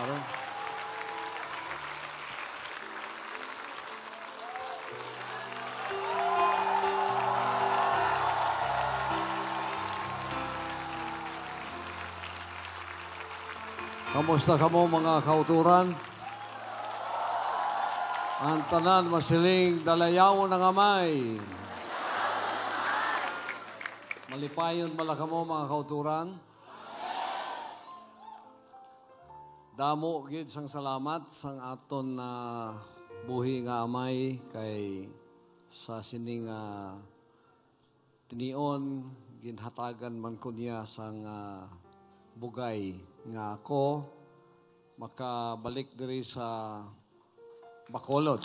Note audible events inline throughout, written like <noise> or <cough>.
Father. Kamusta kamo mga kauturan? Ang tanan masiling dalayaw ng amay. Malipayon mala kamo mga kauturan. Damo gid sang salamat sang aton na buhi nga amay kay sa sining nga tinion ginhatagan man ko niya sang ah, bugay nga ako makabalik diri sa Bacolod.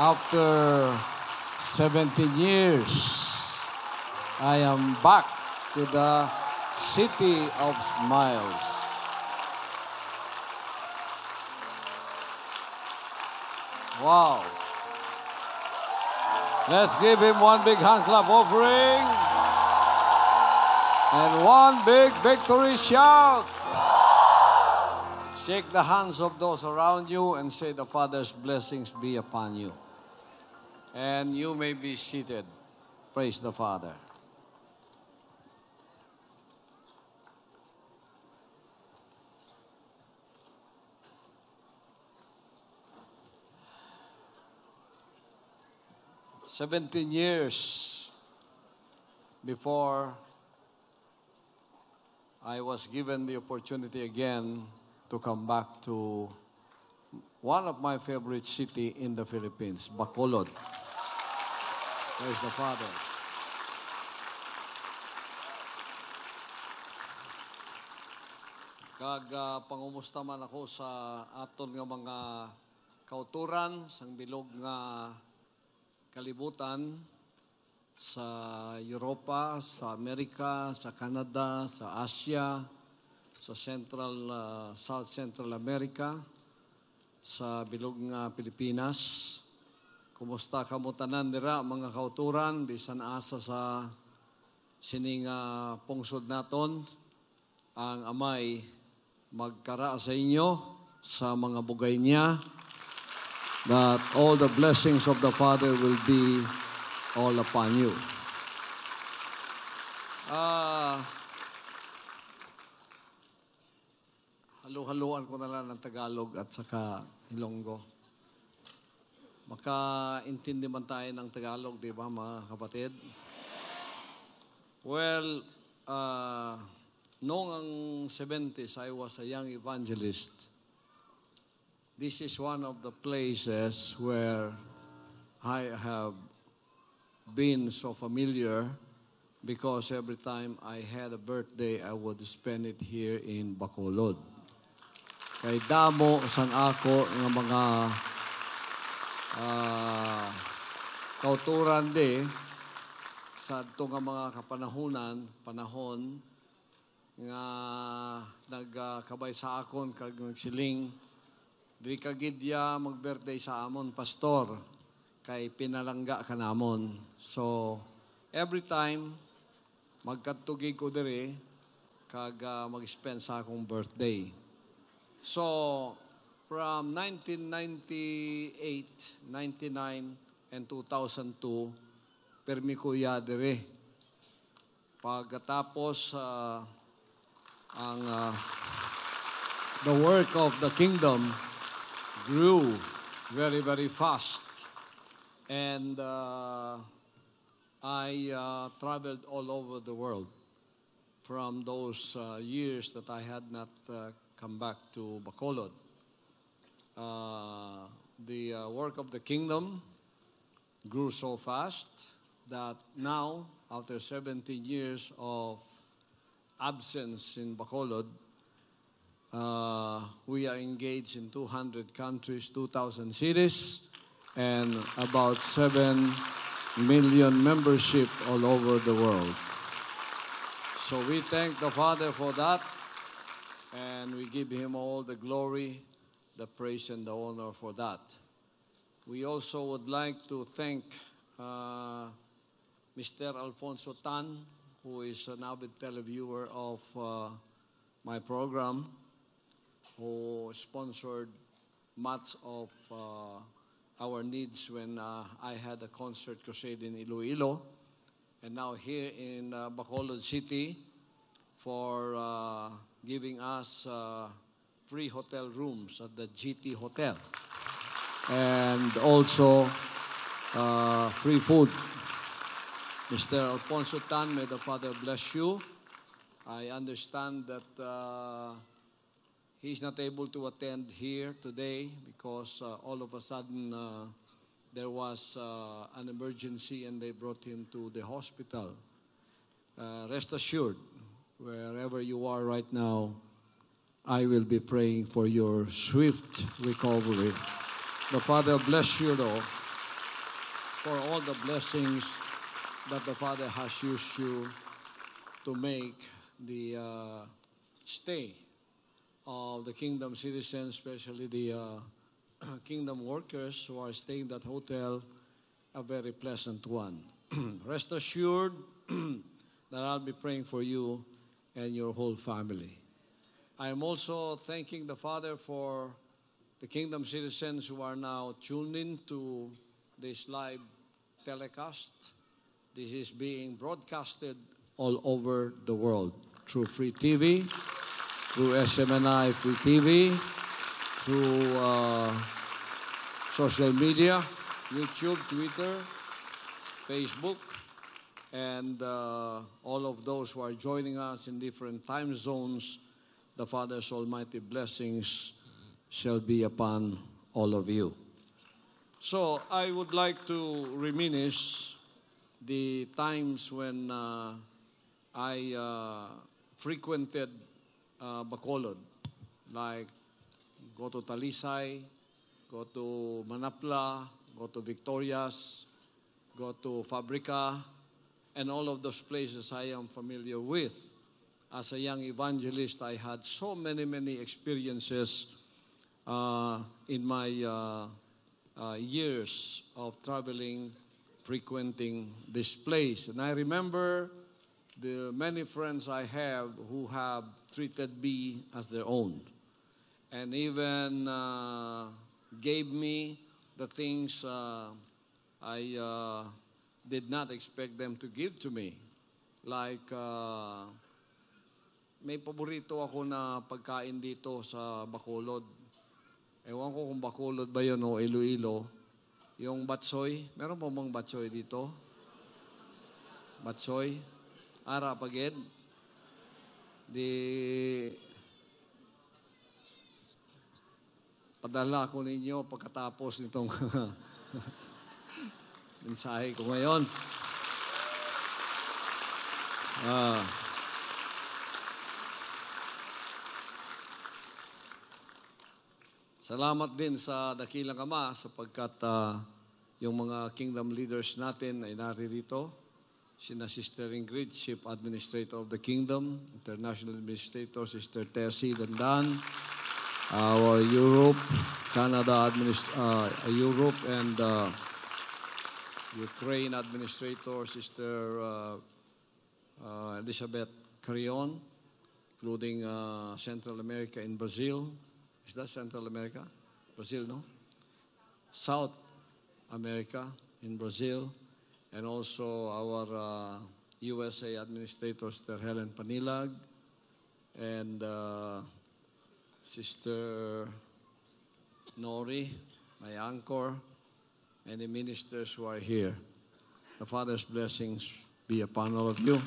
After 17 years, I am back to the city of smiles. Wow. Let's give him one big hand clap offering. And one big victory shout. Shake the hands of those around you and say, The Father's blessings be upon you. And you may be seated. Praise the Father. Seventeen years before I was given the opportunity again to come back to one of my favorite city in the Philippines, Bacolod. Praise the Father. Kag ah, pangumusta man ako sa aton nga mga kauturan sang bilog nga kalibutan sa Europa, sa Amerika, sa Canada, sa Asia, sa Central ah, South Central America, sa bilog nga Pilipinas. Kumusta kamo tanan dira mga kauturan bisan asa sa sining ah, pungsod naton ang amay magkara sa inyo sa mga bugay niya that all the blessings of the Father will be all upon you. Ah, halo-haloan ko na lang ng Tagalog at saka Ilonggo. Makaintindi man tayo ng Tagalog, di ba mga kapatid? Well, uh, noong ang 70s, I was a young evangelist. This is one of the places where I have been so familiar because every time I had a birthday, I would spend it here in Bacolod. Kay damo sang ako nga mga ah, kauturan di sa ito nga mga kapanahunan, panahon nga nagkabay sa akon kag nagsiling Diri ka gidya mag-birthday sa amon, pastor. Kay pinalangga ka namon. So, every time, magkatugig ko diri, kag ah, mag-spend sa akong birthday. So, from 1998, 99, and 2002, permi ko diri. Pagkatapos, ah, ang ah, the work of the kingdom grew very, very fast. And uh, I uh, traveled all over the world from those uh, years that I had not uh, come back to Bacolod. Uh, the uh, work of the kingdom grew so fast that now, after 17 years of absence in Bacolod, uh, we are engaged in 200 countries, 2,000 cities, and about 7 million membership all over the world. So we thank the Father for that, and we give Him all the glory, the praise, and the honor for that. We also would like to thank uh, Mr. Alfonso Tan, who is an avid televiewer of uh, my program, who sponsored much of uh, our needs when uh, I had a concert crusade in Iloilo, and now here in uh, Bacolod City for uh, giving us free hotel rooms at the GT Hotel, and also uh, free food. Mr. Alfonso Tan, may the Father bless you. I understand that uh, he's not able to attend here today because uh, all of a sudden uh, there was uh, an emergency and they brought him to the hospital. Uh, rest assured, wherever you are right now, I will be praying for your swift recovery. The Father bless you, though, for all the blessings that the Father has used you to make the uh, stay of the kingdom citizens, especially the uh, <clears throat> kingdom workers who are staying in that hotel, a very pleasant one. <clears throat> Rest assured <clears throat> that I'll be praying for you and your whole family. I am also thanking the Father for the kingdom citizens who are now tuned in to this live telecast. This is being broadcasted all over the world through free TV, through SMNI free TV, through uh, social media, YouTube, Twitter, Facebook, and uh, all of those who are joining us in different time zones. The Father's almighty blessings shall be upon all of you. So I would like to reminisce the times when uh, I uh, frequented uh, Bacolod, like go to Talisay, go to Manapla, go to Victorias, go to Fabrica, and all of those places I am familiar with. As a young evangelist, I had so many, many experiences uh, in my uh, uh, years of traveling, frequenting this place. And I remember the many friends I have who have treated me as their own and even uh, gave me the things uh, I uh, did not expect them to give to me. Like, uh, may paborito ako na pagkain dito sa Bacolod. Ewan ko kung Bacolod ba yun o Iloilo. Yung batsoy. Meron pa bang batsoy dito? Batsoy? Ara pagid? Di... Padala ko ninyo pagkatapos nitong <laughs> mensahe ko ngayon. Ah. Salamat din sa Dakilang Ama sapagkat ah, yung mga kingdom leaders natin ay naririto. Sina Sister Ingrid, Chief Administrator of the Kingdom, International Administrator, Sister Tessie Dandan, our Europe, Canada, administ- uh, Europe and uh, Ukraine Administrator, Sister uh, uh, Elizabeth Carrion, including uh, Central America and Brazil. Is that Central America? Brazil, no? South America in Brazil, and also our uh, USA Administrator, Sister Helen Panilag, and uh, Sister Nori, my anchor, and the ministers who are here. The Father's blessings be upon all of you,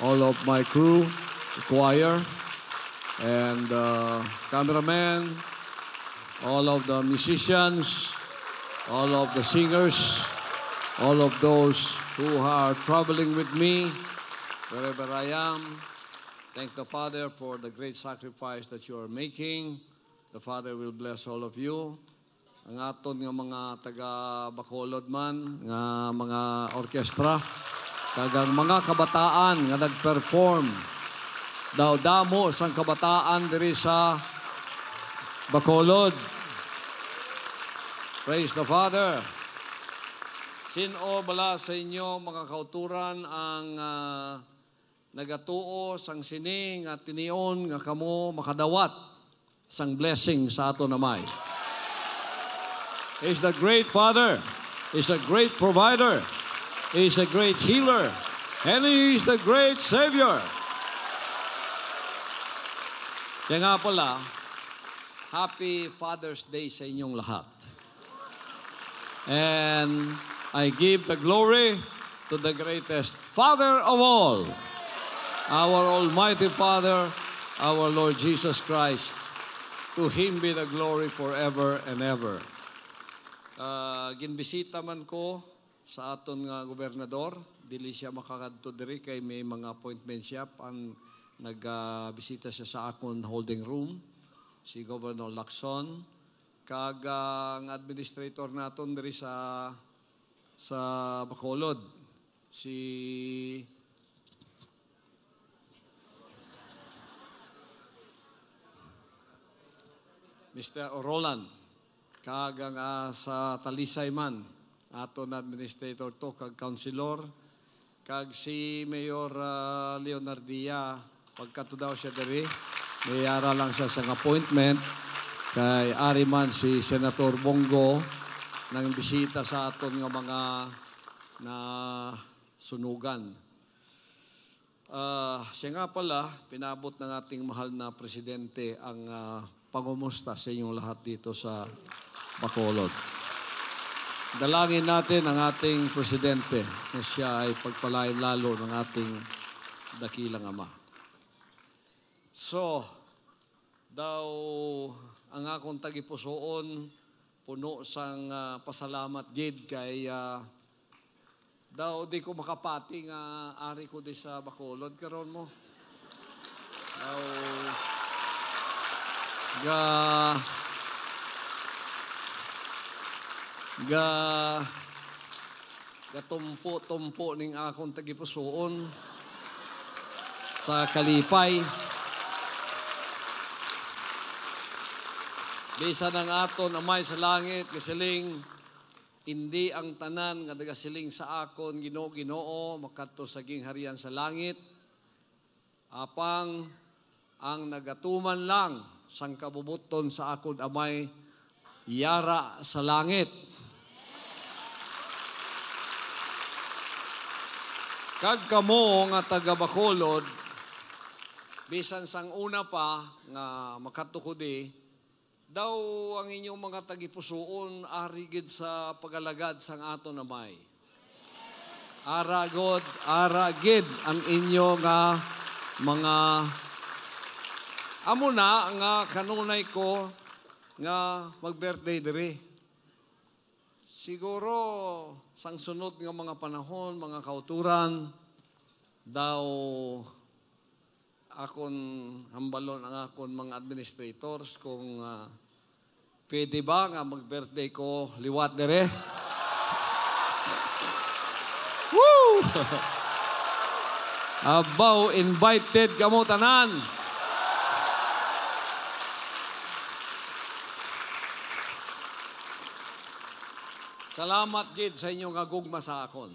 all of my crew, the choir, and uh, cameraman, all of the musicians, all of the singers, all of those who are traveling with me, wherever I am. Thank the Father for the great sacrifice that you are making. The Father will bless all of you. Ang aton nga mga taga Bacolod man, nga mga orkestra, kagang mga kabataan nga nag-perform daw damo sang kabataan diri sa Bacolod. Praise the Father. Sino bala sa inyo mga kauturan ang ah, nagatuo sang sini nga tinion nga kamo makadawat sang blessing sa ato namay. He's the great Father. He's a great provider. He's a great healer. And He's the great Savior. Kaya nga pala, Happy Father's Day sa inyong lahat. And I give the glory to the greatest Father of all, our Almighty Father, our Lord Jesus Christ. To Him be the glory forever and ever. Uh, ginbisita man ko sa aton nga gobernador, dili siya makakadto diri kay may mga appointment siya ang nagbisita siya sa akon holding room si Governor Lacson kag uh, administrator naton diri sa sa Bacolod. Si Mr. Roland kag ang uh, sa Talisay man. Aton administrator to kag councilor. Kag si Mayor uh, Leonardia pagkato daw siya diri mayara lang siya sa appointment. Kay ari man si Senator Bongo nang bisita sa aton nga mga na sunugan. Uh, siya nga pala, pinabot ng ating mahal na presidente ang uh, pangumusta sa inyong lahat dito sa Bacolod. Dalangin natin ang ating presidente na siya ay pagpalain lalo ng ating dakilang ama. So, daw ang akong tagipusoon puno sang uh, pasalamat gid kay uh, daw di ko makapati nga ari ko di sa Bacolod karon mo. Daw ga ga gatumpo-tumpo ning akong tagipusoon sa kalipay. Bisa ng aton amay sa langit, kasiling, hindi ang tanan nga nagasiling sa akon Ginoo Ginoo makadto sa gingharian sa langit apang ang nagatuman lang sang kabubuton sa akon amay yara sa langit. Kag kamo nga taga Bacolod bisan sang una pa nga makatukudi daw ang inyong mga tagipusoon arigid sa pagalagad sang ato namay. Aragod, aragid ang inyo nga mga amo na nga kanunay ko nga mag-birthday diri. Siguro sang sunod nga mga panahon, mga kauturan, daw akon hambalon ang akon mga administrators kung uh, pwede ba nga mag-birthday ko liwat dere. <laughs> Woo! <laughs> Abaw, invited kamo tanan. Salamat gid sa inyong agugma sa akon.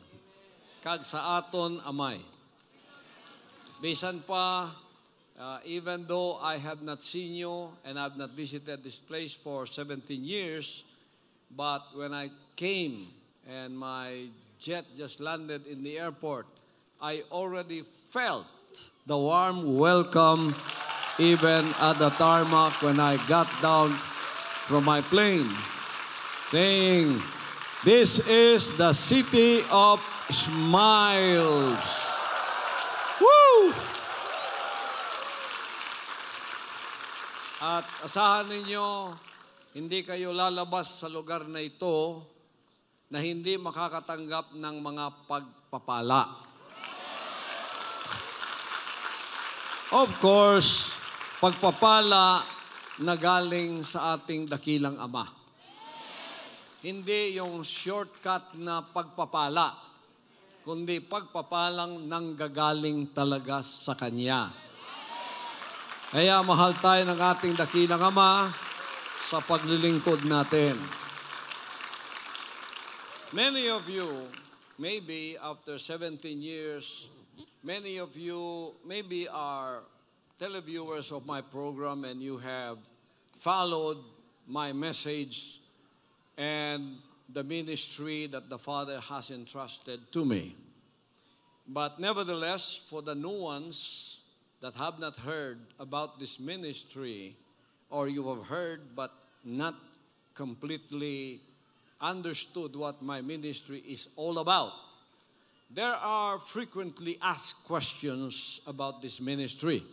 Kag sa aton amay. Bisan pa Uh, even though I have not seen you and I have not visited this place for 17 years, but when I came and my jet just landed in the airport, I already felt the warm welcome even at the tarmac when I got down from my plane, saying, This is the city of smiles. At asahan ninyo, hindi kayo lalabas sa lugar na ito na hindi makakatanggap ng mga pagpapala. Of course, pagpapala na galing sa ating dakilang Ama. Hindi yung shortcut na pagpapala, kundi pagpapalang nanggagaling talaga sa Kanya. Kaya mahal tayo ng ating dakilang Ama sa paglilingkod natin. Many of you, maybe after 17 years many of you maybe are televiewers of my program and you have followed my message and the ministry that the Father has entrusted to me. But nevertheless, for the new ones that have not heard about this ministry, or you have heard but not completely understood what my ministry is all about, there are frequently asked questions about this ministry.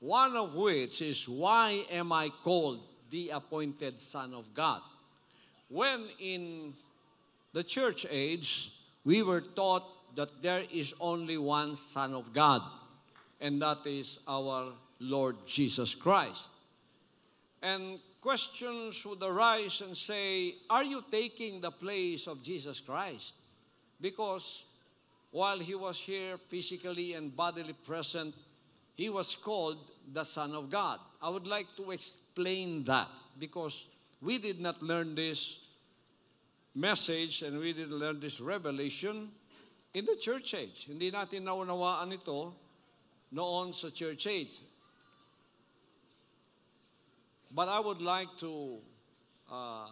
One of which is, Why am I called the appointed Son of God? When in the church age, we were taught that there is only one Son of God, and that is our Lord Jesus Christ. And questions would arise and say, Are you taking the place of Jesus Christ? Because while he was here physically and bodily present, he was called the Son of God. I would like to explain that because we did not learn this message and we didn't learn this revelation in the church age. Hindi natin naunawaan ito noon sa church age. But I would like to uh,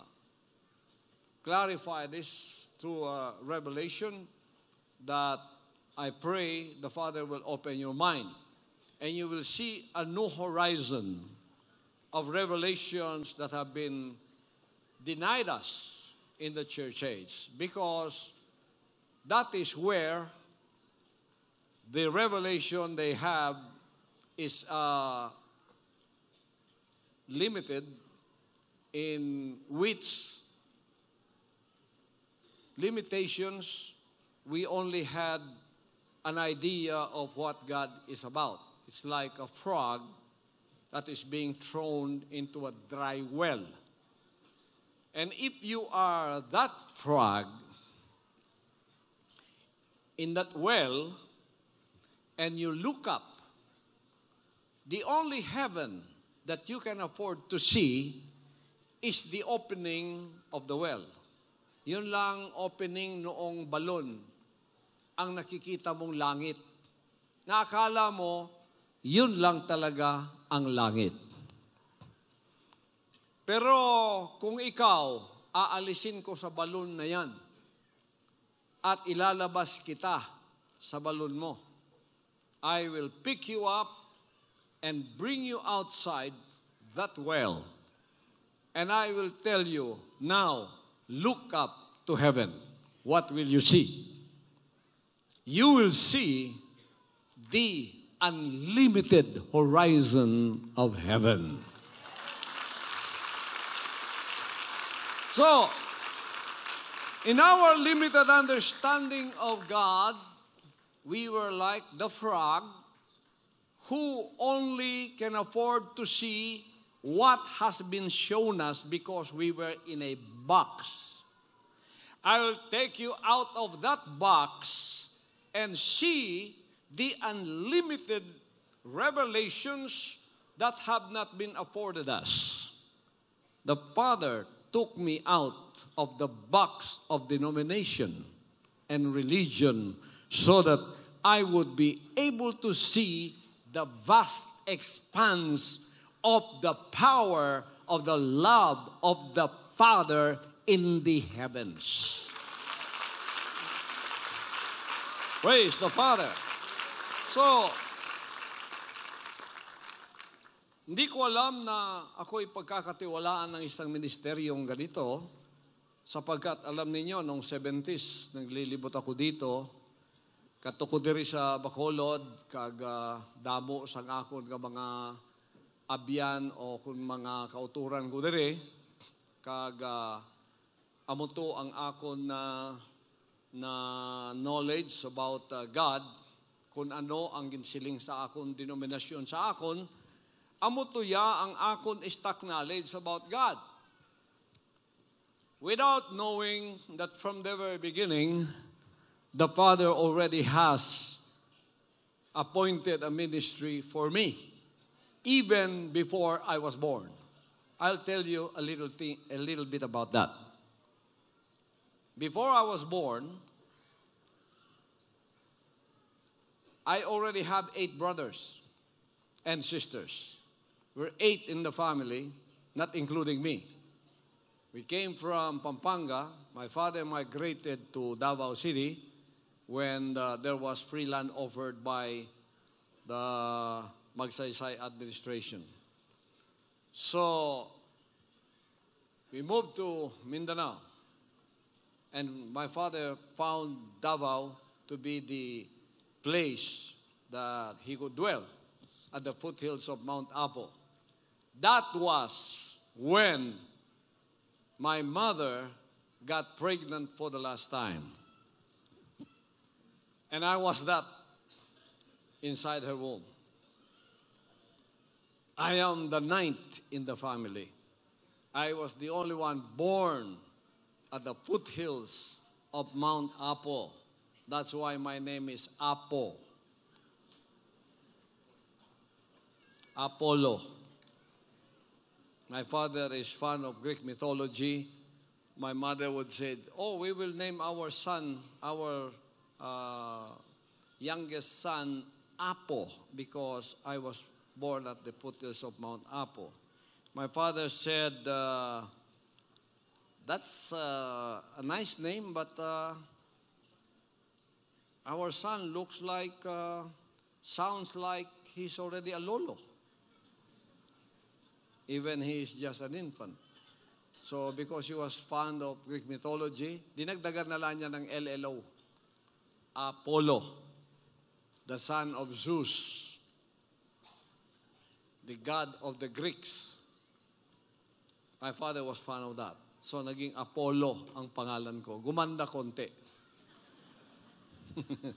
clarify this through a revelation that I pray the Father will open your mind and you will see a new horizon of revelations that have been denied us in the church age because that is where the revelation they have is uh, limited in which limitations we only had an idea of what God is about. It's like a frog that is being thrown into a dry well. And if you are that frog in that well and you look up, the only heaven that you can afford to see is the opening of the well. Yun lang opening noong balon ang nakikita mong langit. Naakala mo, yun lang talaga ang langit. Pero kung ikaw, aalisin ko sa balon na yan at ilalabas kita sa balon mo, I will pick you up and bring you outside that well. And I will tell you, now, look up to heaven. What will you see? You will see the unlimited horizon of heaven. So, in our limited understanding of God, we were like the frog who only can afford to see what has been shown us because we were in a box. I will take you out of that box and see the unlimited revelations that have not been afforded us. The Father took me out of the box of denomination and religion so that I would be able to see the vast expanse of the power of the love of the Father in the heavens. Praise the Father. So, hindi ko alam na ako'y pagkakatiwalaan ng isang ministeryong ganito sapagkat alam ninyo, nung 70s, naglilibot ako dito, katukod diri sa Bacolod, kag uh, damo sang akon nga mga abyan o kung mga kauturan ko diri, kag uh, amo to ang akon na na knowledge about uh, God, kung ano ang ginsiling sa akon denominasyon sa akon, amo tuya ang akon stock knowledge about God. Without knowing that from the very beginning, the Father already has appointed a ministry for me, even before I was born. I'll tell you a little thing, a little bit about that. Before I was born, I already have eight brothers and sisters. We're eight in the family, not including me. We came from Pampanga. My father migrated to Davao City when uh, there was free land offered by the Magsaysay administration. So we moved to Mindanao. And my father found Davao to be the place that he could dwell at the foothills of Mount Apo. That was when my mother got pregnant for the last time. And I was that inside her womb. I am the ninth in the family. I was the only one born at the foothills of Mount Apo. That's why my name is Apo. Apollo. My father is fan of Greek mythology. My mother would say, "Oh, we will name our son, our uh, youngest son, Apo, because I was born at the foothills of Mount Apo." My father said, uh, "That's uh, a nice name, but uh, our son looks like, uh, sounds like he's already a lolo." even he is just an infant. So because he was fond of Greek mythology, dinagdagan na lang niya ng LLO, Apollo, the son of Zeus, the god of the Greeks. My father was fond of that. So naging Apollo ang pangalan ko. Gumanda konti. <laughs>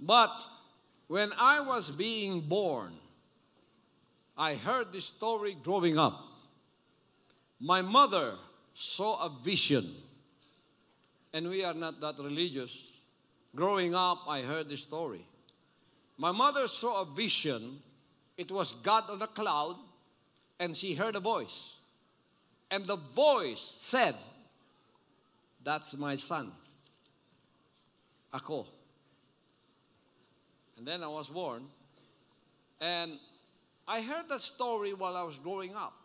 But when I was being born, I heard this story growing up. My mother saw a vision, and we are not that religious. Growing up, I heard this story. My mother saw a vision. It was God on a cloud, and she heard a voice. And the voice said, That's my son. Ako. And then I was born. And I heard that story while I was growing up.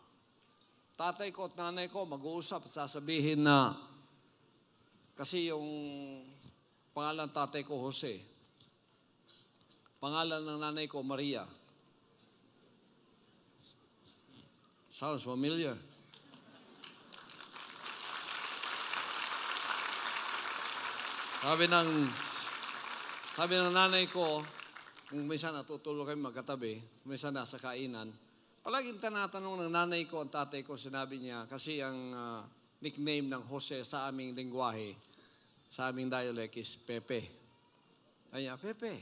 Tatay ko at nanay ko mag-uusap at sasabihin na kasi yung pangalan tatay ko Jose. Pangalan ng nanay ko Maria. Sounds familiar. Sabi ng sabi ng nanay ko, kung minsan natutulog kami magkatabi, minsan nasa kainan, palaging tanatanong ng nanay ko ang tatay ko, sinabi niya, kasi ang ah, nickname ng Jose sa aming lingwahe, sa aming dialect is Pepe. Kaya, Pepe,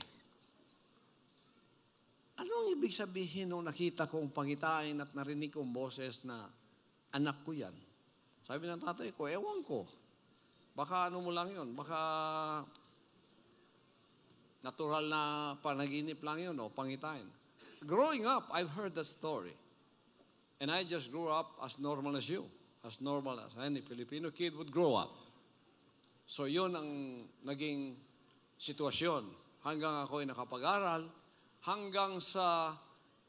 anong ibig sabihin nung nakita kong pangitain at narinig kong boses na anak ko yan? Sabi ng tatay ko, ewan ko. Baka ano mo lang yun, baka natural na panaginip lang yun o pangitain. Growing up, I've heard that story. And I just grew up as normal as you. As normal as any Filipino kid would grow up. So yun ang naging sitwasyon. Hanggang ako'y nakapag-aral, hanggang sa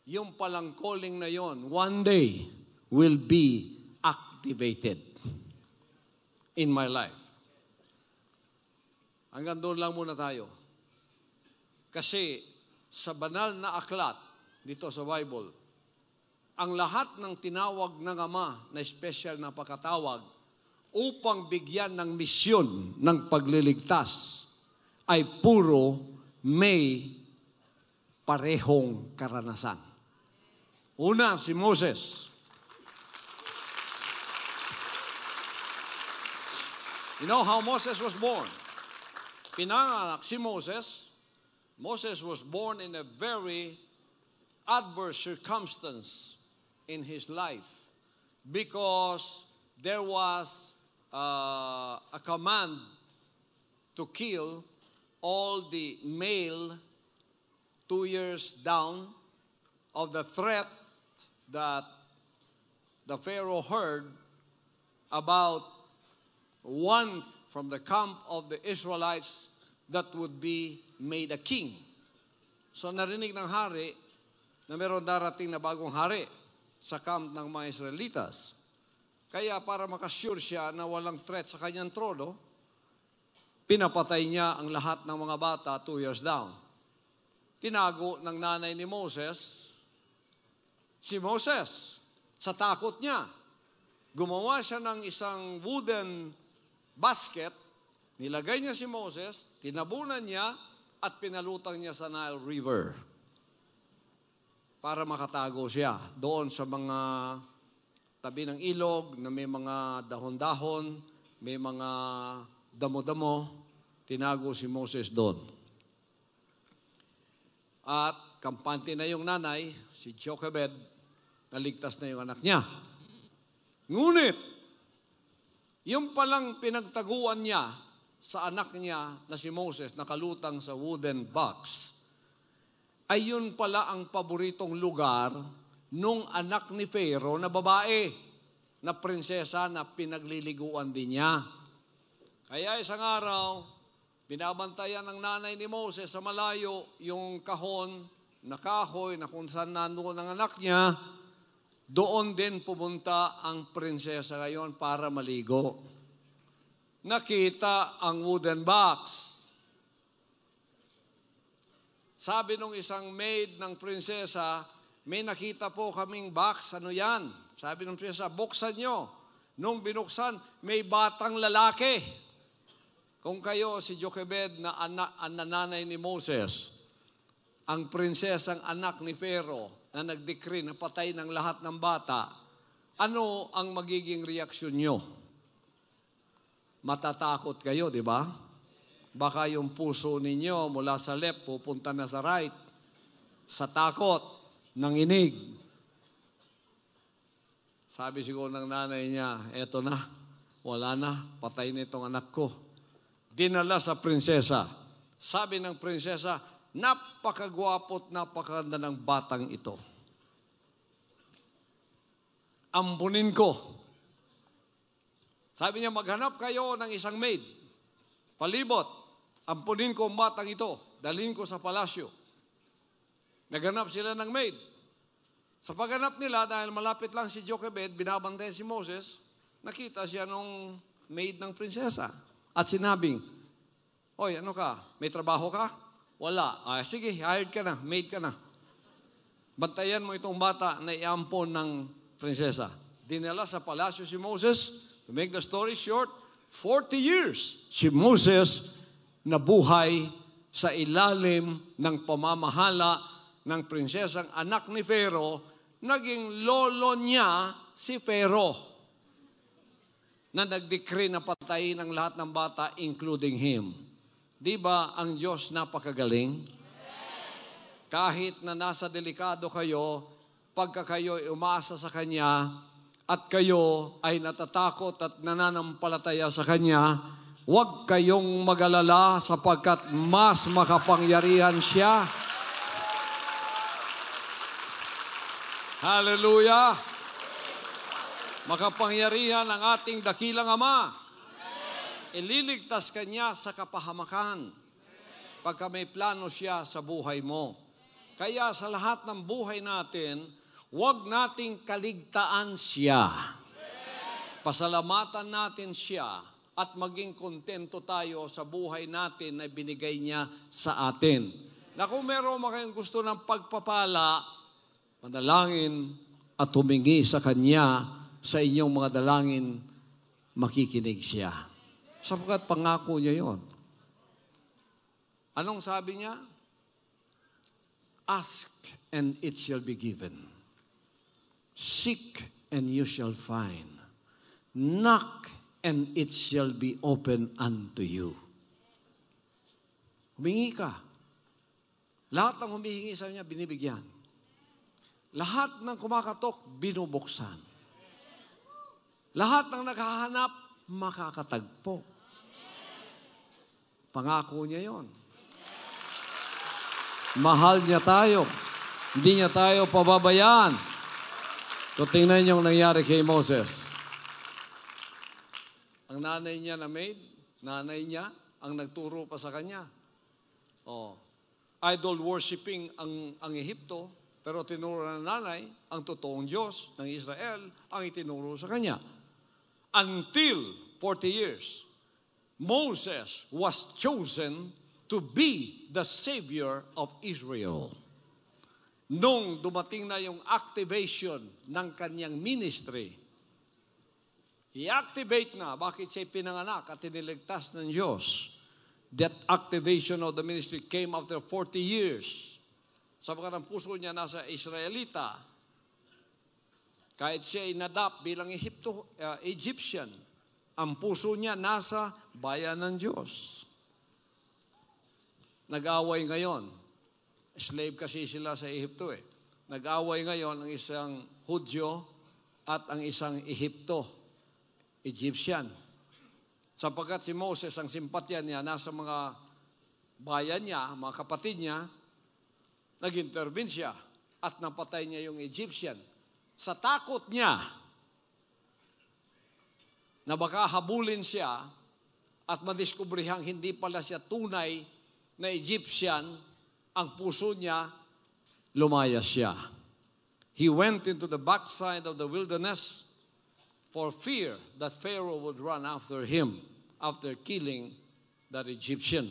yung palang calling na yon, one day will be activated in my life. Hanggang doon lang muna tayo. Kasi sa banal na aklat dito sa Bible, ang lahat ng tinawag ng Ama na special na pagkatawag upang bigyan ng misyon ng pagliligtas ay puro may parehong karanasan. Una, si Moses. You know how Moses was born? Pinanganak si Moses. Moses was born in a very adverse circumstance in his life because there was uh, a command to kill all the male two years down of the threat that the Pharaoh heard about one from the camp of the Israelites that would be made a king. So narinig ng hari na meron darating na bagong hari sa camp ng mga Israelitas. Kaya para makasure siya na walang threat sa kanyang trono, pinapatay niya ang lahat ng mga bata two years down. Tinago ng nanay ni Moses, si Moses, sa takot niya. Gumawa siya ng isang wooden basket, nilagay niya si Moses, tinabunan niya, at pinalutang niya sa Nile River para makatago siya doon sa mga tabi ng ilog na may mga dahon-dahon, may mga damo-damo, tinago si Moses doon. At kampante na yung nanay, si Jochebed, naligtas na yung anak niya. Ngunit, yung palang pinagtaguan niya sa anak niya na si Moses, nakalutang sa wooden box, ay yun pala ang paboritong lugar nung anak ni Pharaoh na babae, na prinsesa na pinagliliguan din niya. Kaya isang araw, binabantayan ng nanay ni Moses sa malayo yung kahon na kahoy na kung saan nandoon ang anak niya, doon din pumunta ang prinsesa ngayon para maligo. Nakita ang wooden box. Sabi nung isang maid ng prinsesa, may nakita po kaming box, ano yan? Sabi ng prinsesa, buksan nyo. Nung binuksan, may batang lalaki. Kung kayo si Jochebed na anak, ang nanay ni Moses, ang prinsesang anak ni Pharaoh na nag-decree na patay ng lahat ng bata, ano ang magiging reaksyon nyo? Matatakot kayo, di ba? Baka yung puso ninyo mula sa left pupunta na sa right. Sa takot, ng inig. Sabi siguro ng nanay niya, eto na, wala na, patay na itong anak ko. Dinala sa prinsesa. Sabi ng prinsesa, napakagwapo at napakaganda ng batang ito. Ampunin ko. Sabi niya, maghanap kayo ng isang maid. Palibot, ampunin ko ang batang ito. Dalhin ko sa palasyo. Naghanap sila ng maid. Sa paghanap nila, dahil malapit lang si Jochebed, binabantay si Moses, nakita siya nung maid ng prinsesa. At sinabing, Oy, ano ka? May trabaho ka? Wala. Ah, sige, hired ka na, maid ka na. Bantayan mo itong bata na iampon ng prinsesa. Dinala sa palasyo si Moses. To make the story short, 40 years si Moses nabuhay sa ilalim ng pamamahala ng prinsesang anak ni Pharaoh, naging lolo niya si Pharaoh na nag-decree na patayin ang lahat ng bata, including him. Di ba ang Diyos napakagaling? Kahit na nasa delikado kayo, pagka kayo ay umaasa sa Kanya at kayo ay natatakot at nananampalataya sa Kanya, huwag kayong magalala sapagkat mas makapangyarihan siya. Hallelujah! Makapangyarihan ang ating dakilang Ama. Ililigtas kanya sa kapahamakan pagka may plano siya sa buhay mo. Kaya sa lahat ng buhay natin, huwag nating kaligtaan siya. Pasalamatan natin siya at maging kontento tayo sa buhay natin na binigay niya sa atin. Na kung meron mga gusto ng pagpapala, manalangin at humingi sa Kanya sa inyong mga dalangin, makikinig siya. Sapagkat pangako niya yon. Anong sabi niya? Ask and it shall be given. Seek and you shall find. Knock and it shall be open unto you. Humingi ka. Lahat ng humihingi sa niya, binibigyan. Lahat ng kumakatok, binubuksan. Lahat ng naghahanap, makakatagpo. Pangako niya yon. Mahal niya tayo. Hindi niya tayo pababayaan. So tingnan yung nangyari kay Moses. Ang nanay niya na maid, nanay niya, ang nagturo pa sa kanya. Oh. Idol worshiping ang, ang Ehipto, pero tinuro ng nanay, ang totoong Diyos ng Israel, ang itinuro sa kanya. Until 40 years, Moses was chosen to be the Savior of Israel. Nung dumating na yung activation ng kanyang ministry, i-activate na bakit siya pinanganak at iniligtas ng Diyos. That activation of the ministry came after 40 years. Sabagat ang puso niya nasa Israelita, kahit siya inadapt bilang Egypto, uh, Egyptian, ang puso niya nasa bayan ng Diyos. Nag-away ngayon. Slave kasi sila sa Ehipto eh. Nag-away ngayon ang isang Hudyo at ang isang Ehipto, Egyptian. Sapagkat si Moses, ang simpatya niya, nasa mga bayan niya, mga kapatid niya, nag-intervene siya at napatay niya yung Egyptian. Sa takot niya na baka habulin siya at madiskubrihang hindi pala siya tunay na Egyptian, ang puso niya, lumayas siya. He went into the backside of the wilderness for fear that Pharaoh would run after him after killing that Egyptian.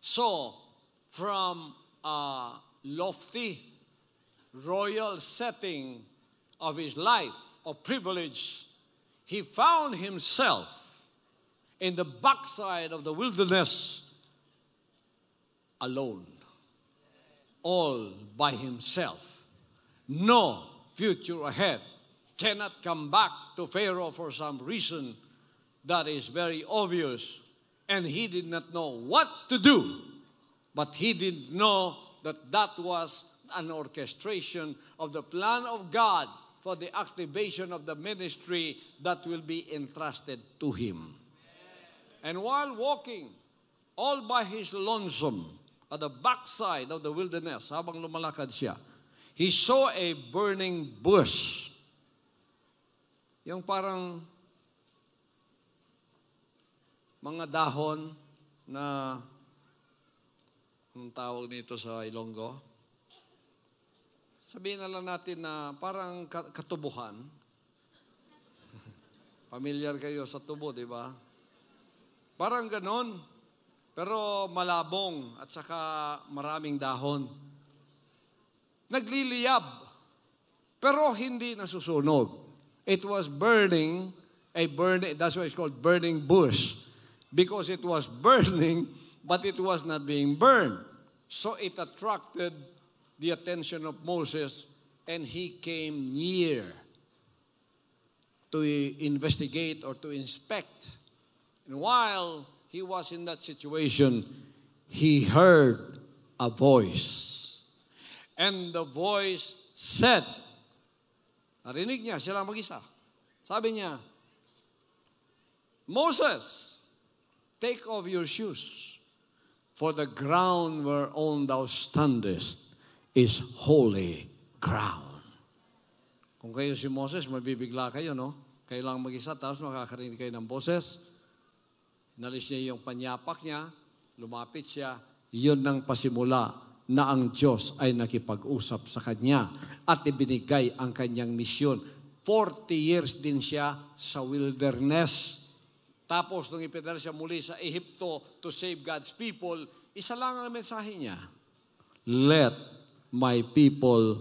So, from a lofty royal setting of his life of privilege, he found himself in the backside of the wilderness alone, all by himself. No future ahead. Cannot come back to Pharaoh for some reason that is very obvious. And he did not know what to do, but he did know that that was an orchestration of the plan of God for the activation of the ministry that will be entrusted to him. And while walking all by his lonesome at the backside of the wilderness, habang lumalakad siya, he saw a burning bush. Yung parang mga dahon na ang tawag nito sa Ilonggo. Sabihin na lang natin na parang katubuhan. <laughs> Familiar kayo sa tubo, di ba? Parang ganon. Pero malabong at saka maraming dahon. Nagliliyab. Pero hindi nasusunog. It was burning, a burning, that's why it's called burning bush. Because it was <laughs> burning, but it was not being burned. So it attracted the attention of Moses and he came near to investigate or to inspect. And while he was in that situation, he heard a voice. And the voice said, narinig niya, siya lang mag-isa. Sabi niya, Moses, take off your shoes, for the ground whereon thou standest is holy ground. Kung kayo si Moses, mabibigla kayo, no? Kayo lang mag-isa, tapos makakarinig kayo ng boses. Nalis niya yung panyapak niya, lumapit siya, yun ang pasimula na ang Diyos ay nakipag-usap sa kanya at ibinigay ang kanyang misyon. 40 years din siya sa wilderness. Tapos nung ipinadala siya muli sa Ehipto to save God's people, isa lang ang mensahe niya. Let my people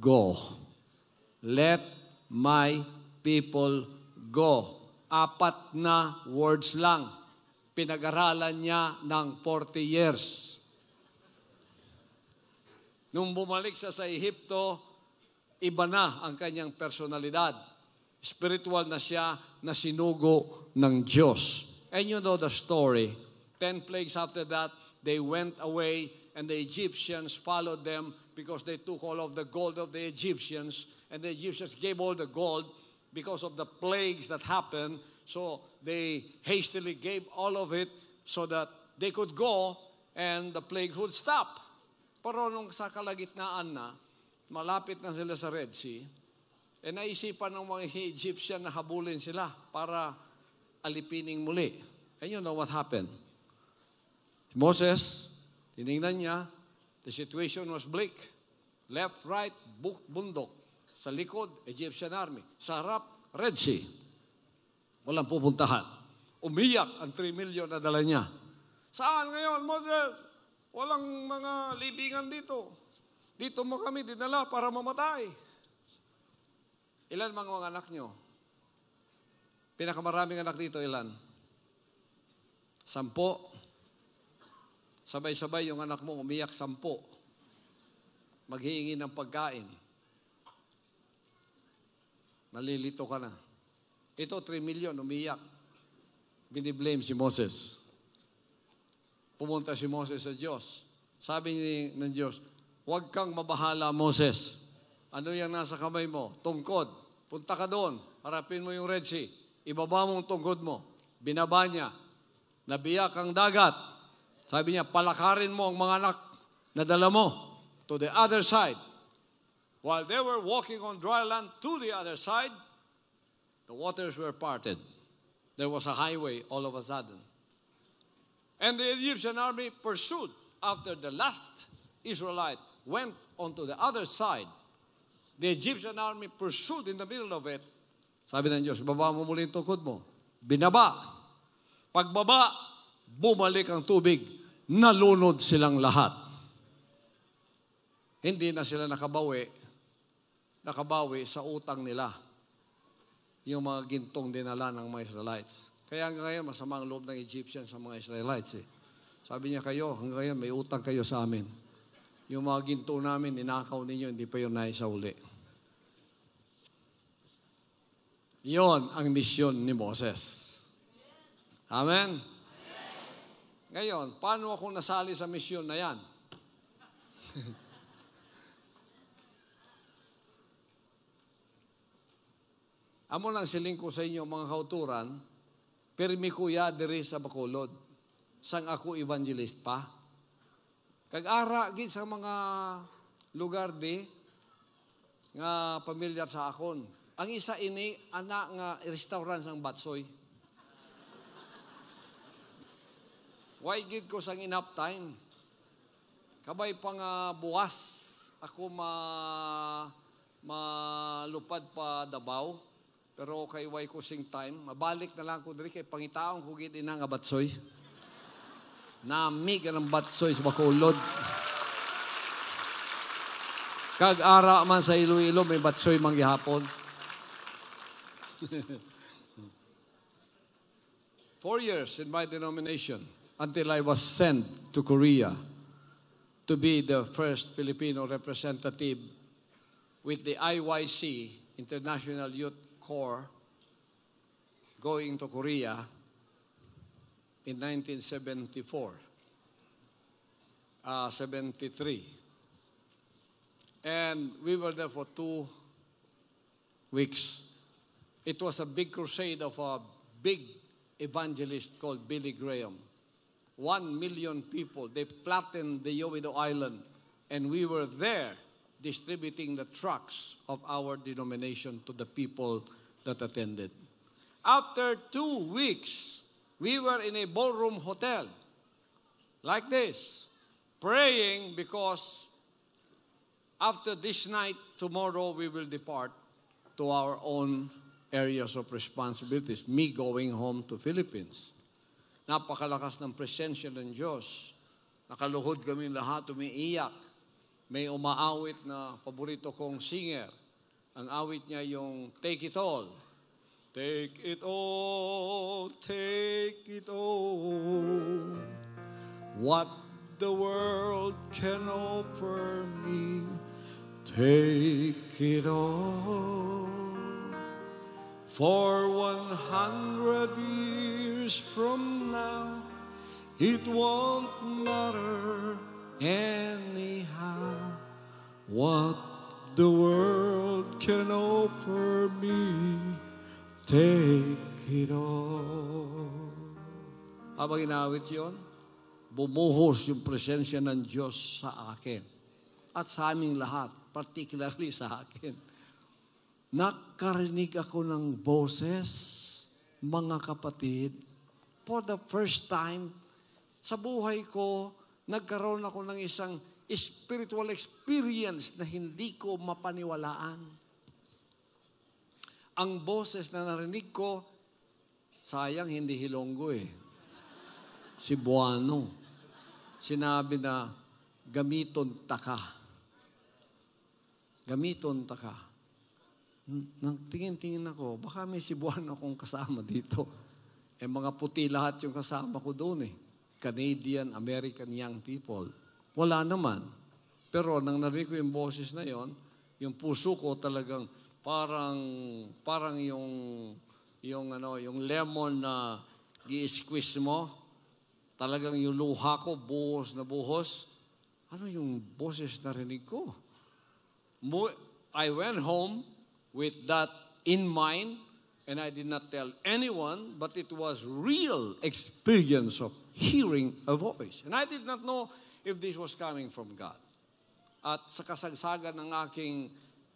go. Let my people go. Apat na words lang pinag-aralan niya ng 40 years. Nung bumalik siya sa Ehipto, iba na ang kanyang personalidad. Spiritual na siya na sinugo ng Diyos. And you know the story. Ten plagues after that, they went away and the Egyptians followed them because they took all of the gold of the Egyptians and the Egyptians gave all the gold because of the plagues that happened. So they hastily gave all of it so that they could go and the plague would stop. Pero nung sa kalagitnaan na, malapit na sila sa Red Sea, eh naisipan ng mga <laughs> Egyptian na habulin sila para alipining muli. And you know what happened? Moses, tiningnan niya, the situation was bleak. Left, right, buk, bundok. Sa likod, Egyptian army. Sa harap, Red Sea. Walang pupuntahan. Umiyak ang 3 million na dala niya. Saan ngayon, Moses? Walang mga libingan dito. Dito mo kami dinala para mamatay. Ilan mga mga anak nyo? Pinakamaraming anak dito, ilan? Sampo. Sabay-sabay yung anak mo umiyak sampo. Maghihingi ng pagkain. Nalilito ka na. Ito, 3 million, umiyak. Biniblame si Moses. Pumunta si Moses sa Diyos. Sabi ni, ng Diyos, huwag kang mabahala, Moses. Ano yung nasa kamay mo? Tungkod. Punta ka doon. Harapin mo yung Red Sea. Ibaba mo ang tungkod mo. Binaba niya. Nabiyak ang dagat. Sabi niya, palakarin mo ang mga anak na dala mo to the other side. While they were walking on dry land to the other side, the waters were parted. There was a highway all of a sudden. And the Egyptian army pursued after the last Israelite went onto the other side. The Egyptian army pursued in the middle of it. Sabi ng Diyos, baba mo muli yung tukod mo. Binaba. Pagbaba, bumalik ang tubig. Nalunod silang lahat. Hindi na sila nakabawi. Nakabawi sa utang nila. Yung mga gintong dinala ng mga Israelites. Kaya hanggang ngayon, masama ang loob ng Egyptian sa mga Israelites. Eh. Sabi niya kayo, hanggang ngayon, may utang kayo sa amin. Yung mga ginto namin, ninakaw ninyo, hindi pa yun naisauli. Yon ang misyon ni Moses. Amen? Ngayon, paano ako nasali sa misyon na yan? <laughs> Amo lang siling ko sa inyo, mga kauturan, Pirmi kuya diri sa Bacolod. Sang ako evangelist pa. Kag-ara gid sa mga lugar di nga pamilyar sa akon. Ang isa ini ana nga restaurant sang Batsoy. Why gid ko sang enough time? Kabay pa nga buwas ako ma malupad pa Davao. Pero kay way ko sing time, mabalik na lang ko diri kay pangitaon ko gid ina nga batsoy. Nami ka ng batsoy sa Bacolod. Kag ara man sa Iloilo may batsoy man gihapon. <laughs> Four years in my denomination until I was sent to Korea to be the first Filipino representative with the IYC, International Youth Corps going to Korea in 1974, uh, 73. And we were there for two weeks. It was a big crusade of a big evangelist called Billy Graham. One million people. They flattened the Yowido Island, and we were there distributing the trucks of our denomination to the people that attended. After two weeks, we were in a ballroom hotel like this, praying because after this night, tomorrow we will depart to our own areas of responsibilities. Me going home to Philippines. Napakalakas ng presensya ng Diyos. Nakaluhod kami lahat, umiiyak. May umaawit na paborito kong singer. Ang awit niya yung Take It All. Take it all, take it all. What the world can offer me, take it all. For one hundred years from now, it won't matter anyhow. What the world can offer me, take it all. Habang inawit yon, bumuhos yung presensya ng Diyos sa akin at sa aming lahat, particularly sa akin. Nakarinig ako ng boses, mga kapatid, for the first time sa buhay ko, nagkaroon ako ng isang spiritual experience na hindi ko mapaniwalaan. Ang boses na narinig ko, sayang hindi Hilonggo eh. Si Buano. Sinabi na, gamiton taka. Gamiton taka. Nang tingin-tingin ako, baka may si Buano <laughs> akong kasama dito. Eh mga puti lahat yung kasama ko doon eh. Canadian, American young people. Wala naman. Pero nang narinig ko yung boses na yon, yung puso ko talagang parang parang yung yung ano, yung lemon na gi-squeeze mo, talagang yung luha ko buhos na buhos. Ano yung boses na rinig ko? Mo- I went home with that in mind and I did not tell anyone, but it was real experience of hearing a voice. And I did not know if this was coming from God. At sa kasagsagan ng aking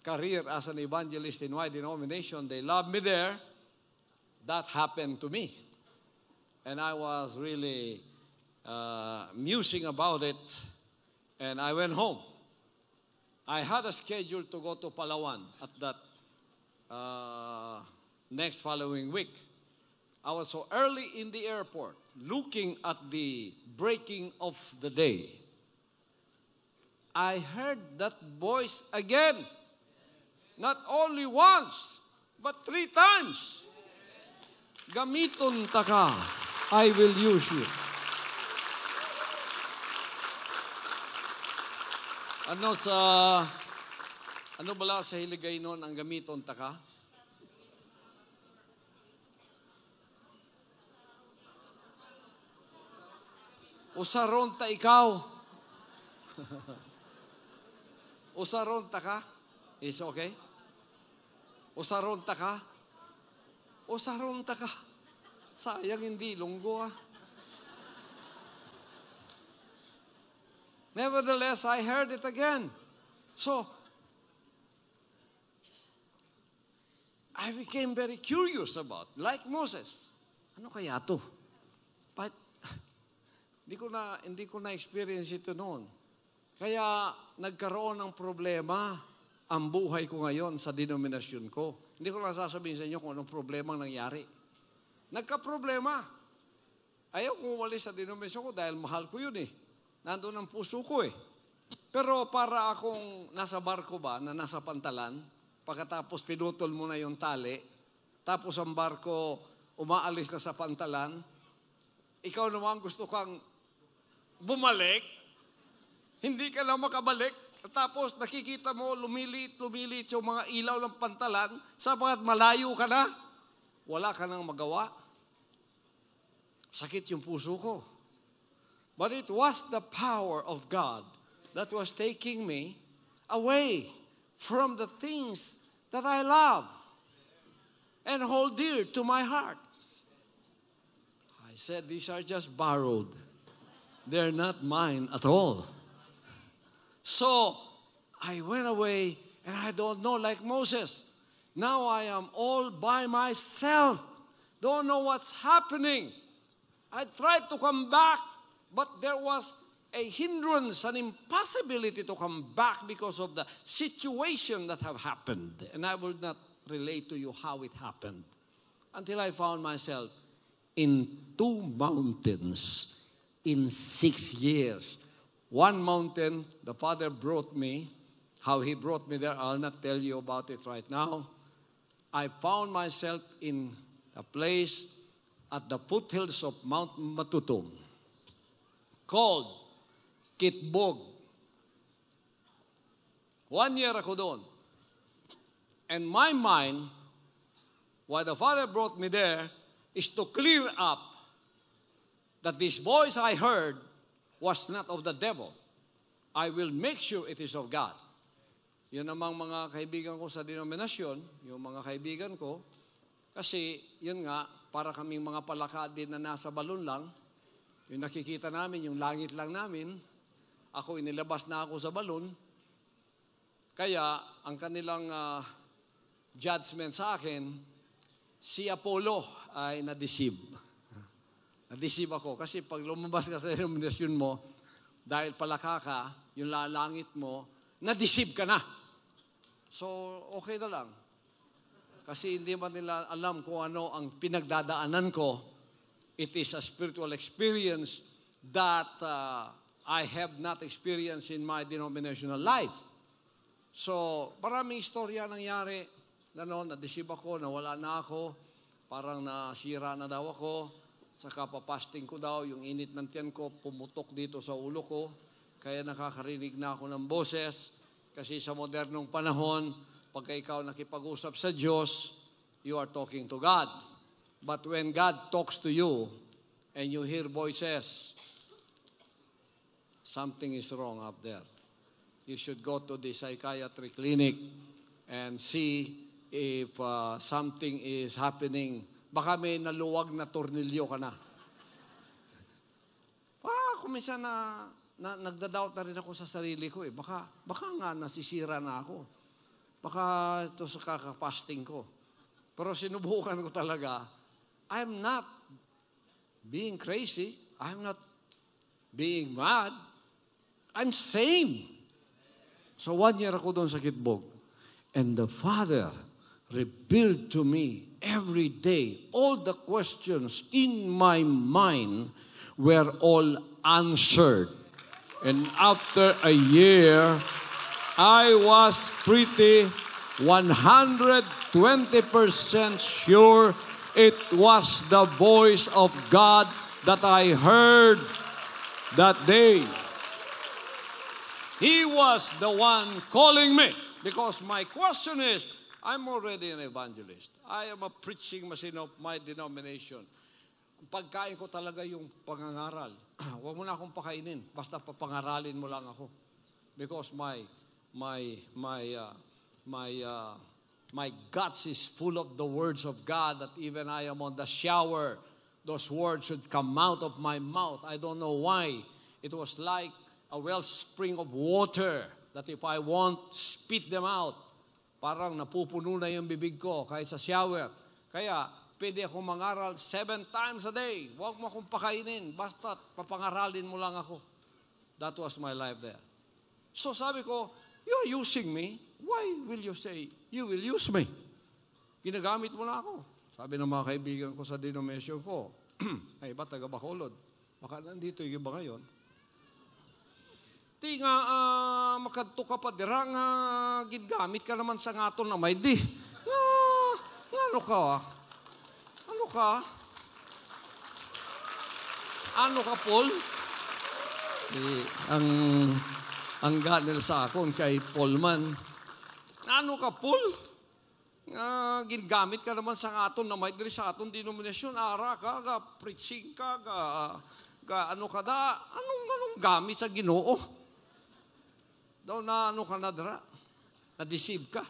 career as an evangelist in my denomination, they loved me there. That happened to me. And I was really uh, musing about it, and I went home. I had a schedule to go to Palawan at that uh, next following week. I was so early in the airport looking at the breaking of the day. I heard that voice again. Not only once, but three times. Gamiton taka, I will use you. Ano sa ano bala sa hiligay noon ang gamiton taka? Usaron ta ikaw. <laughs> Usaron ta ka? Is okay? Usaron ta ka? Usaron ta ka? Sayang hindi lunggo ah. Nevertheless, I heard it again. So, I became very curious about, like Moses, ano kaya to? But, <laughs> hindi ko na, hindi ko na-experience ito noon. Kaya, nagkaroon ng problema ang buhay ko ngayon sa denominasyon ko. Hindi ko lang sasabihin sa inyo kung anong problema ang nangyari. Nagka-problema. Ayaw kong umalis sa denominasyon ko dahil mahal ko yun eh. Nandun ang puso ko eh. Pero para akong nasa barko ba, na nasa pantalan, pagkatapos pinutol mo na yung tali, tapos ang barko umaalis na sa pantalan, ikaw naman gusto kang bumalik, hindi ka na makabalik, tapos nakikita mo lumilit, lumilit yung mga ilaw ng pantalan, sapagat malayo ka na, wala ka nang magawa. Sakit yung puso ko. But it was the power of God that was taking me away from the things that I love and hold dear to my heart. I said, These are just borrowed, they're not mine at all. So I went away and I don't know, like Moses. Now I am all by myself, don't know what's happening. I tried to come back but there was a hindrance, an impossibility to come back because of the situation that have happened. And I will not relate to you how it happened until I found myself in two mountains in six years. One mountain, the Father brought me. How He brought me there, I'll not tell you about it right now. I found myself in a place at the foothills of Mount Matutum called Kitbog. One year ako doon. And my mind, why the Father brought me there, is to clear up that this voice I heard was not of the devil. I will make sure it is of God. Yun namang mga kaibigan ko sa denominasyon, yung mga kaibigan ko, kasi yun nga, para kaming mga palaka din na nasa balon lang, yung nakikita namin, yung langit lang namin, ako inilabas na ako sa balon, kaya ang kanilang uh, judgment sa akin, si Apollo ay na-deceive. Na-deceive ako. Kasi pag lumabas ka sa denominasyon mo, dahil palaka ka, yung lalangit mo, na-deceive ka na. So, okay na lang. Kasi hindi man nila alam kung ano ang pinagdadaanan ko. It is a spiritual experience that uh, I have not experienced in my denominational life. So, maraming istorya nangyari. Ganon, na-deceive ako, nawala na ako, parang nasira na daw ako. Saka papasting ko daw, yung init ng tiyan ko, pumutok dito sa ulo ko. Kaya nakakarinig na ako ng boses. Kasi sa modernong panahon, pagka ikaw nakipag-usap sa Diyos, you are talking to God. But when God talks to you, and you hear voices, something is wrong up there. You should go to the psychiatry clinic and see if uh, something is happening. Baka may naluwag na tornilyo ka na. <laughs> Ah, kung minsan na, na nagda-doubt na rin ako sa sarili ko eh. Baka, baka nga nasisira na ako. Baka ito sa kakapasting ko. Pero sinubukan ko talaga, I'm not being crazy. I'm not being mad. I'm sane. So one year ako doon sa Kitbog. And the Father revealed to me every day all the questions in my mind were all answered. And after a year, I was pretty 120% sure it was the voice of God that I heard that day. He was the one calling me because my question is, I'm already an evangelist. I am a preaching machine of my denomination. Pagkain ko talaga yung pangangaral. <clears throat> Huwag mo na akong pakainin. Basta papangaralin mo lang ako. Because my my my uh, my uh, my guts is full of the words of God that even I am on the shower, those words should come out of my mouth. I don't know why. It was like a wellspring of water that if I want, spit them out. Parang napupuno na yung bibig ko kahit sa shower. Kaya, pwede akong mangaral seven times a day. Huwag mo akong pakainin. Basta papangaralin mo lang ako. That was my life there. So sabi ko, you're using me. Why will you say, you will use me? Ginagamit mo na ako. Sabi ng mga kaibigan ko sa denomination ko, <clears throat> ay ba taga Bacolod? Baka nandito yung iba ngayon. Ti nga uh, makadto ka pa dira nga gidgamit ka naman sa ngaton na may di. Nga, nga ano ka? ah? Ano ka? Ano ka, Paul? Eh, ang ang ganil sa akon kay Paul man. Ano ka, Paul? Nga ginagamit ka naman sa aton na may diri sa aton denominasyon, ara ka, ga preaching ka, ga, ga ano ka da, anong anong gamit sa Ginoo? Daw na ano ka na dira? Na-deceive ka.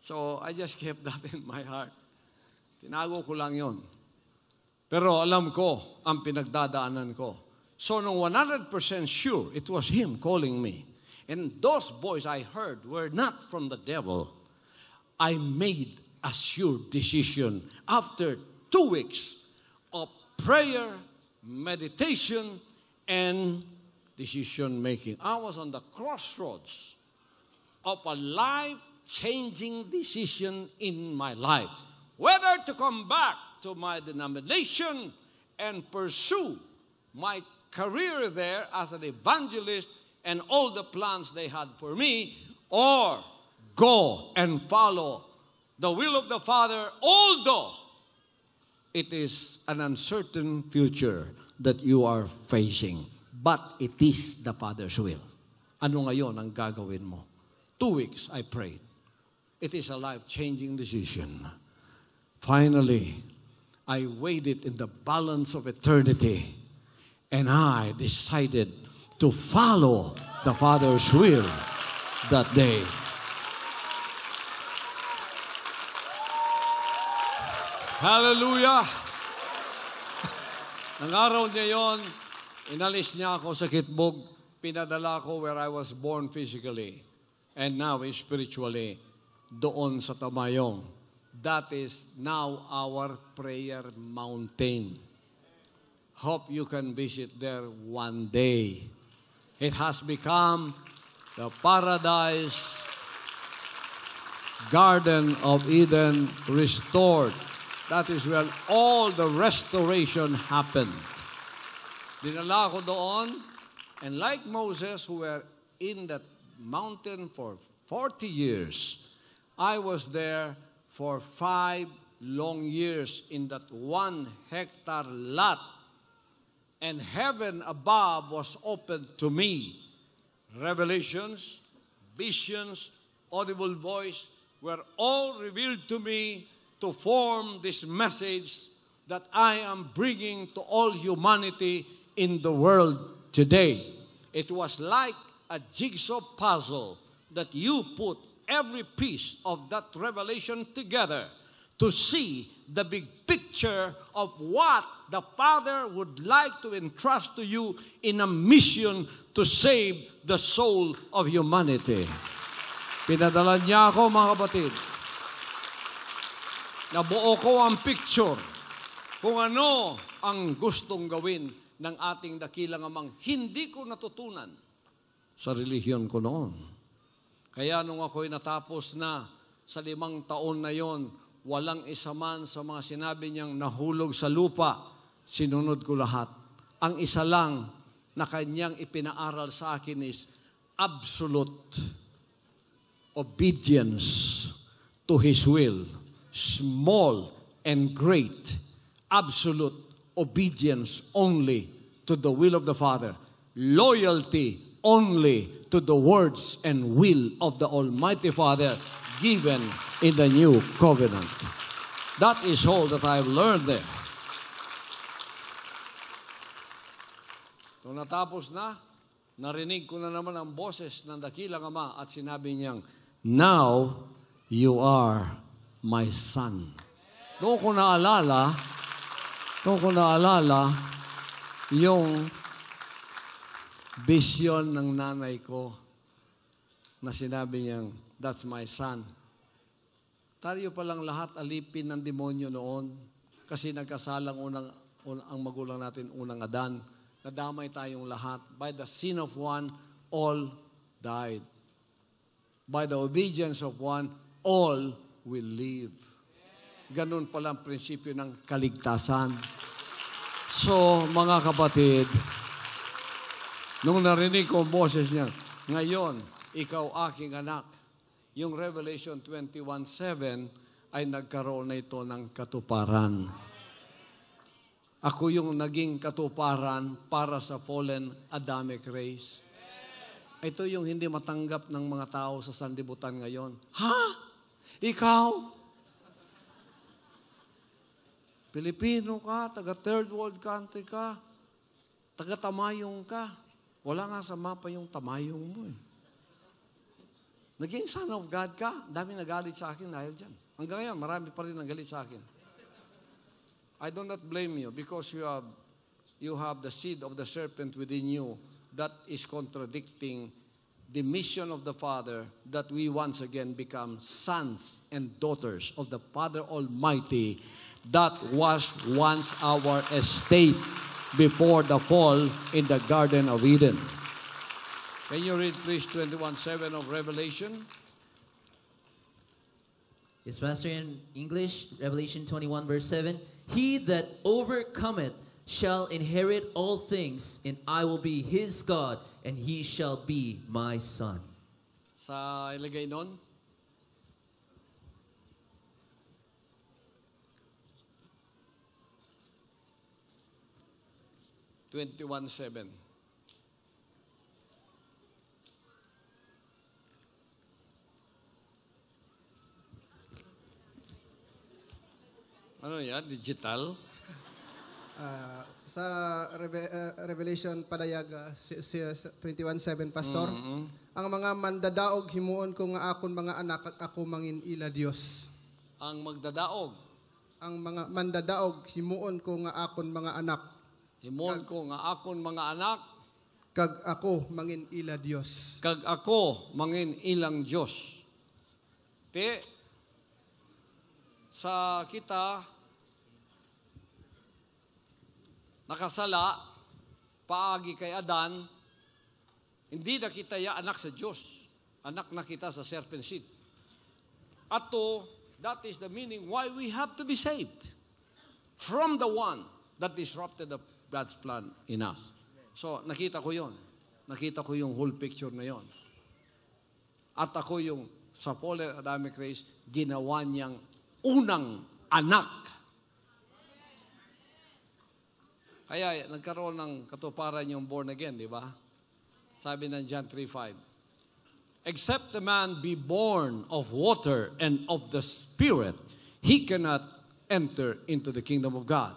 So, I just kept that in my heart. Tinago ko lang yon. Pero alam ko ang pinagdadaanan ko. So, nung 100% sure, it was Him calling me. And those voices I heard were not from the devil. I made a sure decision after two weeks of prayer, meditation, and decision making. I was on the crossroads of a life changing decision in my life. Whether to come back to my denomination and pursue my career there as an evangelist and all the plans they had for me, or go and follow the will of the Father, although it is an uncertain future that you are facing. But it is the Father's will. Ano ngayon ang gagawin mo? Two weeks I prayed. It is a life-changing decision. Finally, I weighed it in the balance of eternity and I decided to follow the Father's will that day. Hallelujah! Nang araw niya yon, inalis niya ako sa kitbog, pinadala ko where I was born physically and now spiritually doon sa Tamayong. That is now our prayer mountain. Hope you can visit there one day. It has become the paradise Garden of Eden restored. That is where all the restoration happened. Dinala ko doon, and like Moses, who were in that mountain for 40 years, I was there for five long years in that one hectare lot. And heaven above was opened to me. Revelations, visions, audible voice were all revealed to me to form this message that I am bringing to all humanity in the world today. It was like a jigsaw puzzle that you put every piece of that revelation together to see the big picture of what the Father would like to entrust to you in a mission to save the soul of humanity. Pinadala niya ako, mga kapatid. Nabuo ko ang picture kung ano ang gustong gawin ng ating dakilang amang hindi ko natutunan sa relihiyon ko noon. Kaya nung ako'y natapos na sa limang taon na yon, walang isa man sa mga sinabi niyang nahulog sa lupa, sinunod ko lahat. Ang isa lang na kanyang ipinaaral sa akin is absolute obedience to His will, small and great, absolute obedience only to the will of the Father, loyalty only to the words and will of the Almighty Father given in the new covenant. That is all that I've learned there. Nung natapos na, narinig ko na naman ang boses ng dakilang ama at sinabi niyang, Now you are my son. Doon ko naalala, doon ko naalala yung vision ng nanay ko na sinabi niyang, that's my son. Tayo palang lahat alipin ng demonyo noon kasi nagkasalang unang, unang ang magulang natin unang Adan. Nadamay tayong lahat. By the sin of one, all died. By the obedience of one, all will live. Ganun pala ang prinsipyo ng kaligtasan. So, mga kapatid, nung narinig ko ang boses niya, ngayon, ikaw aking anak. Yung Revelation 21.7 ay nagkaroon na ito ng katuparan. Ako yung naging katuparan para sa fallen Adamic race. Ito yung hindi matanggap ng mga tao sa sandibutan ngayon. Ha? Ikaw? Pilipino ka, taga third world country ka, taga tamayong ka. Wala nga sa mapa yung tamayong mo eh. Naging son of God ka, dami nagalit sa akin dahil dyan. Hanggang ngayon, marami pa rin nagalit sa akin. I do not blame you because you have you have the seed of the serpent within you that is contradicting the mission of the Father that we once again become sons and daughters of the Father Almighty that was once our estate before the fall in the Garden of Eden. Can you read please 21.7 of Revelation? Yes, Pastor, in English, Revelation 21, verse 7 He that overcometh shall inherit all things, and I will be his God, and he shall be my son. Sa ilagay nun? Twenty-one seven. Ano yan? Digital? Ah, sa Reve- ah, Revelation padayag ah, si, si, sa 21:7 pastor ang mga mandadaog himuon ko nga akon mga anak at ako mangin ila Dios Ang magdadaog. ang mga mandadaog himuon ko nga akon mga anak Himon ko nga akon mga anak, kag ako mangin ila Dios kag ako mangin ilang Diyos. Te, sa kita, nakasala, paagi kay Adan, hindi na kita ya anak sa Diyos. Anak na kita sa serpent seed. Ato, that is the meaning why we have to be saved. From the one that disrupted the God's plan in us. So, nakita ko yon. Nakita ko yung whole picture na yon. At ako yung sa fallen Adamic race, ginawa niyang unang anak. Kaya nagkaroon ng katuparan yung born again, di ba? Sabi ng John 3.5, Except a man be born of water and of the Spirit, he cannot enter into the kingdom of God.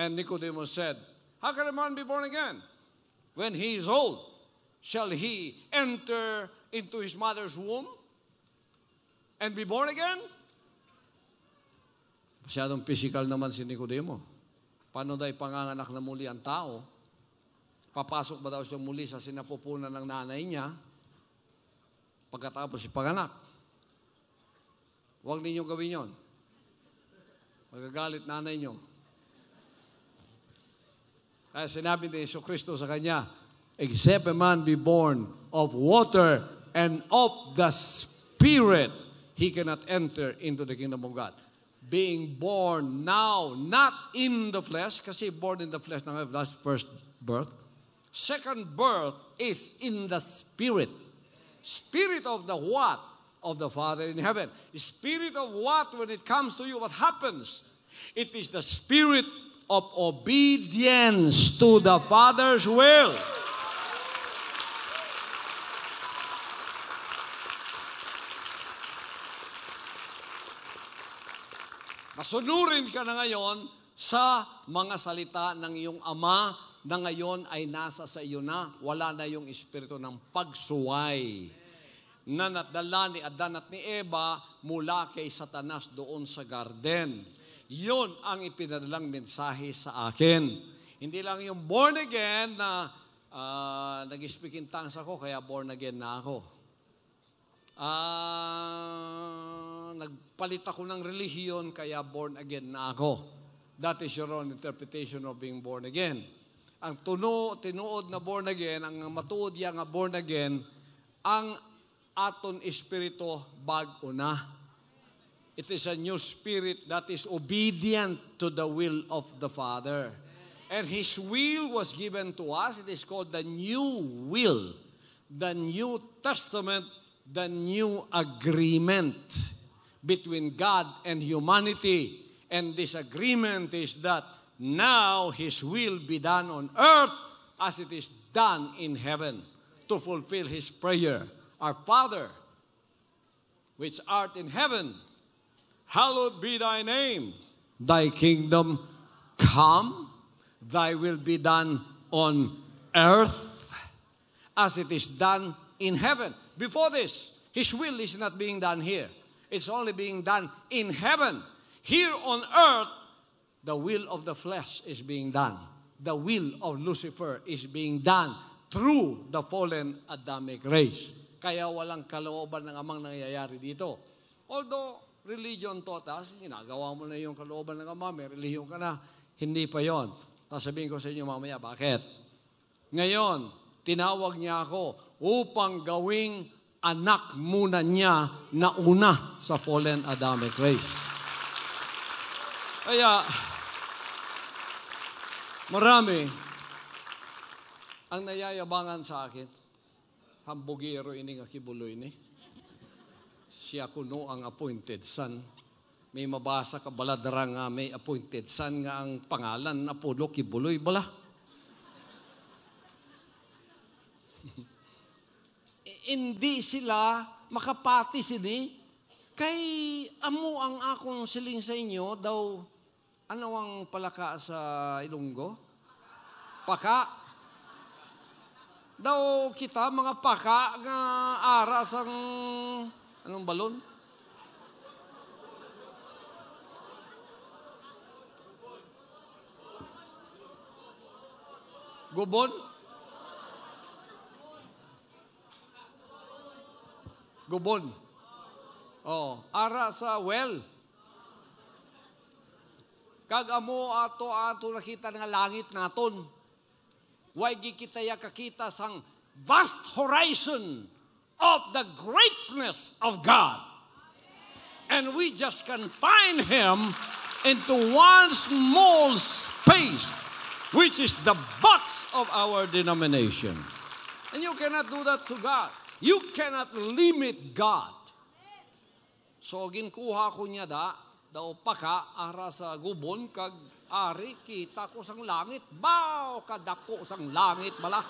And Nicodemus said, How can a man be born again? When he is old, shall he enter into his mother's womb and be born again? Masyadong physical naman si Nicodemo. Paano daw panganganak na muli ang tao? Papasok ba daw siya muli sa sinapupunan ng nanay niya pagkatapos ipanganak? Huwag ninyong gawin yon. Magagalit nanay niyo. Kaya sinabi ni Yesu Kristo sa kanya, Except a man be born of water and of the Spirit, he cannot enter into the kingdom of God. Being born now, not in the flesh, kasi born in the flesh, na that's first birth. Second birth is in the Spirit. Spirit of the what? Of the Father in heaven. Spirit of what when it comes to you? What happens? It is the spirit of obedience to the Father's will. Masunurin ka na ngayon sa mga salita ng iyong ama na ngayon ay nasa sa iyo na. Wala na yung espiritu ng pagsuway na nadala ni Adan at ni Eva mula kay Satanas doon sa garden. Yun ang ipinadalang mensahe sa akin. Hindi lang yung born again na uh, nag-speak in tongues ako, kaya born again na ako. Ah, nagpalit ako ng relihiyon, kaya born again na ako. That is your own interpretation of being born again. Ang tuno, tinuod na born again, ang matuod ya nga born again, ang aton espiritu bag-o na. It is a new spirit that is obedient to the will of the Father. And His will was given to us. It is called the new will, the New Testament, the new agreement between God and humanity. And this agreement is that now His will be done on earth as it is done in heaven to fulfill His prayer. Our Father, which art in heaven, hallowed be thy name. Thy kingdom come, thy will be done on earth as it is done in heaven. Before this, his will is not being done here. It's only being done in heaven. Here on earth, the will of the flesh is being done. The will of Lucifer is being done through the fallen Adamic race. Kaya walang kalooban ng amang nangyayari dito. Although, religion taught us, ginagawa mo na yung kalooban ng ama, may religion ka na. Hindi pa yon. Sasabihin ko sa inyo mamaya, bakit? Ngayon, tinawag niya ako upang gawing anak muna niya na una sa fallen Adamic race. Kaya, marami ang nayayabangan sa akin. Hambugero ini nga kibuloy ni. Siya kuno ang appointed son. May mabasa ka baladara nga may appointed son nga ang pangalan Apollo kibuloy bala. <laughs> Hindi sila makapati sini kay amo ang akong siling sa inyo daw ano ang palaka sa Ilonggo? Paka. Daw kita mga paka nga aras ang anong balon? Gubon? Gubon. Oh, ara sa well. Kag amo ato ato nakita nga langit naton. Why gi kita ya kakita sang vast horizon of the greatness of God. And we just confine him into one small space, which is the box of our denomination. And you cannot do that to God. You cannot limit God. So ginkuha ko niya da, daw pa ka, ara sa gubon, kag ari, kita ko sang langit, baw, kadako sang langit, bala.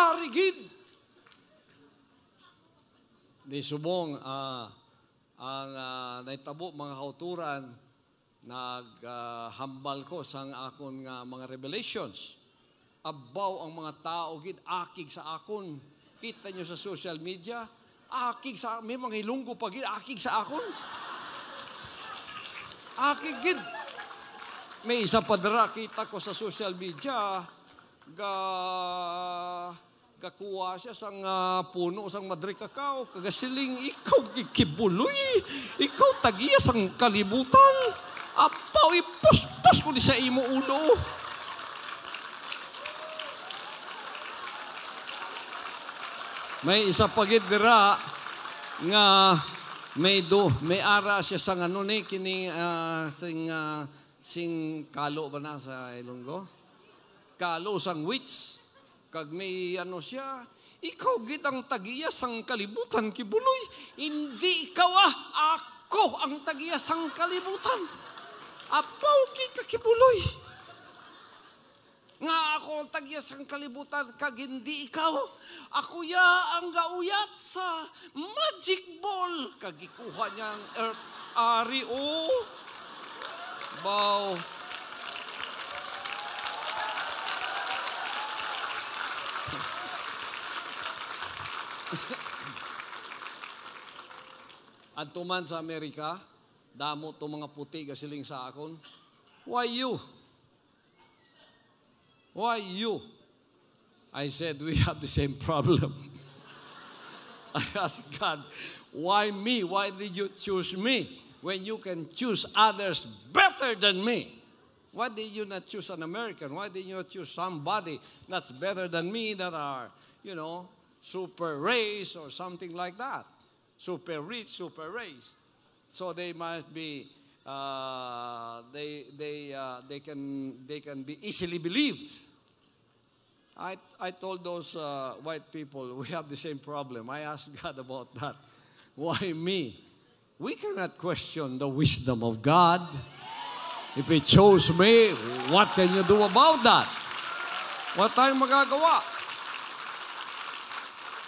Ari gid. Di subong, ah, ang uh, naitabo mga kauturan, naghambal ko sang akon nga mga revelations. Abaw ang mga tao gid akig sa akon. Kita nyo sa social media, akig sa may mga hilunggo pa gid akig sa akon. Akig gid. May isa pa dara kita ko sa social media ga gakuha siya sang ah, puno sang madre kakao. Kagasiling ikaw gikibuloy ikaw tagiya sang kalibutan. Apaw ipuspos ko di sa imo ulo. May isa pagid dira nga may do may ara siya sang ano ni kini ah, sing ah, sing kalo ba na sa Ilonggo? Kalo sang witch kag may ano siya ikaw gid ang tagiya sang kalibutan kibuloy hindi ikaw ah. Ako ang tagiya sang kalibutan apaw ki ka kibuloy nga ako ang tagiya sang kalibutan kag hindi ikaw. Ako ya ang gauyat sa magic ball. Kag ikuha niyang earth ari o Baw. Adto man sa Amerika, damo to mga puti gasiling sa akon. Why you? Why you? I said, we have the same problem. <laughs> I asked God, why me? Why did you choose me when you can choose others better than me? Why did you not choose an American? Why did you not choose somebody that's better than me that are, you know, super race or something like that? Super rich, super race. So they must be, uh, they, they, uh, they, can, they can be easily believed. I, I told those uh, white people, <laughs> we have the same problem. I asked God about that. Why me? We cannot question the wisdom of God. If He chose me, what can you do about that? What tayong magagawa?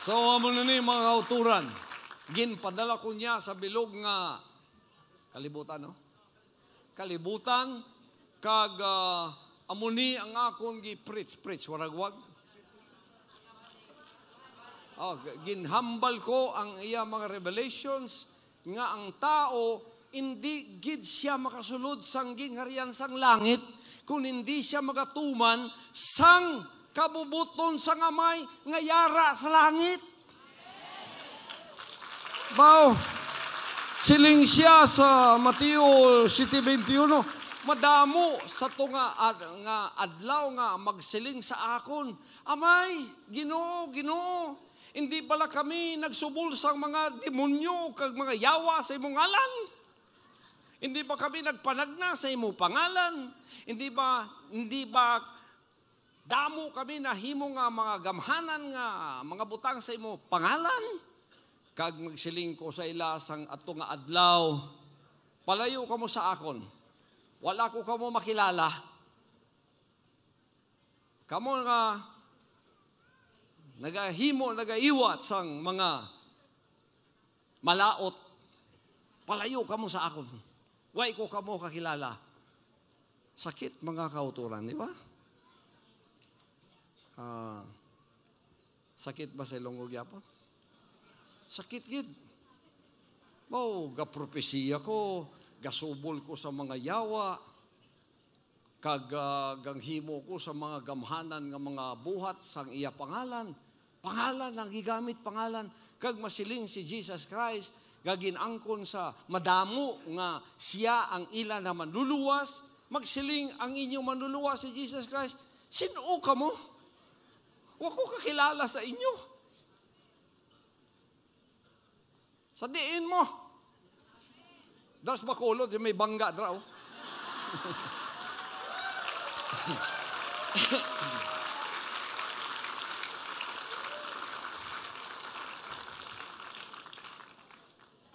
So, amo na ni mga kauturan. Ginpadala ko niya sa bilog nga kalibutan, no? Kalibutan, kag uh, amuni ang akong gi-preach, preach, waragwag. Oh, ginhambal ko ang iya mga revelations nga ang tao hindi gid siya makasulod sang gingharian sang langit kung hindi siya magatuman sang kabubuton sang amay nga yara sa langit. Bao, siling siya sa Mateo 7:21, madamo sa to nga, ad, nga adlaw nga magsiling sa akon. Amay, Ginoo, Ginoo, hindi pala kami nagsubol sa mga demonyo kag mga yawa sa imong ngalan. Hindi ba kami nagpanagna sa imong pangalan? Hindi ba hindi ba damo kami na himo nga mga gamhanan nga mga butang sa imong pangalan? Kag magsiling ko sa ila sang ato nga adlaw, palayo kamo sa akon. Wala ko kamo makilala. Kamo nga nagahimo, nagaiwat sang mga malaot, palayo ka mo sa akon. Way ko ka mo kakilala. Sakit mga kauturan, di ba? Ah, sakit ba sa ilong gyapon? Sakit gid. Oh, gapropesiya ko, gasubol ko sa mga yawa, kag uh, ganghimo ko sa mga gamhanan nga mga buhat sang iya pangalan. Pangalan ang gigamit pangalan. Kag masiling si Jesus Christ gaginangkon sa madamo nga siya ang ila na manluluwas. Magsiling ang inyong manluluwas si Jesus Christ. Sino ka mo? Wa ko kakilala sa inyo sa diin mo Dras bakulod, yung may bangga dra. Oh. <laughs>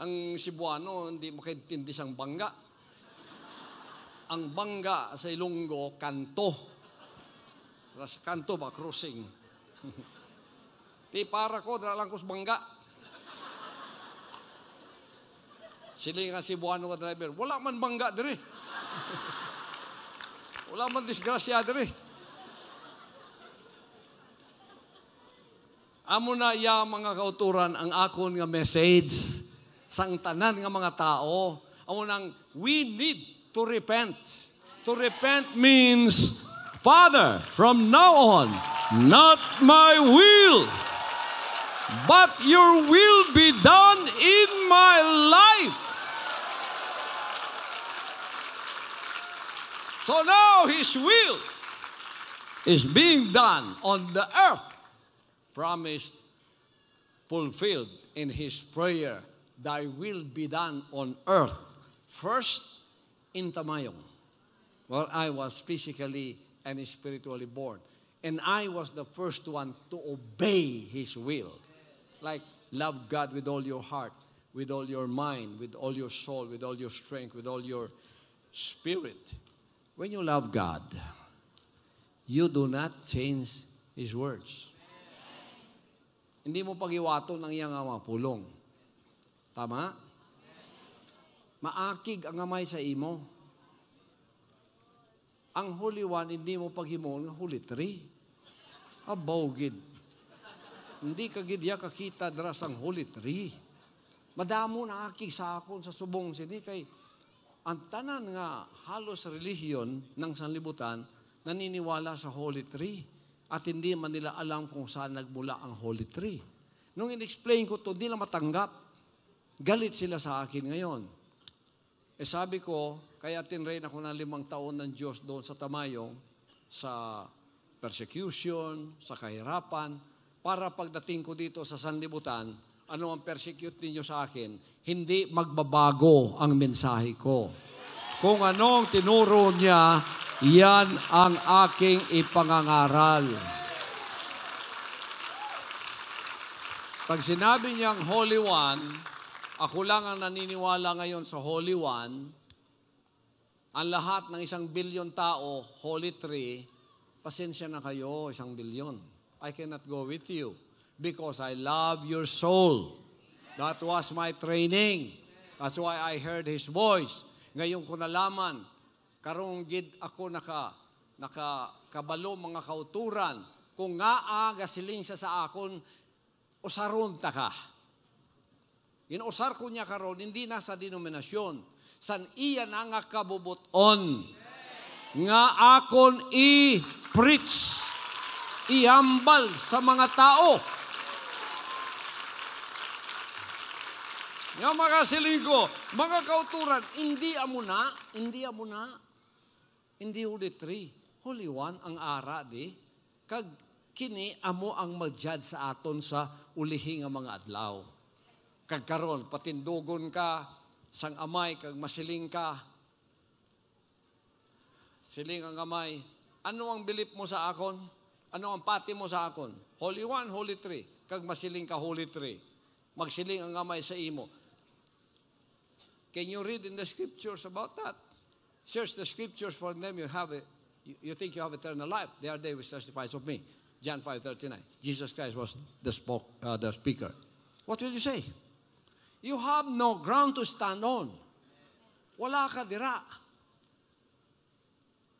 Ang Cebuano, hindi makaintindi siyang bangga. Ang bangga sa Ilonggo, kanto. Kanto ba, crossing. <laughs> Ti para ko, dra lang bangga. Sili nga Cebuano nga driver, wala man bangga diri. wala man disgrasya diri. Amo na ya mga kauturan ang akon nga message sang tanan nga mga tao. Amo nang we need to repent. To repent means Father, from now on, not my will, but your will be done in my life. So now his will is being done on the earth, promised, fulfilled in his prayer, Thy will be done on earth, first in Tamayong, where I was physically and spiritually born. And I was the first one to obey his will. Like, love God with all your heart, with all your mind, with all your soul, with all your strength, with all your spirit. When you love God, you do not change His words. Hindi mo pagiwato ng iyang mga pulong. Tama? Maakig ang amay sa imo. Ang Holy One, hindi mo paghimo ng Holy Tree. Abawgid. Hindi ka gidya kakita dras ang Holy Tree. Madamo na akig sa akon sa subong sini kay ang tanan nga halos relihiyon ng sanlibutan naniniwala sa Holy Tree at hindi man nila alam kung saan nagmula ang Holy Tree. Nung in-explain ko to, di na matanggap. Galit sila sa akin ngayon. Eh sabi ko, kaya tinrain ako ng limang taon ng Diyos doon sa Tamayong, sa persecution, sa kahirapan, para pagdating ko dito sa sanlibutan, ano ang persecute ninyo sa akin, hindi magbabago ang mensahe ko. Kung anong tinuro niya, yan ang aking ipangangaral. Pag sinabi niyang Holy One, ako lang ang naniniwala ngayon sa Holy One, ang lahat ng isang bilyon tao, Holy Three, pasensya na kayo, isang bilyon. I cannot go with you because I love your soul. That was my training. That's why I heard His voice. Ngayon ko nalaman, karong gid ako naka, naka kabalo mga kauturan, kung nga aga siling sa sa akon, usaron ta ka. Inusar ko niya karon hindi na sa denominasyon. San iya na nga kabubuton. Nga akon i-preach. Ihambal sa mga tao. Nga mga silinggo, mga kauturan, hindi amo na, hindi amo na, hindi Holy Three. Holy One ang ara di. Kag kini amo ang mag-judge sa aton sa ulihi nga mga adlaw. Kag karon patindugon ka sang amay kag masiling ka. Siling ang amay. Ano ang bilip mo sa akon? Ano ang pati mo sa akon? Holy One, Holy Three. Kag masiling ka Holy Three. Magsiling ang amay sa imo. Can you read in the scriptures about that? Search the scriptures for them. You have it. You, you think you have eternal life. They are they which testifies of me. John 5:39. Jesus Christ was the spoke, uh, the speaker. What will you say? You have no ground to stand on. Wala ka dira.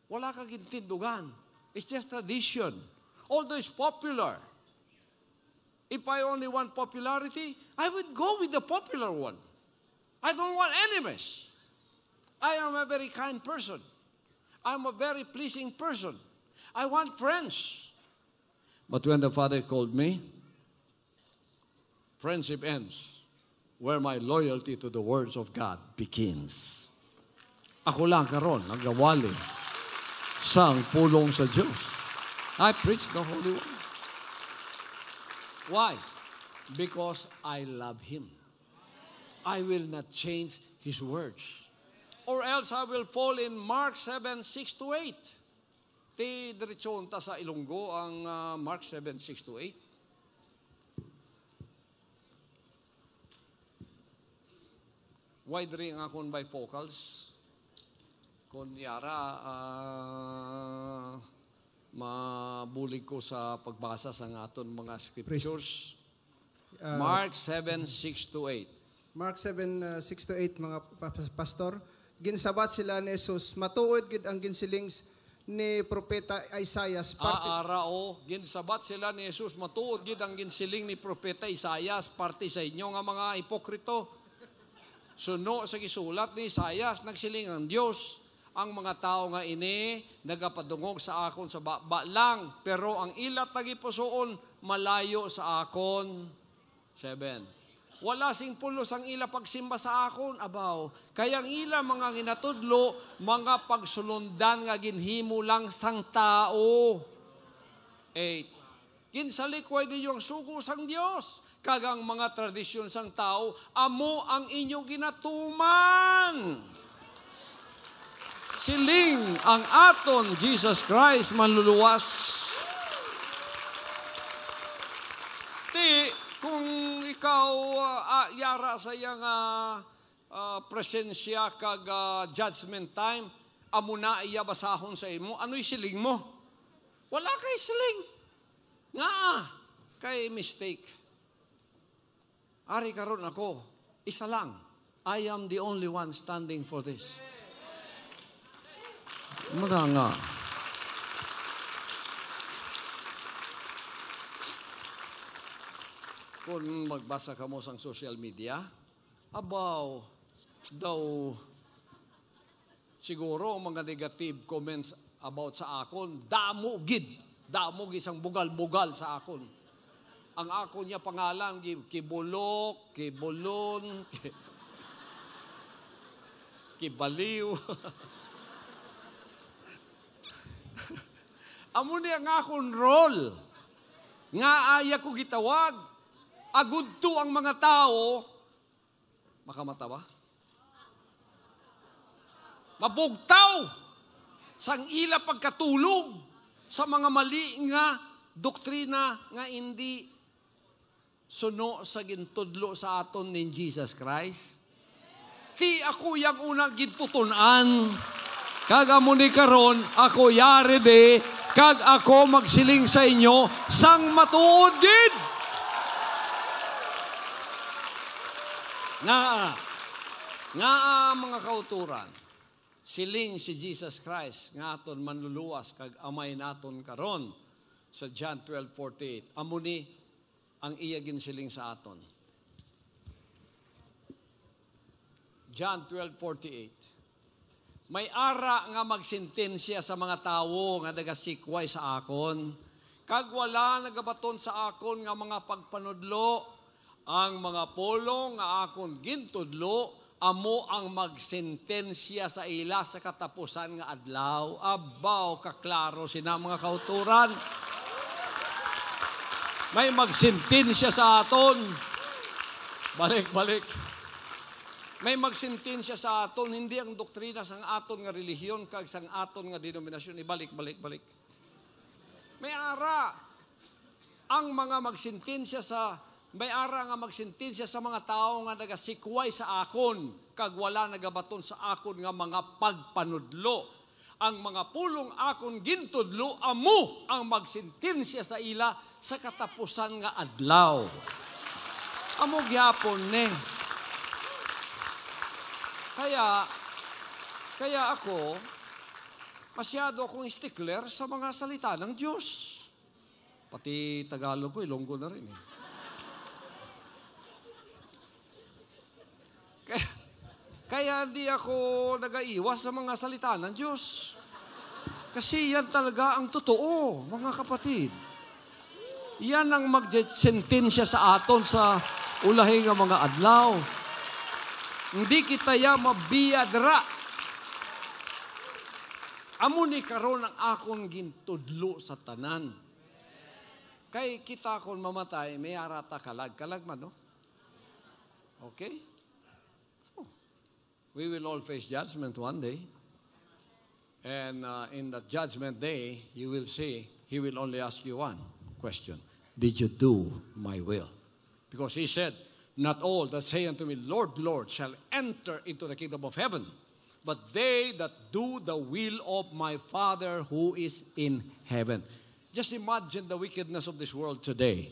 Wala ka gintindugan. It's just tradition. Although it's popular. If I only want popularity, I would go with the popular one. I don't want enemies. I am a very kind person. I'm a very pleasing person. I want friends. But when the Father called me, friendship ends where my loyalty to the words of God begins. Ako lang karon nagawali sang pulong sa Diyos. I preach the Holy Word. Why? Because I love Him. I will not change His words. Or else I will fall in Mark 7, 6 to 8. Ti diretsyon ta sa Ilonggo ang ah, Mark 7, 6 to 8. Wide ring akong bifocals. Kung yara, ah, mabulig ko sa pagbasa sa aton mga scriptures. Uh, Mark 7, 6 to 8. Mark 7, uh, 6 to 8, mga pa- pa- pastor. Ginsabat sila ni Jesus, matuod gid ang ginsiling ni Propeta Isaiah. Parte, Aara o, ginsabat sila ni Jesus, matuod gid ang ginsiling ni Propeta Isayas, parte sa inyo nga mga ipokrito. Suno sa gisulat ni Isayas, nagsiling ang Dios, ang mga tao nga ini nagapadungog sa akon sa baba lang, pero ang ilat nagipusoon malayo sa akon. Seven. Wala sing pulos ang ila pagsimba sa akon, abaw. Kayang ila mga ginatudlo, mga pagsulundan nga ginhimo lang sang tao. Eight. Kinsalikway ninyo ang sugo sang Dios. Kagang mga tradisyon sang tao, amo ang inyong ginatuman. Siling ang aton Jesus Christ manluluwas. Ti, kung ikaw ah, yara sa iyang ah, ah, presensya kag ah, judgment time, amo na iya basahon sa imo, ano'y siling mo? Wala kay siling. Nga, kay mistake. Ari karon ako, isa lang. I am the only one standing for this. Mga nga. Kung magbasa ka mo sa social media, abaw, daw, siguro mga negative comments about sa akon, damo gid, damo isang bugal-bugal sa akon. Ang ako niya pangalan, kibulok, kibulon, ki, kibaliw. <laughs> Amo ni ang akong role. Nga aya ko gitawag. Agud to ang mga tao. Makamata ba? Mabugtaw sang ila pagkatulog sa mga mali nga doktrina nga hindi suno sa gintudlo sa aton ni Jesus Christ. Ti ako yang unang gintutunan. Kag amo ni karon ako yari de kag ako magsiling sa inyo sang matuod gid. Nga nga mga kauturan siling si Jesus Christ nga aton manluluwas kag amay naton karon sa John 12:48 amo ni ang iya ginsiling sa aton. John 12:48 May ara nga magsintensya sa mga tawo nga nagasikway sa akon. Kag wala nagabaton sa akon nga mga pagpanudlo ang mga pulong nga akon gintudlo amo ang magsentensya sa ila sa katapusan nga adlaw. Abaw kaklaro sina mga kauturan. May magsentensya sa aton. Balik balik may magsentensya sa aton, hindi ang doktrina sang aton nga relihiyon kag sang aton nga denominasyon. Ibalik, balik, balik. May ara. Ang mga magsentensya sa may ara nga magsentensya sa mga tao nga nagasikway sa akon kag wala nagabaton sa akon nga mga pagpanudlo. Ang mga pulong akon gintudlo amo ang magsentensya sa ila sa katapusan nga adlaw. Amo gyapon ne. Kaya, kaya ako, masyado akong stickler sa mga salita ng Diyos. Pati Tagalog ko, Ilonggo na rin eh. Kaya, kaya hindi ako nagaiwas sa mga salita ng Diyos. Kasi yan talaga ang totoo, mga kapatid. Yan ang magsentensya sa aton sa ulahi nga mga adlaw. Hindi kita ya mabiyadra. Amo ni karon ang akong gintudlo sa tanan. Kay kita kon mamatay, may arata kalag. Kalag man, no? Okay? We will all face judgment one day. And uh, in that judgment day, you will see, he will only ask you one question Did you do my will? Because he said, Not all that say unto me, Lord, Lord, shall enter into the kingdom of heaven, but they that do the will of my Father who is in heaven. Just imagine the wickedness of this world today.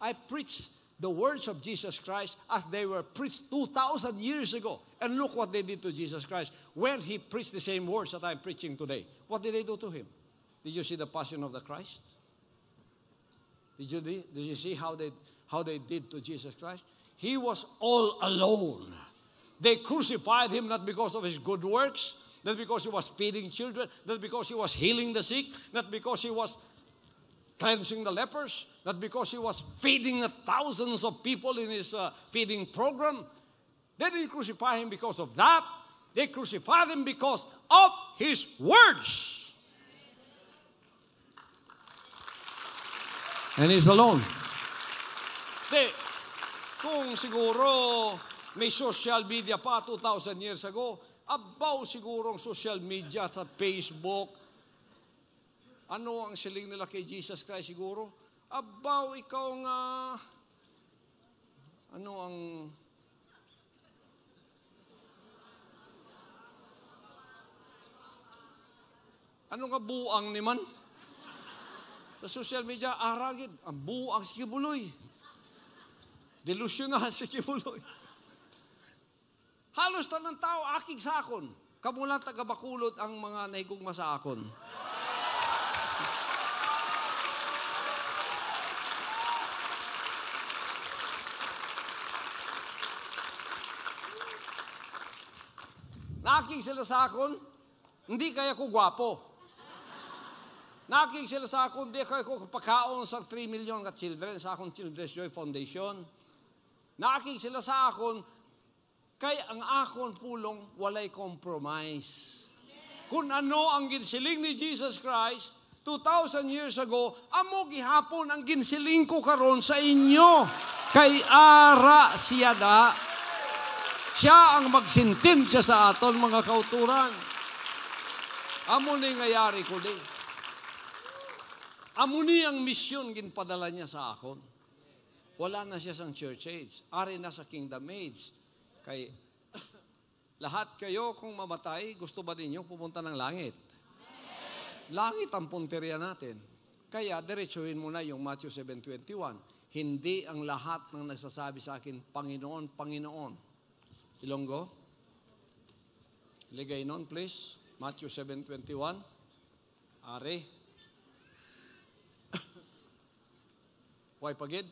I preach the words of Jesus Christ as they were preached 2,000 years ago. And look what they did to Jesus Christ when he preached the same words that I'm preaching today. What did they do to him? Did you see the passion of the Christ? Did you, did you see how they, how they did to Jesus Christ? He was all alone. They crucified him not because of his good works, not because he was feeding children, not because he was healing the sick, not because he was cleansing the lepers, not because he was feeding thousands of people in his uh, feeding program. They didn't crucify him because of that. They crucified him because of his words. And he's alone. Di, kung siguro may social media pa 2,000 years ago, abaw siguro ang social media sa Facebook, ano ang siling nila kay Jesus Christ siguro? Abaw, ikaw nga, ano ang, ano nga buang ni man? Sa social media, aragid, ang buang si Kibuloy. Delusional si Kibuloy. Halos tanang tao, akig sa akon. Kamulang taga-bakulod ang mga nahigugma sa akon. Nakik sila sa akon, hindi kaya ko gwapo. Nakik sila sa akon, hindi kaya ko pagkaon sa 3 million ka children sa akong Children's Joy Foundation. Nakik sila sa akon, kay ang akon pulong walay compromise. Kung ano ang ginsiling ni Jesus Christ 2,000 years ago, amo gihapon ang ginsiling ko karon sa inyo. Kay ara siya da. Siya ang magsintensya sa aton mga kauturan. Amo ni ngayari ko di. Amo ni ang misyon ginpadala niya sa akon. Wala na siya sa church age. Ari na sa kingdom age. Kay lahat kayo kung mamatay, gusto ba ninyo pumunta ng langit? Langit ang punteriya natin. Kaya diretsuhin mo na yung Matthew 7.21. Hindi ang lahat ng nagsasabi sa akin, Panginoon, Panginoon. Ilonggo? Ligay nun, please. Matthew 7.21. Are. <coughs> Why pagid?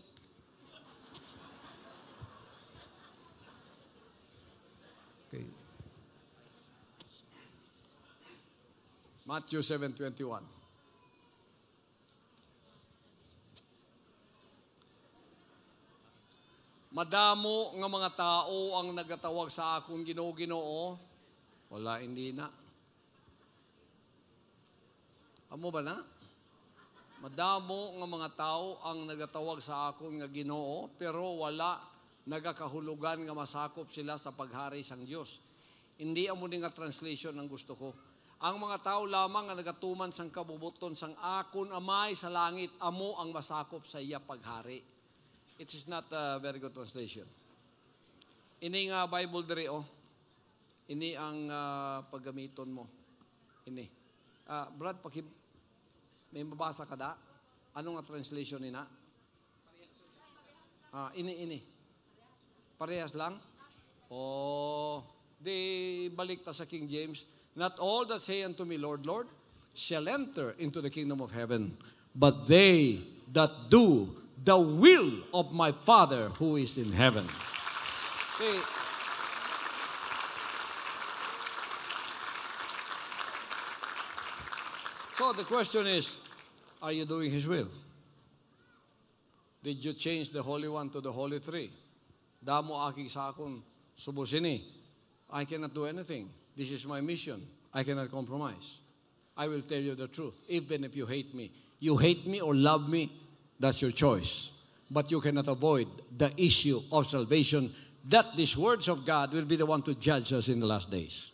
Okay. Matthew 7.21. Madamo nga mga tao ang nagatawag sa akong Ginoo Ginoo. Wala, hindi na. Amo ba na? Madamo nga mga tao ang nagatawag sa akon nga Ginoo, pero wala nagakahulugan nga masakop sila sa paghari sang Dios. Hindi amo ni nga translation ang gusto ko. Ang mga tao lamang nga nagatuman sang kabubuton sang akon amay sa langit, amo ang masakop sa iya paghari. It is not a very good translation. Ini nga Bible diri oh. Ini ang ah, paggamiton mo. Ini. Ah, Brad, paki may mabasa ka da? Ano nga translation nina? Ah, ini ini. Parehas lang? Oh, di balik ta sa King James. Not all that say unto me, Lord, Lord, shall enter into the kingdom of heaven, but they that do the will of my Father who is in heaven. Okay. So the question is, are you doing His will? Did you change the Holy One to the Holy Three? damo aki sa akon subusini. I cannot do anything. This is my mission. I cannot compromise. I will tell you the truth, even if you hate me. You hate me or love me, that's your choice. But you cannot avoid the issue of salvation that these words of God will be the one to judge us in the last days.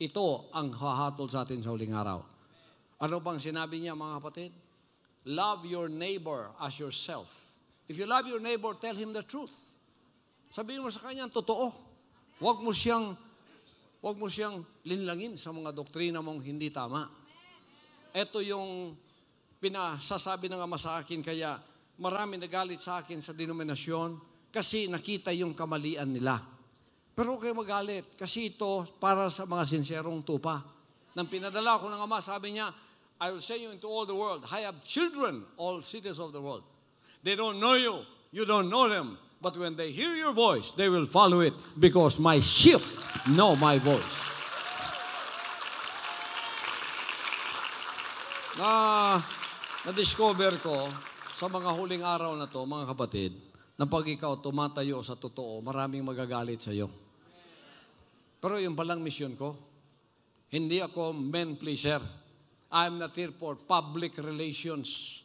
Ito ang hahatol sa atin sa huling araw. Ano bang sinabi niya mga kapatid? Love your neighbor as yourself. If you love your neighbor, tell him the truth. Sabihin mo sa kanya ang totoo. Huwag mo siyang huwag mo siyang linlangin sa mga doktrina mong hindi tama. Ito yung pinasasabi ng Ama sa akin, kaya marami nagalit sa akin sa denominasyon kasi nakita yung kamalian nila. Pero kayo magalit kasi ito para sa mga sinserong tupa. Nang pinadala ko ng Ama, sabi niya, I will send you into all the world. I have children, all cities of the world. They don't know you. You don't know them. But when they hear your voice, they will follow it because my sheep know my voice. Na na-discover ko sa mga huling araw na to, mga kapatid, na pag ikaw tumatayo sa totoo, maraming magagalit sa iyo. Pero yung palang mission ko, hindi ako men pleaser. I'm not here for public relations.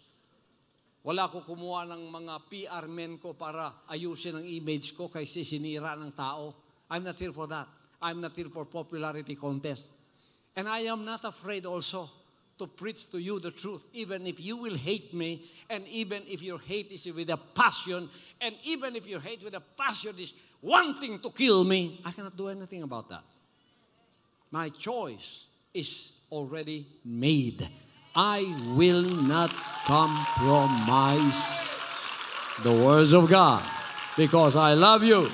Wala ko kumuha ng mga PR men ko para ayusin ang image ko kay sinira ng tao. I'm not here for that. I'm not here for popularity contest. And I am not afraid also to preach to you the truth, even if you will hate me, and even if your hate is with a passion, and even if your hate with a passion is wanting to kill me, I cannot do anything about that. My choice is already made. I will not compromise the words of God because I love you.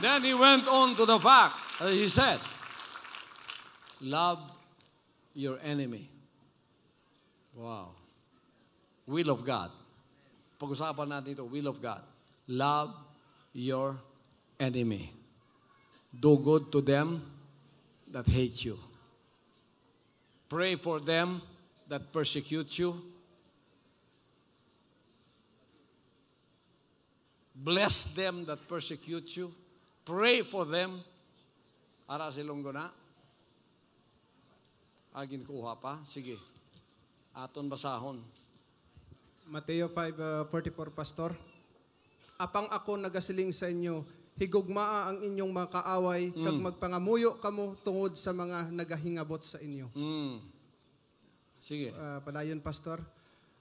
Then he went on to the fact, that he said, Love your enemy. Wow. Will of God. Pag-usapan natin ito, will of God. Love your enemy. Do good to them that hate you. Pray for them that persecute you. Bless them that persecute you. Pray for them. Ara silonggo na. Agin kuha pa. Sige. Aton basahon. Mateo 5:44 Pastor. Apang ako nagasiling sa inyo, higugmaa ang inyong mga kaaway kag magpangamuyo kamo tungod sa mga nagahingabot sa inyo. Mm. Sige. Ah, padayon Pastor.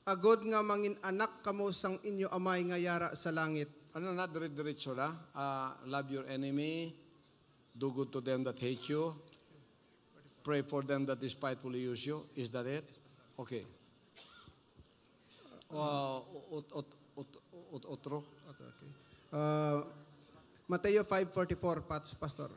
Agod nga mangin anak kamo sang inyo amay nga yara sa langit. Ano na, dire-diretso na? Ah, love your enemy. Do good to them that hate you. Pray for them that despitefully use you. Is that it? Okay. Uh, otro? Okay. Uh, Mateo 5:44 Pastor.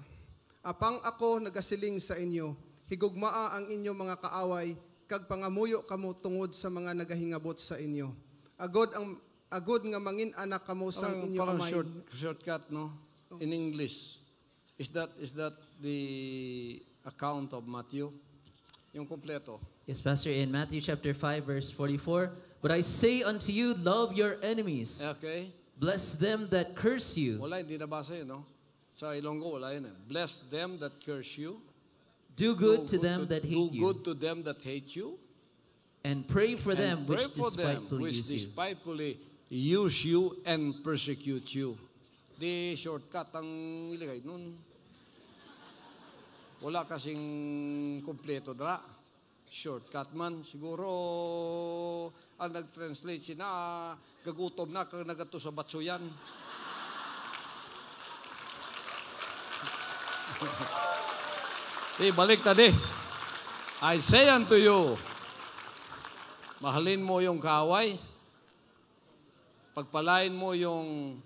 Apang ako nagasiling sa inyo, higugmaa ang inyong mga kaaway kag pangamuyo kamo tungod sa mga nagahingabot sa inyo. Agod ang agod nga mangin anak kamo sang Parang, inyo parang amay. short, shortcut, no? In English. Is that is that the account of Matthew? Yung kompleto. Yes, Pastor, in Matthew chapter 5, verse 44, But I say unto you, love your enemies, Okay? bless them that curse you, Wala, hindi nabasa yun, no? Sa Ilonggo, wala yun. Eh. Bless them that curse you. do good to them that do hate you, good to them that hate you. and pray for them and pray which for them despitefully which use you. despitefully use you and persecute you. Di shortcut ang iligay nun. Wala kasing kompleto dra. Shortcut man. Siguro ang nag-translate sina, gagutom na kag nagato sa batsuyan. <laughs> Di, balik tadi. I say unto you, mahalin mo yung kaway, pagpalain mo yung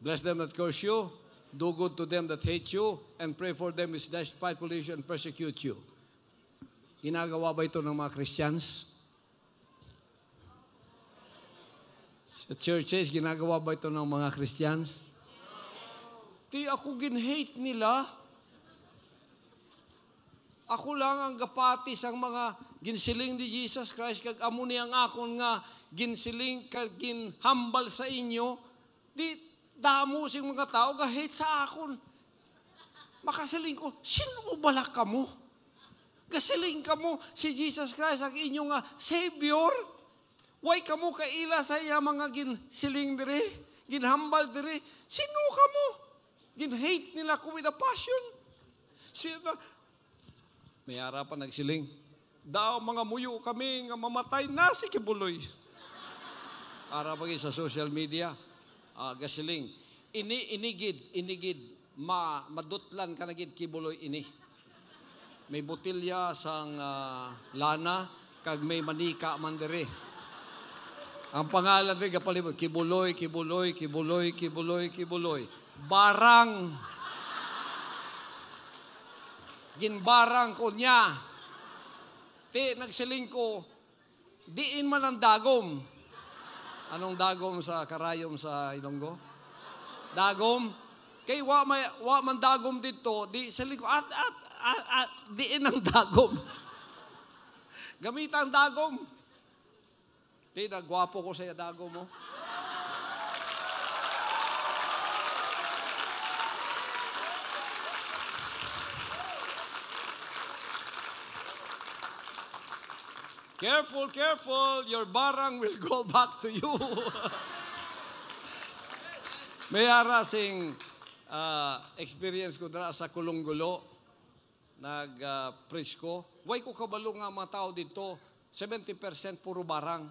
bless them that curse you, do good to them that hate you, and pray for them which despitefully and persecute you. Ginagawa ba ito ng mga Christians? Sa churches, ginagawa ba ito ng mga Christians? Di ako gin-hate nila. Ako lang ang gapatis ang mga ginsiling ni Jesus Christ kag amo ni ang akon nga ginsiling kag ginhambal sa inyo Di damo sing mga tao ga hate sa akon. Makasiling ko, sino bala ka mo? Gasiling ka mo si Jesus Christ ang inyong nga Savior. Why ka mo kaila sa iya mga ginsiling dire, ginhambal dire. Sino ka mo? Gin-hate nila ko with a passion. Sino? May harapan nagsiling. Daw mga muyo kami nga mamatay na si Kibuloy. Para pagi sa social media, ah, gasiling. Ini inigid, inigid ma madutlan ka nagid Kibuloy ini. May botilya sang ah, lana kag may manika man dire. Ang pangalan rin kapalibot, Kibuloy, Kibuloy, Kibuloy, Kibuloy, Kibuloy. Barang. Ginbarang ko niya. Ti, nagsiling ko, diin man ang dagom. Anong dagom sa karayom sa Ilonggo? Dagom? Kay wa, may, wa man dagom dito, di siling ko, at, at, at, at, diin ang dagom. <laughs> Gamit ang dagom. Ti, nagwapo ko sa dagom mo. Careful, careful. Your barang will go <laughs> back to you. May arasing ah, experience ko dira sa Kulunggulo. Nag-preach ko. Way ko kabalo nga mga tao dito, 70% puro barang.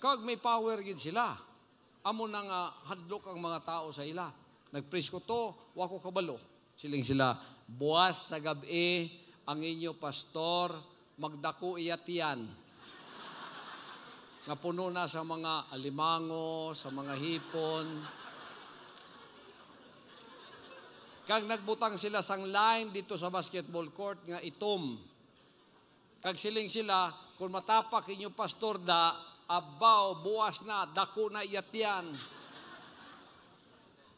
Kag may power gid sila. Amo na nga hadlok ang mga tao sa ila. Nag-preach ko to, wa ko kabalo. Siling sila, buwas sa gabi ang inyo pastor, magdako iyat yan. Nga puno na sa mga alimango, sa mga hipon. Kag nagbutang sila sang line dito sa basketball court nga itom. Kag siling sila, kung matapak inyo pastor da, abaw, buwas na, dako na iyat yan.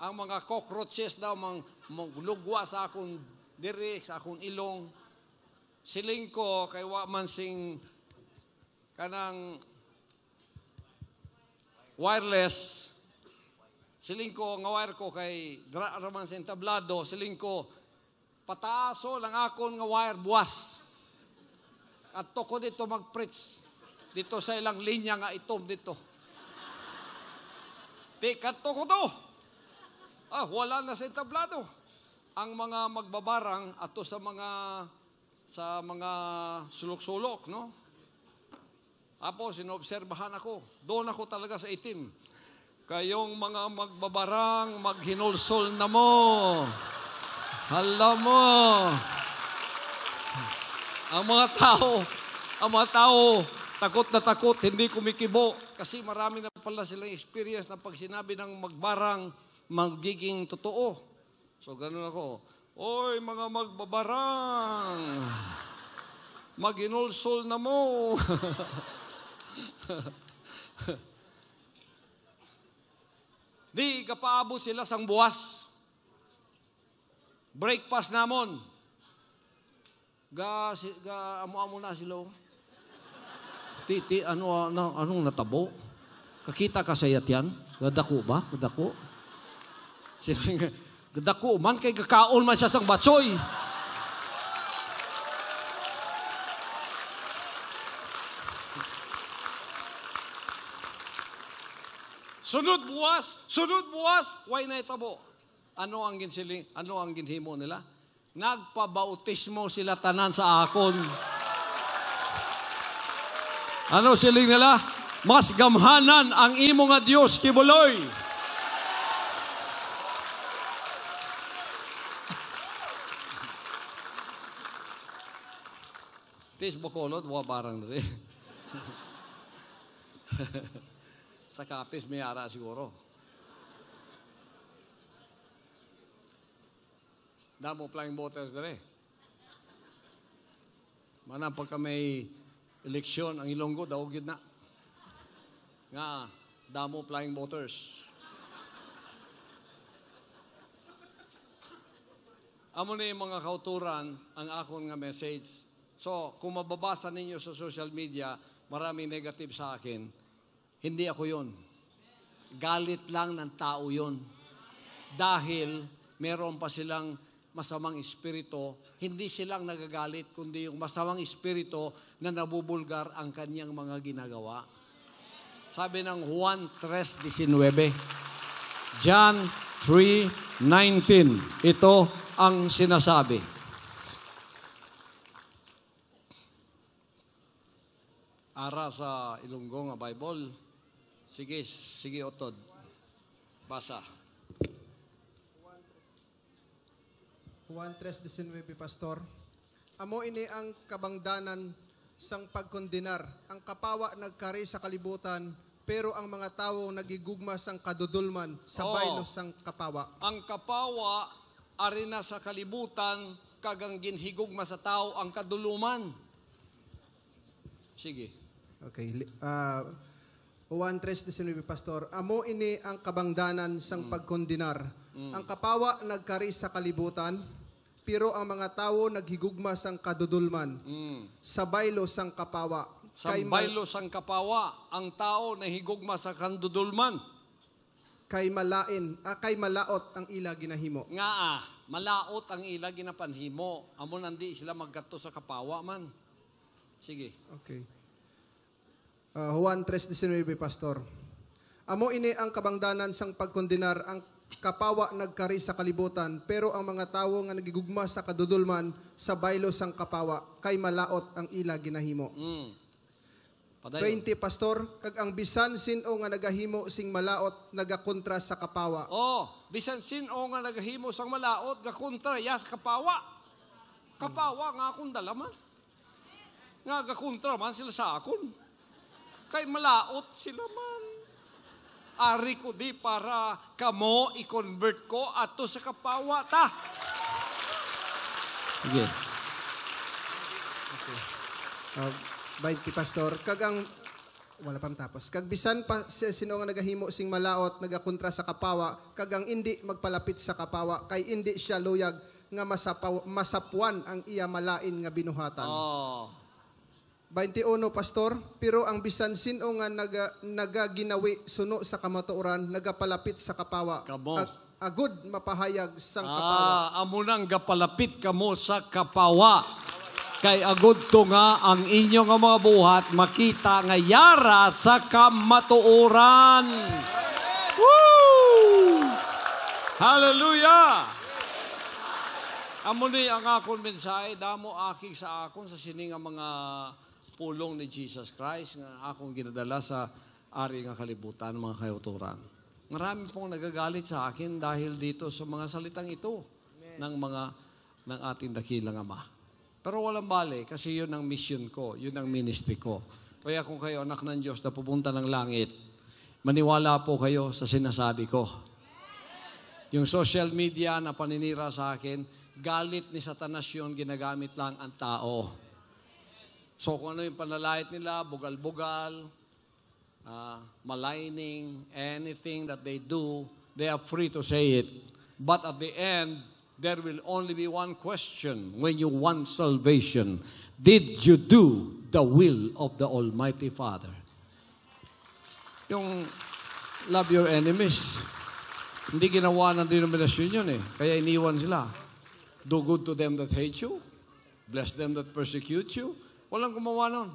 Ang mga cockroaches daw, mang lugwa sa akong diri, sa akong ilong. Siling ko, kay wa man sing kanang wireless, siling ko, nga wire ko kay dra raman sa tablado, siling ko, pataaso lang akon nga wire buwas. At ko dito mag-preach. Dito sa ilang linya nga itom dito. Di, kato ko to. Ah, wala na sa tablado. Ang mga magbabarang ato sa mga sa mga sulok-sulok, no? Apo, sinobserbahan ako. Doon ako talaga sa itim. Kayong mga magbabarang, maghinulsol na mo. Alam mo. Ang mga tao, ang mga tao, takot na takot, hindi kumikibo. Kasi marami na pala silang experience na pag sinabi ng magbarang, magiging totoo. So, ganun ako. Oy, mga magbabarang, maginulsol na mo. <laughs> Di kapaabot sila sang buwas. Breakfast namon. Ga, si, ga amo-amo na sila. oh. Ti, ti, ano, ano, anong natabo? Kakita ka sa yan? Gadako ba? Gadako? <laughs> Sila gadako man kay gakaon man siya sang batsoy. Sunod buwas, sunod buwas, why na itabo? Ano ang ginsiling, ano ang ginhimo nila? Nagpabautismo sila tanan sa akon. Ano siling nila? Mas gamhanan ang imo nga Dios kibuloy. Tis Bacolod, wa parang rin. <laughs> sa kapis may ara siguro. Damo flying voters dere. Mana pagka may eleksyon ang Ilonggo daw gid na. Nga damo flying voters. Amo ni mga kauturan ang akon nga message. So, kung mababasa ninyo sa social media, maraming negative sa akin. Hindi ako yun. galit lang ng tao yon. Dahil meron pa silang masamang espiritu, hindi silang nagagalit, kundi yung masamang espiritu na nabubulgar ang kanyang mga ginagawa. Sabi ng Juan 3.19, John 3.19, ito ang sinasabi. Ara sa Ilonggo nga Bible. Sige, sige otod. Basa. Juan 3.19, Pastor. Amo ini ang kabangdanan sang pagkondinar. Ang kapawa nagkari sa kalibutan, pero ang mga tao nagigugma sang kadudulman sa Oo. baylo sang kapawa. Ang kapawa, ari na sa kalibutan, kagang ginhigugma sa tao ang kaduluman. Sige. Okay. ah, Juan 3.19, Pastor. Amo ini ang kabangdanan sang pagkondinar. Ang kapawa nagkari sa kalibutan, pero ang mga tao naghigugma sang kadudulman Mm. sa baylo sang kapawa. Sa baylo sang kapawa, ang tao na higugma sa kandudulman. kay malain, ah, kay malaot ang ila ginahimo. Nga ah, malaot ang ila ginapanhimo. Amo nandi sila magkato sa kapawa man. Sige. Okay. Uh, Juan 3.19, Pastor. Amo ini ang kabangdanan sang pagkondinar, ang kapawa nagkari sa kalibutan, pero ang mga tawo nga nagigugma sa kadudulman sa baylo sang kapawa, kay malaot ang ila ginahimo. Mm. Padayon. 20, Pastor, kag ang bisan sino nga nagahimo sing malaot, nagakontra sa kapawa. Oh, bisan sino nga nagahimo sang malaot ga kontra yas kapawa. Kapawa nga akong dalaman. Nga ga kontra man sila sa akon. Kay malaot sila man. Ari ko di para kamo i-convert ko ato sa kapawa ta. Sige. Uh, 20, Pastor, kag ang wala pang tapos. Kag bisan pa si- sino nga nagahimo sing malaot, nagakontra sa kapawa, kag ang indi magpalapit sa kapawa, kay indi siya luyag nga masapaw, masapuan ang iya malain nga binuhatan. Oh. 21 pastor, pero ang bisan sino nga naga, nagaginawi suno sa kamatuoran, nagapalapit sa kapawa. Kamo. Ag- agud mapahayag sang kapawa. Ah, amo nang gapalapit kamo sa kapawa. Kay agud to nga ang inyong nga mga buhat makita nga yara sa kamatuoran. Woo! Hallelujah! Amo ni ang akon mensahe damo aki sa akon sa sini nga mga pulong ni Jesus Christ nga akong ginadala sa ari nga kalibutan mga kayuturan. Marami pong nagagalit sa akin dahil dito sa mga salitang ito ng mga ng ating dakilang ama. Pero walang bale kasi yun ang mission ko, yun ang ministry ko. Kaya kung kayo anak ng Diyos na pupunta ng langit, maniwala po kayo sa sinasabi ko. Yung social media na paninira sa akin, galit ni Satanas yun, ginagamit lang ang tao. So kung ano yung panlalait nila, bugal-bugal, uh, maligning, anything that they do, they are free to say it. But at the end, there will only be one question when you want salvation. Did you do the will of the Almighty Father? Yung love your enemies, hindi ginawa ng denominasyon yun eh. Kaya iniwan sila. Do good to them that hate you. Bless them that persecute you. Walang gumawa nun.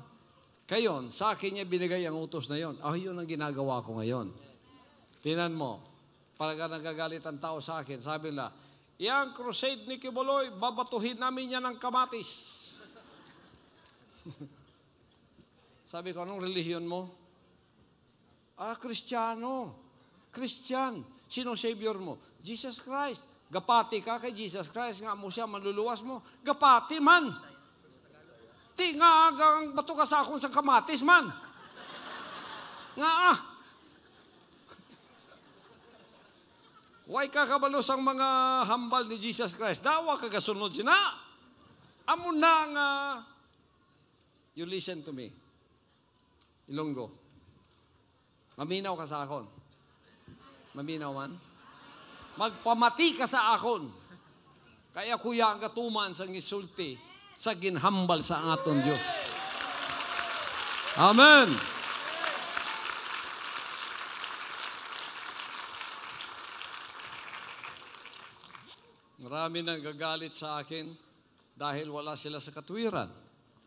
Kayon, sa akin niya binigay ang utos na yon. Ah, yun ang ginagawa ko ngayon. Tinan mo, pagka nagagalit ang tao sa akin, sabi nila, yang crusade ni Kiboloy, babatuhin namin yan ng kamatis. <laughs> sabi ko, anong relihiyon mo? Ah, Kristiyano. Christian. Sino Savior mo? Jesus Christ. Gapati ka kay Jesus Christ, nga mo siya, manluluwas mo. Gapati man. Ti nga agang bato ka sa akong sa kamatis man. Nga ah. Why ka kabalos ang mga hambal ni Jesus Christ? Dawa ka kasunod sina. Amo na nga. You listen to me. Ilonggo. Maminaw ka sa akon. Maminaw man. Magpamati ka sa akon. Kaya kuya ang katuman sa gisulti sa ginhambal sa aton Dios. Amen. Marami nang gagalit sa akin dahil wala sila sa katwiran.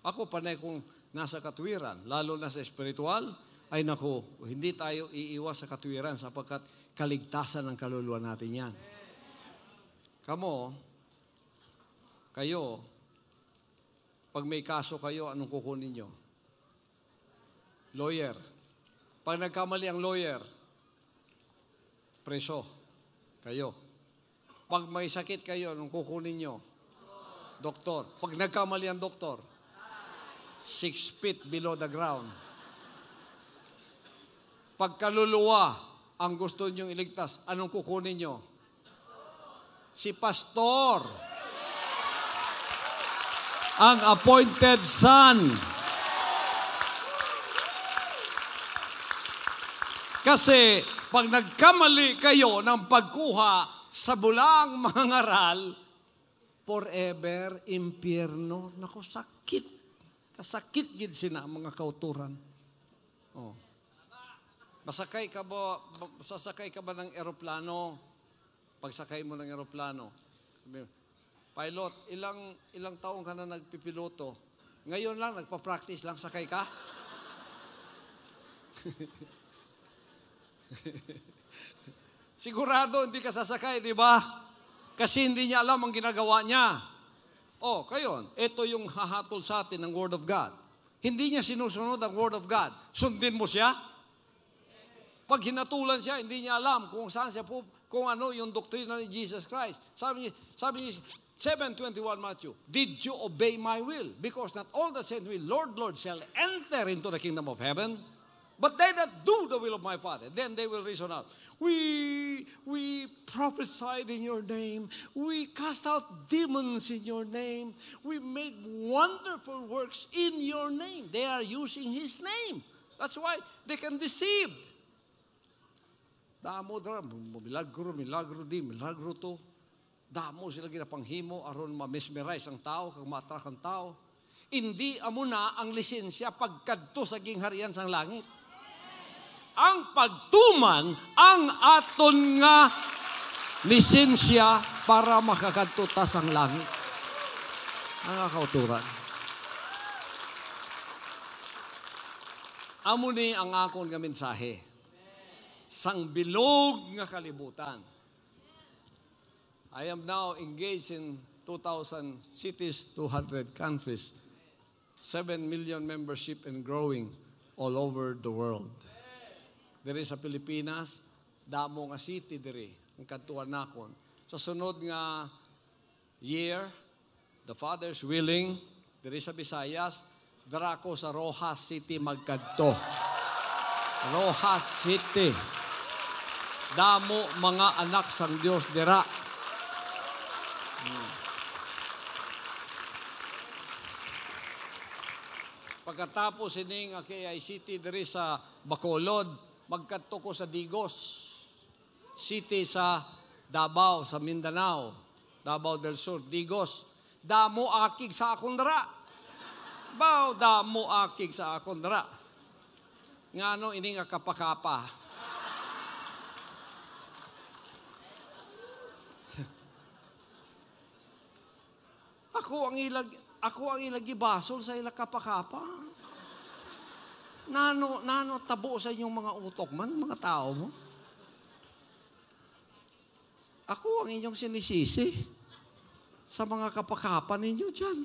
Ako panay kung nasa katwiran, lalo na sa espiritual, ay nako, hindi tayo iiwas sa katwiran sapagkat kaligtasan ng kaluluwa natin yan. Kamo, kayo, pag may kaso kayo, anong kukunin nyo? Lawyer. Pag nagkamali ang lawyer, preso. Kayo. Pag may sakit kayo, anong kukunin nyo? Doktor. Pag nagkamali ang doktor, six feet below the ground. Pag kaluluwa ang gusto nyong iligtas, anong kukunin nyo? Si pastor. Ang appointed son. Kasi pag nagkamali kayo ng pagkuha sa bulang mga ngaral, forever impyerno. Nako, sakit. Kasakit gid sina mga kauturan. Oh. Masakay ka ba, sasakay ka ba ng eroplano? Pagsakay mo ng eroplano, pilot, ilang ilang taong ka na nagpipiloto? Ngayon lang, nagpa-practice lang, sakay ka? <laughs> Sigurado hindi ka sasakay, di ba? Kasi hindi niya alam ang ginagawa niya. Oh, kayon, ito yung hahatol sa atin ng Word of God. Hindi niya sinusunod ang Word of God. Sundin mo siya? Pag hinatulan siya, hindi niya alam kung saan siya po, kung ano yung doktrina ni Jesus Christ. Sabi niya, sabi niya, 7.21 Matthew, Did you obey my will? Because not all that said will, Lord, Lord, shall enter into the kingdom of heaven, but they that do the will of my Father, then they will reason out. We, we prophesied in your name. We cast out demons in your name. We made wonderful works in your name. They are using his name. That's why they can deceive. Damo dara, milagro, milagro di, milagro to. Damo sila ginapanghimo aron ma-mesmerize ang tao, kag ma-attract ang tao. Hindi amo na ang lisensya pagkadto sa gingharian sang langit. Ang pagtuman ang aton nga lisensya para makakadto ta sang langit. Ang kauturan. Amo ni ang akon nga mensahe sang bilog nga kalibutan. I am now engaged in 2,000 cities, 200 countries, 7 million membership and growing all over the world. Diri sa Pilipinas, damo nga city diri, ang kantuan nakon. Sa sunod nga year, the Father's willing, diri sa Visayas, dara ko sa Rojas City magkadto. Rojas City. Damo mga anak sang Dios dira. Pagkatapos ining KICT diri sa Bacolod, magkadto ko sa Digos. City sa Davao, sa Mindanao. Davao del Sur, Digos. Damo akig sa akong dara. Bao damo akig sa akong dara. Ngano ini nga kapakapa. Ako ang ilag ako ang ilagibasol sa ila kapakapa. Nano nano tabo sa inyong mga utok man mga tao mo. Ako ang inyong sinisisi sa mga kapakapa ninyo dyan.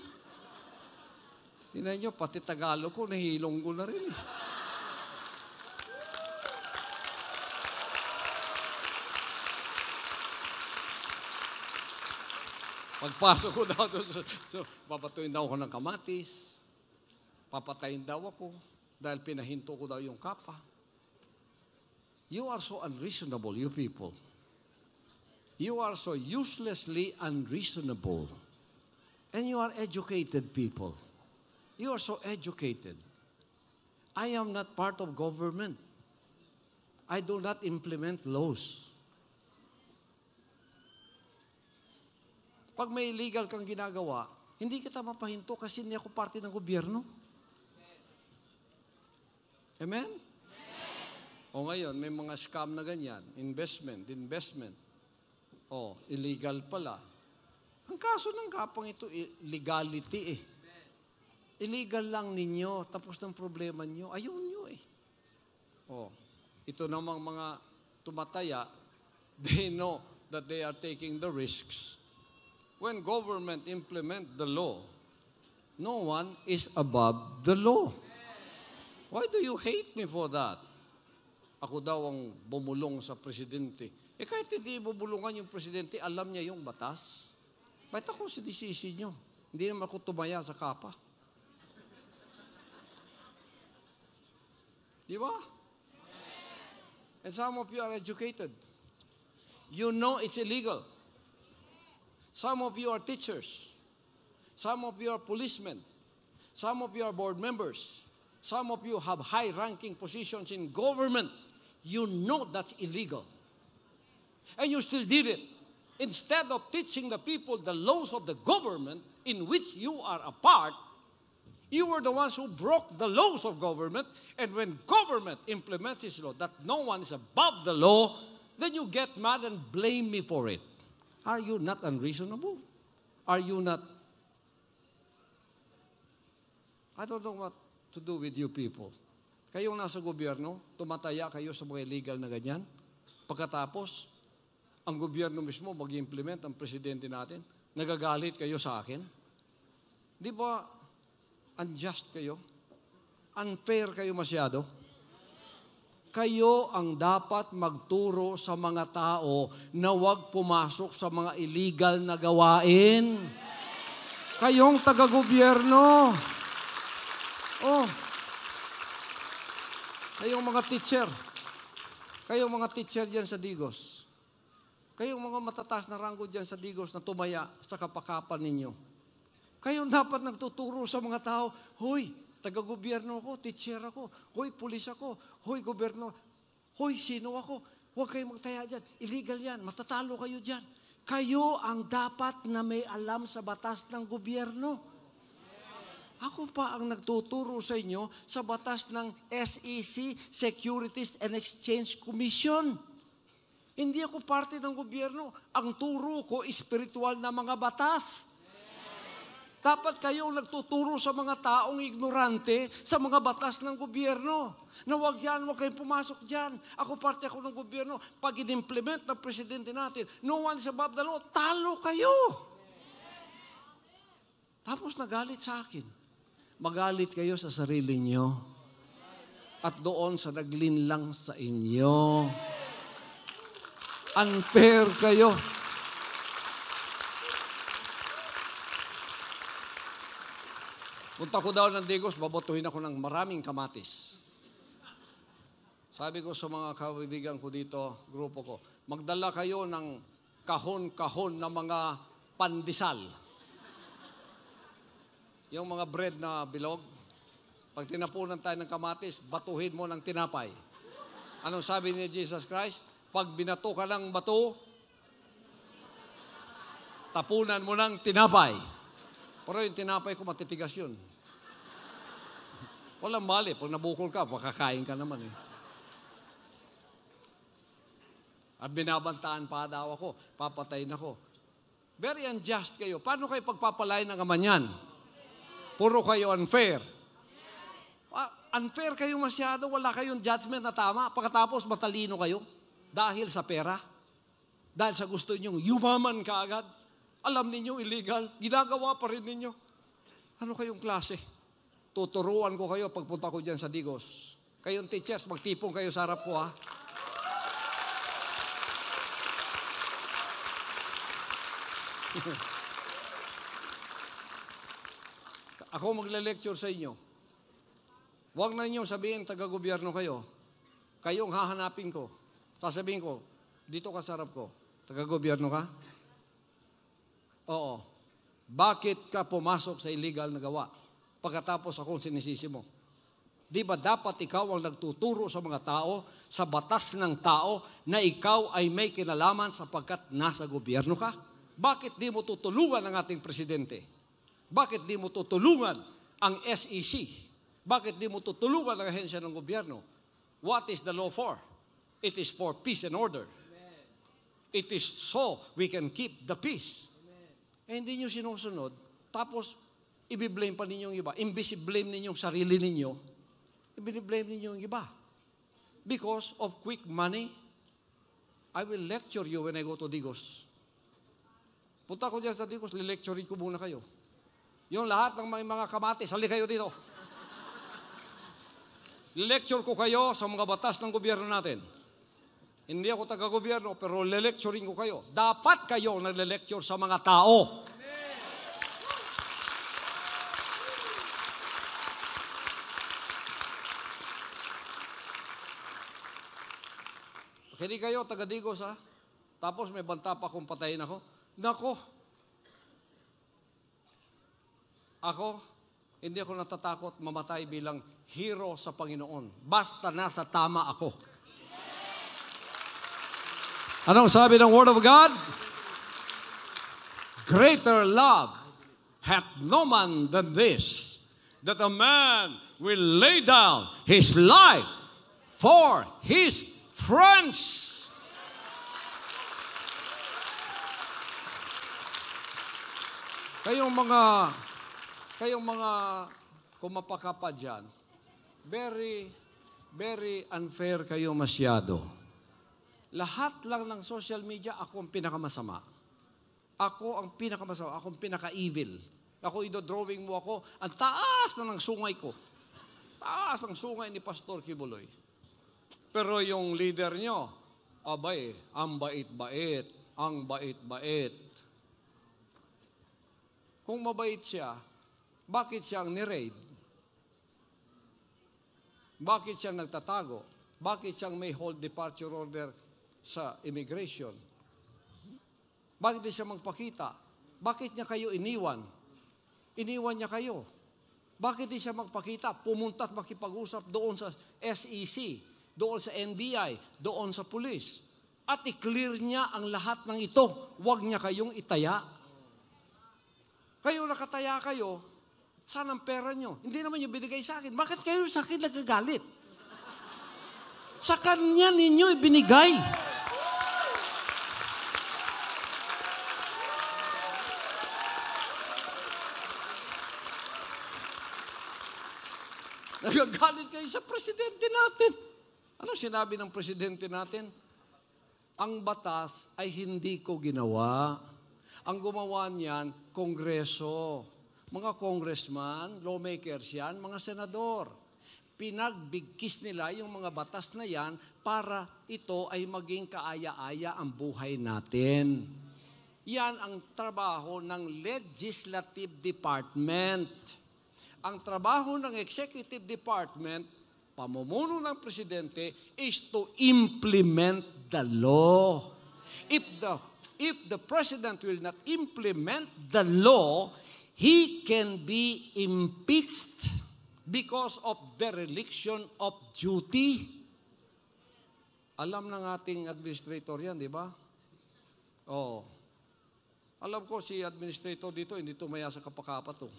Tingnan nyo, pati Tagalog ko, nahilong ko na rin. Pagpasok ko daw doon, so, so, papatuin daw ako ng kamatis. Papatayin daw ako dahil pinahinto ko daw yung kapa. You are so unreasonable, you people. You are so uselessly unreasonable. And you are educated people. You are so educated. I am not part of government. I do not implement laws. Pag may illegal kang ginagawa, hindi kita mapahinto kasi hindi ako parte ng gobyerno. Amen? O ngayon, may mga scam na ganyan. Investment, investment. O, illegal pala. Ang kaso ng kapang ito, legality eh. Illegal lang ninyo, tapos ng problema nyo, ayun nyo eh. Oh, ito namang mga tumataya, <laughs> they know that they are taking the risks. When government implement the law, no one is above the law. Why do you hate me for that? Ako daw ang bumulong sa presidente. Eh kahit hindi bubulungan yung presidente, alam niya yung batas. Bakit ako sinisisi nyo? Hindi naman ako tumaya sa kapa. Di ba? And some of you are educated. You know it's illegal. Some of you are teachers. Some of you are policemen. Some of you are board members. Some of you have high ranking positions in government. You know that's illegal. And you still did it. Instead of teaching the people the laws of the government in which you are a part, you were the ones who broke the laws of government. And when government implements its law that no one is above the law, then you get mad and blame me for it. Are you not unreasonable? Are you not? I don't know what to do with you people. Kayong nasa gobyerno, tumataya kayo sa mga illegal na ganyan. Pagkatapos, ang gobyerno mismo mag-implement ang presidente natin. Nagagalit kayo sa akin. Di ba unjust kayo? Unfair kayo masyado? Kayo ang dapat magturo sa mga tao na huwag pumasok sa mga illegal na gawain. Kayong taga-gobyerno. Oh. Kayong mga teacher. Kayong mga teacher diyan sa Digos. Kayong mga matataas na ranggo diyan sa Digos na tumaya sa kapakapan ninyo. Kayong dapat nagtuturo sa mga tao, Hoy, taga-gobyerno ako, teacher ako, Hoy, pulis ako, Hoy, gobyerno, Hoy, sino ako? Huwag kayong magtaya dyan. Illegal yan. Matatalo kayo dyan. Kayo ang dapat na may alam sa batas ng gobyerno. Ako pa ang nagtuturo sa inyo sa batas ng SEC, Securities and Exchange Commission. Hindi ako parte ng gobyerno. Ang turo ko, spiritual na mga batas. Dapat kayong nagtuturo sa mga taong ignorante sa mga batas ng gobyerno. Na wag yan, wag kayong pumasok dyan. Ako parte ako ng gobyerno. Pag in-implement ng presidente natin, no one is above the law, talo kayo. Tapos nagalit sa akin. Magalit kayo sa sarili nyo. At doon sa naglinlang sa inyo. Unfair kayo. Punta ko daw ng Digos, babotuhin ako ng maraming kamatis. Sabi ko sa mga kaibigan ko dito, grupo ko, magdala kayo ng kahon-kahon na mga pandesal. Yung mga bread na bilog, pag tinapunan tayo ng kamatis, batuhin mo ng tinapay. Anong sabi ni Jesus Christ? Pag binato ka ng bato, tapunan mo ng tinapay. Pero yung tinapay ko matitigas yun. Walang mali. Pag nabukol ka, makakain ka naman eh. At binabantaan pa daw ako, papatayin ako. Very unjust kayo. Paano kayo pagpapalain ng ama niyan? Puro kayo unfair. Ah, unfair kayo masyado, wala kayong judgment na tama. Pagkatapos matalino kayo dahil sa pera. Dahil sa gusto ninyong yumaman ka agad. Alam ninyo illegal, ginagawa pa rin ninyo. Ano kayong klase? Tuturuan ko kayo pagpunta ko dyan sa Digos. Kayong teachers, magtipong kayo sa harap ko ha. <laughs> Ako magle-lecture sa inyo. Huwag na ninyong sabihin taga-gobyerno kayo. Kayong hahanapin ko. Sasabihin ko, dito ka sa harap ko. Taga-gobyerno ka? Oo. Bakit ka pumasok sa illegal na gawa? Pagkatapos akong sinisisi mo. Di ba dapat ikaw ang nagtuturo sa mga tao, sa batas ng tao, na ikaw ay may kinalaman sapagkat nasa gobyerno ka? Bakit di mo tutulungan ang ating presidente? Bakit di mo tutulungan ang SEC? Bakit di mo tutulungan ang ahensya ng gobyerno? What is the law for? It is for peace and order. It is so we can keep the peace. Eh hindi nyo sinusunod, tapos ibiblame pa ninyo yung iba. Imbis i-blame ninyo yung sarili ninyo, ibiniblame ninyo yung iba. Because of quick money, I will lecture you when I go to Digos. Punta ko dyan sa Digos, lilecturein ko muna kayo. Yung lahat ng mga, mga kamati, sali kayo dito. Lecture ko kayo sa mga batas ng gobyerno natin. Hindi ako taga-gobyerno, pero le-lecturing ko kayo. Dapat kayo nagle-lecture sa mga tao. Hindi kayo taga-digos ha? Tapos may banta pa kung patayin ako. Nako. Ako, hindi ako natatakot mamatay bilang hero sa Panginoon. Basta nasa tama ako. Anong sabi ng Word of God? Greater love hath no man than this, that a man will lay down his life for his friends. Kayong mga kayong mga kumapakapa dyan, very, very unfair kayo masyado. Lahat lang ng social media, ako ang pinakamasama. Ako ang pinakamasama. Ako ang pinaka-evil. Ako, ido-drawing mo ako, ang taas na ng sungay ko. Taas ng sungay ni Pastor Kibuloy. Pero yung leader nyo, abay, ang bait-bait, ang bait-bait. Kung mabait siya, bakit siya ang ni-raid? Bakit siya nagtatago? Bakit siyang may hold departure order sa immigration? Bakit di siya magpakita? Bakit niya kayo iniwan? Iniwan niya kayo. Bakit di siya magpakita? Pumunta at makipag-usap doon sa SEC, doon sa NBI, doon sa pulis. At i-clear niya ang lahat ng ito. Huwag niya kayong itaya. Kayo nakataya kayo, saan ang pera nyo? Hindi naman yung binigay sa akin. Bakit kayo sa akin nagagalit? Sa kanya ninyo ibinigay. Nagagalit kayo sa presidente natin. Ano sinabi ng presidente natin? Ang batas ay hindi ko ginawa. Ang gumawa niyan, kongreso. Mga congressman, lawmakers yan, mga senador. Pinagbigkis nila yung mga batas na yan para ito ay maging kaaya-aya ang buhay natin. Yan ang trabaho ng Legislative Department. Ang trabaho ng Executive Department, pamumuno ng Presidente, is to implement the law. If the, if the President will not implement the law, he can be impeached because of dereliction of duty. Alam ng ating administrator yan, di ba? Oh. Alam ko si administrator dito, hindi tumaya sa kapakapa to.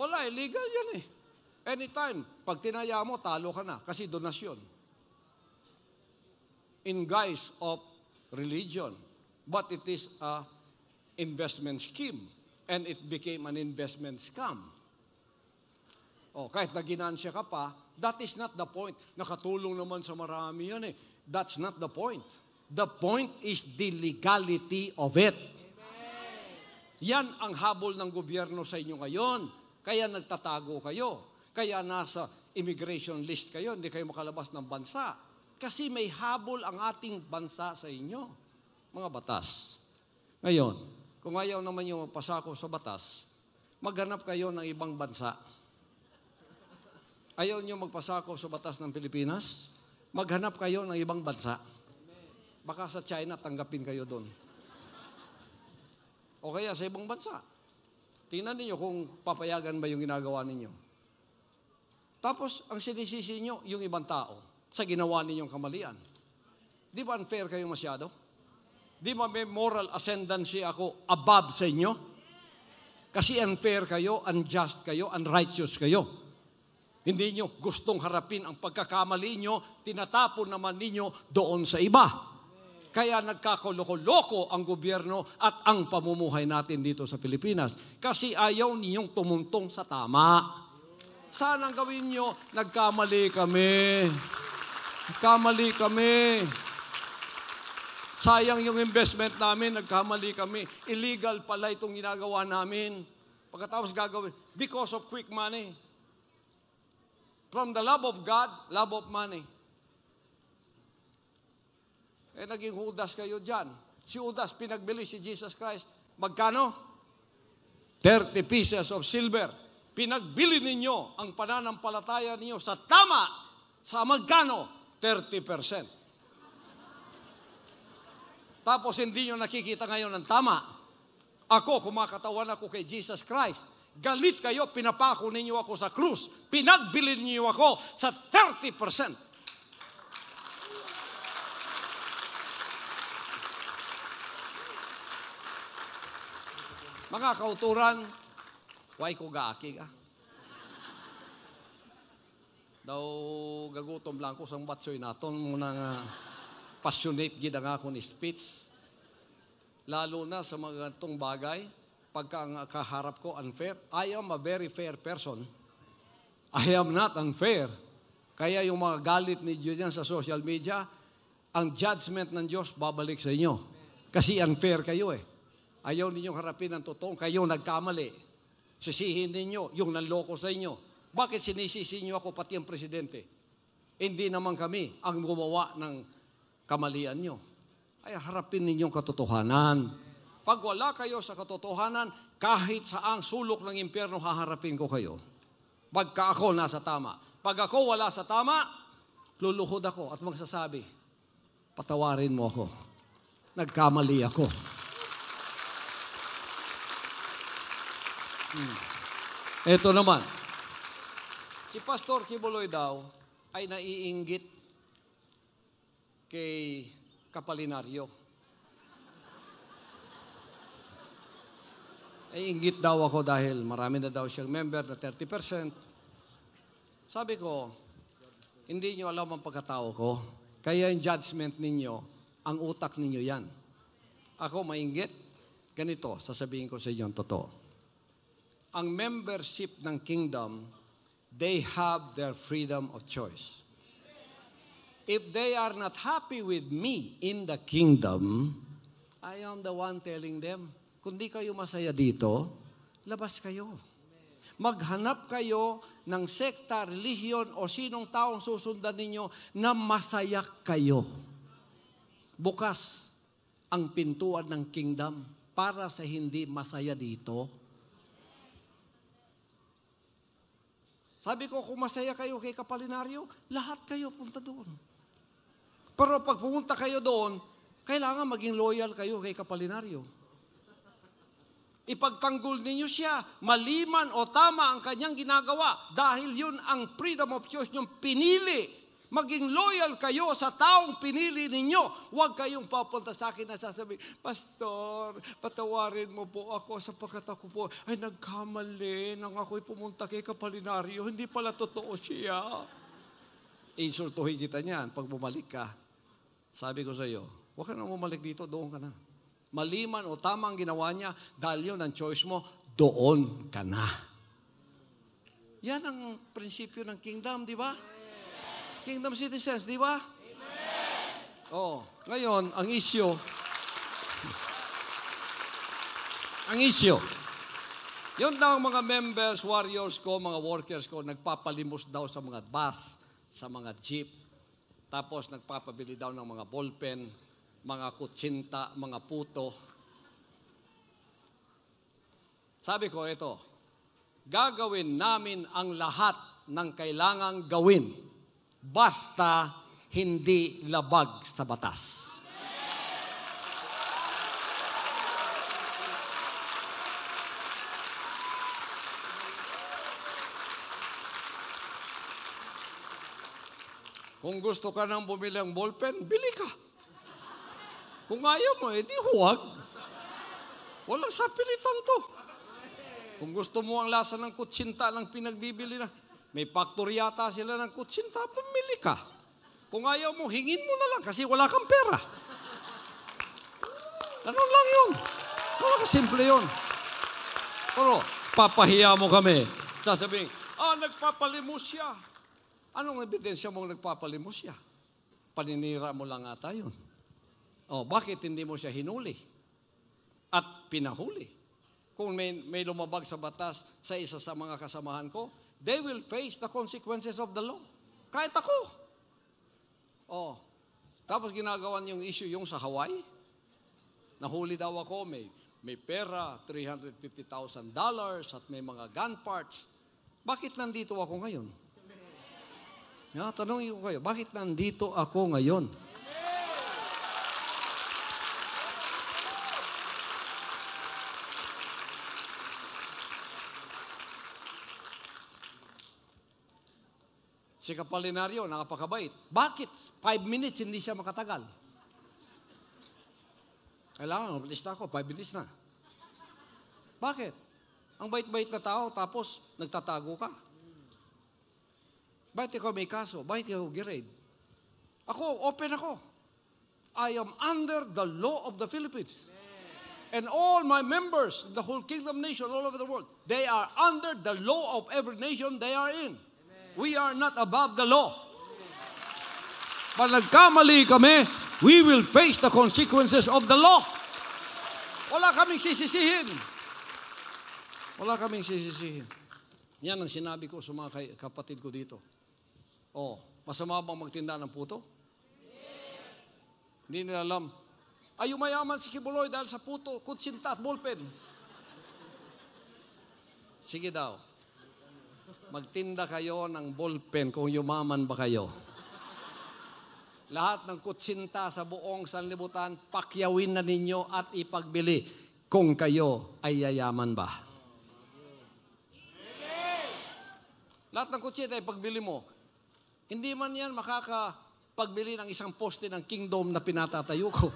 Wala, illegal yan eh. Anytime, pag tinaya mo, talo ka na kasi donasyon. In guise of religion. But it is a investment scheme and it became an investment scam. Oh, kahit na ginansya ka pa, that is not the point. Nakatulong naman sa marami yan eh. That's not the point. The point is the legality of it. Yan ang habol ng gobyerno sa inyo ngayon. Kaya nagtatago kayo. Kaya nasa immigration list kayo, hindi kayo makalabas ng bansa. Kasi may habol ang ating bansa sa inyo. Mga batas. Ngayon, kung ayaw naman yung magpasako sa batas, maghanap kayo ng ibang bansa. Ayaw nyo magpasako sa batas ng Pilipinas, maghanap kayo ng ibang bansa. Baka sa China, tanggapin kayo doon. O kaya sa ibang bansa. Tingnan ninyo kung papayagan ba yung ginagawa ninyo. Tapos, ang sinisisi nyo, yung ibang tao sa ginawa ninyong kamalian. Di ba unfair kayo masyado? Di ba may moral ascendancy ako above sa inyo? Kasi unfair kayo, unjust kayo, unrighteous kayo. Hindi nyo gustong harapin ang pagkakamali nyo, tinatapon naman ninyo doon sa iba. Kaya nagkakoloko-loko ang gobyerno at ang pamumuhay natin dito sa Pilipinas. Kasi ayaw ninyong tumuntong sa tama. Sana ang gawin nyo, nagkamali kami. Nagkamali kami. Sayang yung investment namin, nagkamali kami. Illegal pala itong ginagawa namin. Pagkatapos gagawin, because of quick money. From the love of God, love of money. Eh, naging Judas kayo dyan. Si Judas, pinagbili si Jesus Christ. Magkano? 30 pieces of silver. Pinagbili ninyo ang pananampalataya ninyo sa tama. Sa magkano? 30%. Tapos hindi nyo nakikita ngayon ng tama. Ako, kumakatawan ako kay Jesus Christ. Galit kayo, pinapako ninyo ako sa krus. Pinagbili ninyo ako sa 30%. Mga kauturan, why ko gaaki ka? Daw gagutom lang ko sang batsoy naton muna nga passionate gid ang akong speech. Lalo na sa mga gantong bagay, pagka ang kaharap ko unfair, I am a very fair person. I am not unfair. Kaya yung mga galit ni Diyo dyan sa social media, ang judgment ng Diyos babalik sa inyo. Kasi unfair kayo eh. Ayaw ninyong harapin ang totoong kayo nagkamali. Sisihin ninyo yung nanloko sa inyo. Bakit sinisisi niyo ako pati ang presidente? Hindi naman kami ang gumawa ng kamalian nyo. Ay harapin ninyong katotohanan. Pag wala kayo sa katotohanan, kahit saang sulok ng impyerno, haharapin ko kayo. Pagka ako nasa tama. Pag ako wala sa tama, luluhod ako at magsasabi, patawarin mo ako. Nagkamali ako. Ito naman. Si Pastor Kibuloy daw ay naiinggit kay Kapalinaryo. Ay inggit daw ako dahil marami na daw siyang member na 30%. Sabi ko, hindi niyo alam ang pagkatao ko. Kaya yung judgment ninyo, ang utak ninyo yan. Ako mainggit, ganito, sasabihin ko sa inyo ang totoo. Ang membership ng kingdom, they have their freedom of choice. If they are not happy with me in the kingdom, I am the one telling them, kung di kayo masaya dito, labas kayo. Maghanap kayo ng sekta, relihiyon o sinong taong susundan ninyo na masaya kayo. Bukas ang pintuan ng kingdom para sa hindi masaya dito. Sabi ko, kung masaya kayo kay Kapalinaryo, lahat kayo punta doon. Pero pag pumunta kayo doon, kailangan maging loyal kayo kay Kapalinaryo. Ipagtanggol ninyo siya, maliman o tama ang kanyang ginagawa dahil yun ang freedom of choice niyong pinili. Maging loyal kayo sa taong pinili ninyo. Huwag kayong papunta sa akin na sasabihin, Pastor, patawarin mo po ako sapagkat ako po ay nagkamali nang ako'y pumunta kay Kapalinaryo. Hindi pala totoo siya. Insultuhin kita niyan pag bumalik ka. Sabi ko sa iyo, huwag ka na bumalik dito, doon ka na. Maliman o tama ang ginawa niya, dahil yun ang choice mo, doon ka na. Yan ang prinsipyo ng kingdom, di ba? Kingdom citizens, di ba? Oh, ngayon, ang issue, ang issue, yun daw ang mga members, warriors ko, mga workers ko, nagpapalimos daw sa mga bus, sa mga jeep, tapos nagpapabili daw ng mga ballpen, mga kutsinta, mga puto. Sabi ko ito, gagawin namin ang lahat ng kailangang gawin basta hindi labag sa batas. Kung gusto ka nang bumili ng ballpen, bili ka. Kung ayaw mo, edi huwag. Walang sapilitan to. Kung gusto mo ang lasa ng kutsinta lang pinagbibili na, may factory yata sila ng kutsinta, pumili ka. Kung ayaw mo, hingin mo na lang kasi wala kang pera. Ganun lang yun. Wala simple yun. Pero, papahiya mo kami. Sasabihin, ah, nagpapalimos siya. Anong ebidensya mong nagpapalimos siya? Paninira mo lang ata yun. Oh, bakit hindi mo siya hinuli? At pinahuli. Kung may, may lumabag sa batas sa isa sa mga kasamahan ko, they will face the consequences of the law. Kahit ako. Oh. Tapos ginagawa yung issue yung sa Hawaii. Nahuli daw ako, may, may pera, $350,000 at may mga gun parts. Bakit nandito ako ngayon? Yeah, tanongin ko kayo, bakit nandito ako ngayon? Si Kapalinaryo, nakapakabait. Bakit? Five minutes, hindi siya makatagal. Kailangan, umalis na ako, five minutes na. Bakit? Ang bait-bait na tao, tapos nagtatago ka. Bakit ikaw may kaso? Bakit ikaw girade? Ako, open ako. I am under the law of the Philippines. And all my members, the whole kingdom nation all over the world, they are under the law of every nation they are in. We are not above the law. Pag nagkamali kami, we will face the consequences of the law. Wala kaming sisisihin. Wala kaming sisisihin. Yan ang sinabi ko sa mga kapatid ko dito. Oh, masama bang magtinda ng puto? Hindi nila alam. Ay, umayaman si Kibuloy dahil sa puto, kutsinta at ballpen. Sige daw. Magtinda kayo ng ballpen kung yumaman ba kayo. Lahat ng kutsinta sa buong sanlibutan, pakyawin na ninyo at ipagbili kung kayo ay yayaman ba. Lahat ng kutsinta ay pagbili mo. Hindi man yan makakapagbili ng isang poste ng kingdom na pinatatayo ko.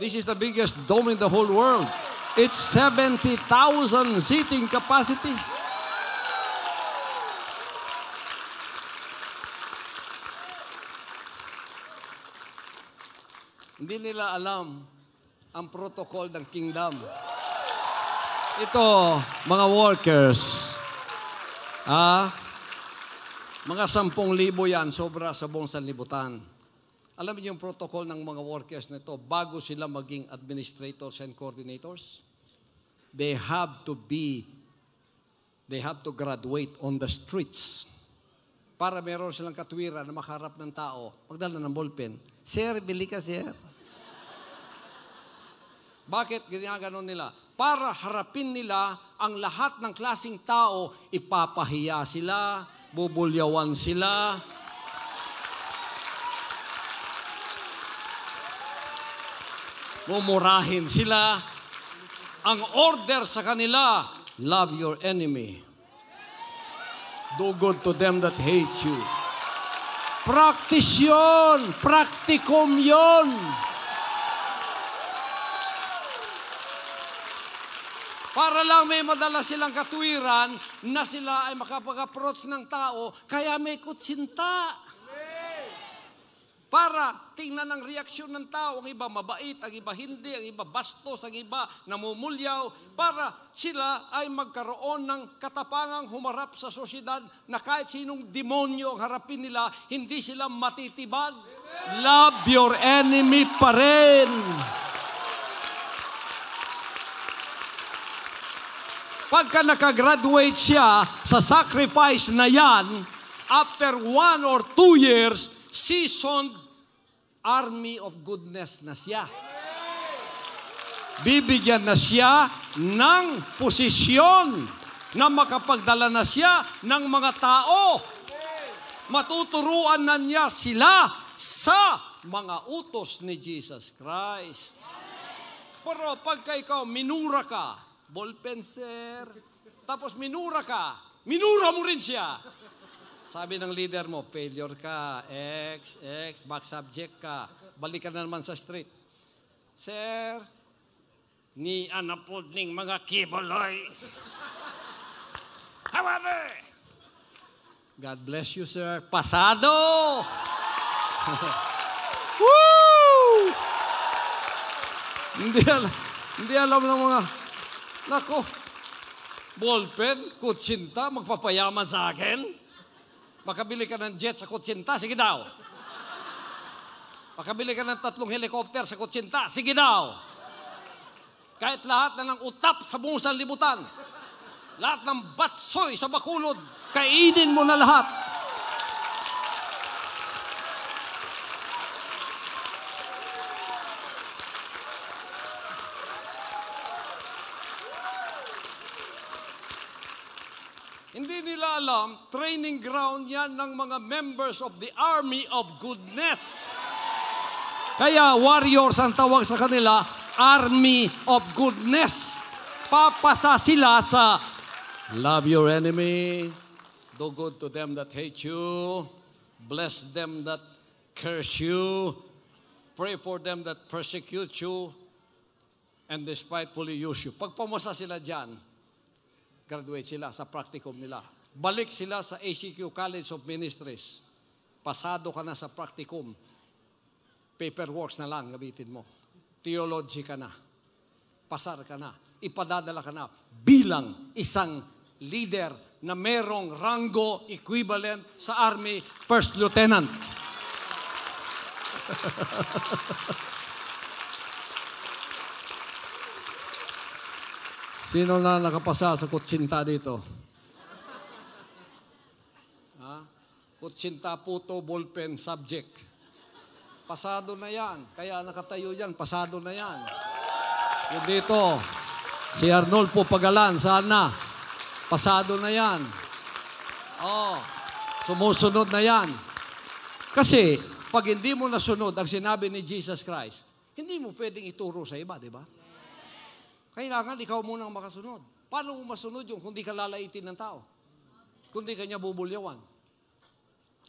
This is the biggest dome in the whole world. It's 70,000 seating capacity. Hindi nila alam ang protocol ng kingdom. Ito, mga workers, ah, mga sampung libo yan, sobra sa buong sanlibutan. Alam niyo yung protocol ng mga workers nito bago sila maging administrators and coordinators? They have to be, they have to graduate on the streets. Para meron silang katwiran na makaharap ng tao, magdala ng ballpen. Sir, bili ka, sir. Bakit ginaganon nila? Para harapin nila ang lahat ng klasing tao, ipapahiya sila, bubulyawan sila, mumurahin sila. Ang order sa kanila, love your enemy. Do good to them that hate you. Practice yun. Practicum yun. Para lang may madala silang katwiran na sila ay makapag-approach ng tao, kaya may kutsinta. Para tingnan ang reaksyon ng tao, ang iba mabait, ang iba hindi, ang iba bastos, ang iba namumulyaw, para sila ay magkaroon ng katapangang humarap sa sosyedad na kahit sinong demonyo ang harapin nila, hindi sila matitibag. Love your enemy pa rin. Pagka nakagraduate siya sa sacrifice na yan, after one or two years, seasoned army of goodness na siya. Bibigyan na siya ng posisyon na makapagdala na siya ng mga tao. Matuturuan na niya sila sa mga utos ni Jesus Christ. Pero pagka ikaw minura ka, ballpen sir, tapos minura ka, minura mo rin siya. Sabi ng leader mo, failure ka, X, X, back subject ka, balik ka na naman sa street. Sir, ni anapod ning mga kiboloy. <laughs> Hawari! God bless you, sir. Pasado! <laughs> Woo! hindi alam, hindi alam ng mga, nako, ballpen, kutsinta, magpapayaman sa akin? Makabili ka ng jet sa kutsinta, sige daw. Makabili ka ng tatlong helicopter sa kutsinta, sige daw. Kahit lahat na ng utap sa buong sanlibutan, lahat ng batsoy sa bakulod, kainin mo na lahat. Hindi nila alam, training ground yan ng mga members of the Army of Goodness. Kaya warriors ang tawag sa kanila, Army of Goodness. Papasa sila sa love your enemy, do good to them that hate you, bless them that curse you, pray for them that persecute you, and despitefully use you. Pag pumasa sila dyan, graduate sila sa practicum nila. Balik sila sa ACQ College of Ministries. Pasado ka na sa practicum. Paperworks na lang gamitin mo. Theology ka na. Pasar ka na. Ipadadala ka na bilang isang leader na merong rango equivalent sa Army First Lieutenant. <laughs> Sino na nakapasa sa kutsinta dito? Ha? Kutsinta, puto, ballpen, subject. Pasado na yan. Kaya nakatayo yan, pasado na yan. Yung dito, si Arnolfo Pagalan, saan na? Pasado na yan. Oh, sumusunod na yan. Kasi, pag hindi mo nasunod ang sinabi ni Jesus Christ, hindi mo pwedeng ituro sa iba, di ba? Kailangan ikaw muna makasunod. Paano mo masunod yung kung di ka lalaitin ng tao? Kundi kanya bubulyawan.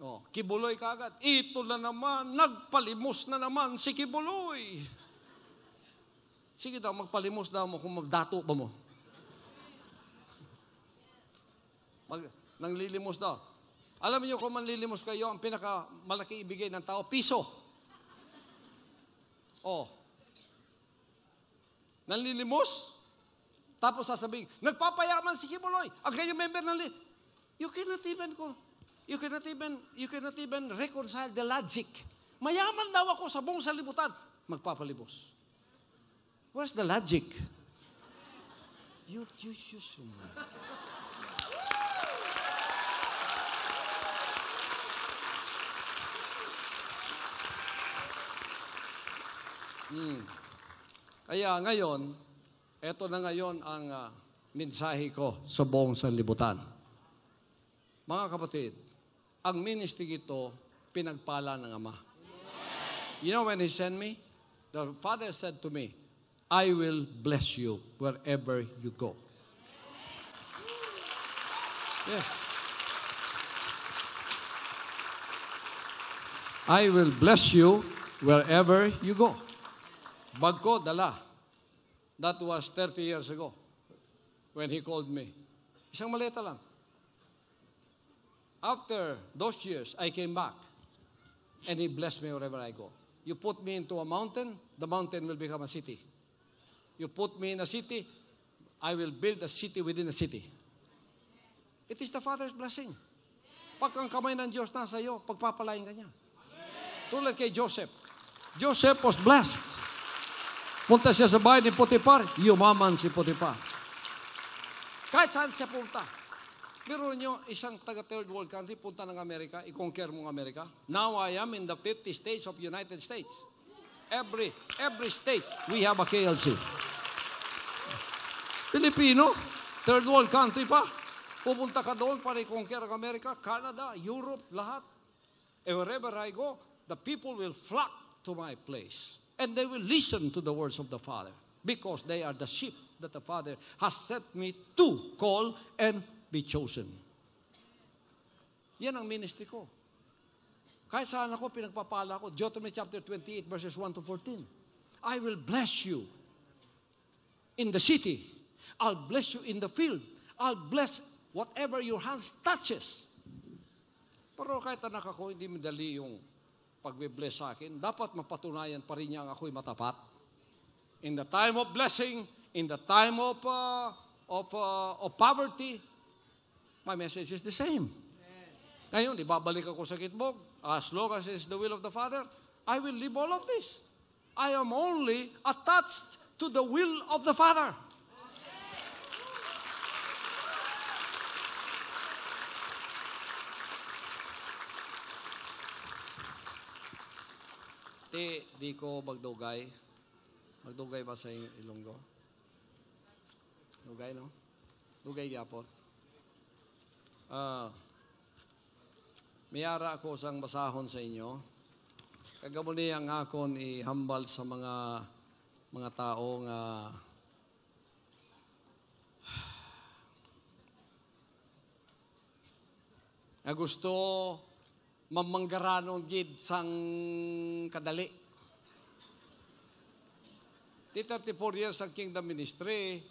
Oh, kibuloy ka agad. Ito na naman, nagpalimos na naman si kibuloy. Sige daw, magpalimos daw mo kung magdato ba mo. Mag, nanglilimos daw. Alam niyo kung manlilimos kayo, ang pinaka malaki ibigay ng tao, piso. Oh, Nanlilimos. Tapos sasabihin, nagpapayaman si Kibuloy. Ang kanyang member ng li- You cannot even, you cannot even, you cannot even reconcile the logic. Mayaman daw ako sa buong salibutan. Magpapalimos. Where's the logic? You, you, you, you. Hmm. Kaya ngayon, eto na ngayon ang uh, mensahe ko sa buong sanlibutan. Mga kapatid, ang ministry ito, pinagpala ng Ama. You know when He sent me? The Father said to me, I will bless you wherever you go. Yes. I will bless you wherever you go. Bag ko, dala. That was 30 years ago when he called me. Isang maleta lang. After those years, I came back and he blessed me wherever I go. You put me into a mountain, the mountain will become a city. You put me in a city, I will build a city within a city. It is the Father's blessing. Pag ang kamay ng Diyos nasa iyo, pagpapalain ka niya. Tulad kay Joseph. Joseph was blessed. Punta siya sa bahay ni Potiphar, yumaman si Potiphar. Kahit saan siya punta. Pero nyo, isang taga third world country, punta ng Amerika, i-conquer mo ang Amerika. Now I am in the 50 states of United States. Every, every state, we have a KLC. Pilipino, third world country pa. Pupunta ka doon para i-conquer ang Amerika, Canada, Europe, lahat. And wherever I go, the people will flock to my place. And they will listen to the words of the Father because they are the sheep that the Father has set me to call and be chosen. Yan ang ministry ko. Kahit saan ako, pinagpapala ko. Deuteronomy chapter 28 verses 1 to 14. I will bless you in the city. I'll bless you in the field. I'll bless whatever your hands touches. Pero kahit anak ako, hindi madali yung pagbe-bless sa akin, dapat mapatunayan pa rin niya ang ako'y matapat. in the time of blessing, in the time of, uh, of, uh, of poverty, my message is the same. Ngayon, ibabalik ako sa kitbog. As long as it's the will of the Father, I will leave all of this. I am only attached to the will of the Father. Di, di ko magdugay. Magdugay ba sa Ilonggo? Dugay, no? Dugay gyapon. Ah, Miyara ako sang basahon sa inyo. Kagamo ni ang akon ihambal sa mga mga tao nga nga gusto mamanggaranon gid sang kadali. Di 34 years ang kingdom ministry,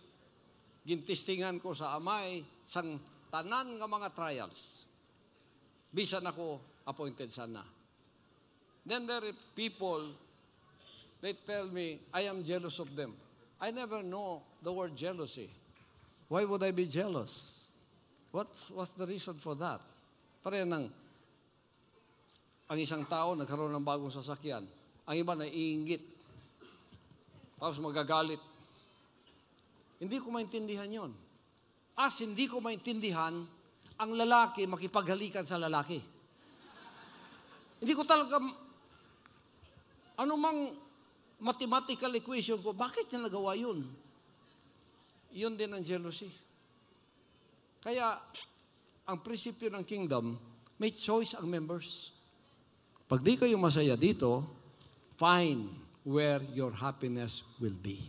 gintistingan ko sa amay sang tanan nga mga trials. Bisan ako appointed sana. Then there are people, they tell me, I am jealous of them. I never know the word jealousy. Why would I be jealous? What's, what's the reason for that? Pare nang ang isang tao nagkaroon ng bagong sasakyan. Ang iba na iinggit. Tapos magagalit. Hindi ko maintindihan yon. As hindi ko maintindihan, ang lalaki makipaghalikan sa lalaki. Hindi ko talaga, ano mang mathematical equation ko, bakit niya nagawa yun? Yun din ang jealousy. Kaya, ang prinsipyo ng kingdom, may choice ang members. Pag di kayo masaya dito, find where your happiness will be.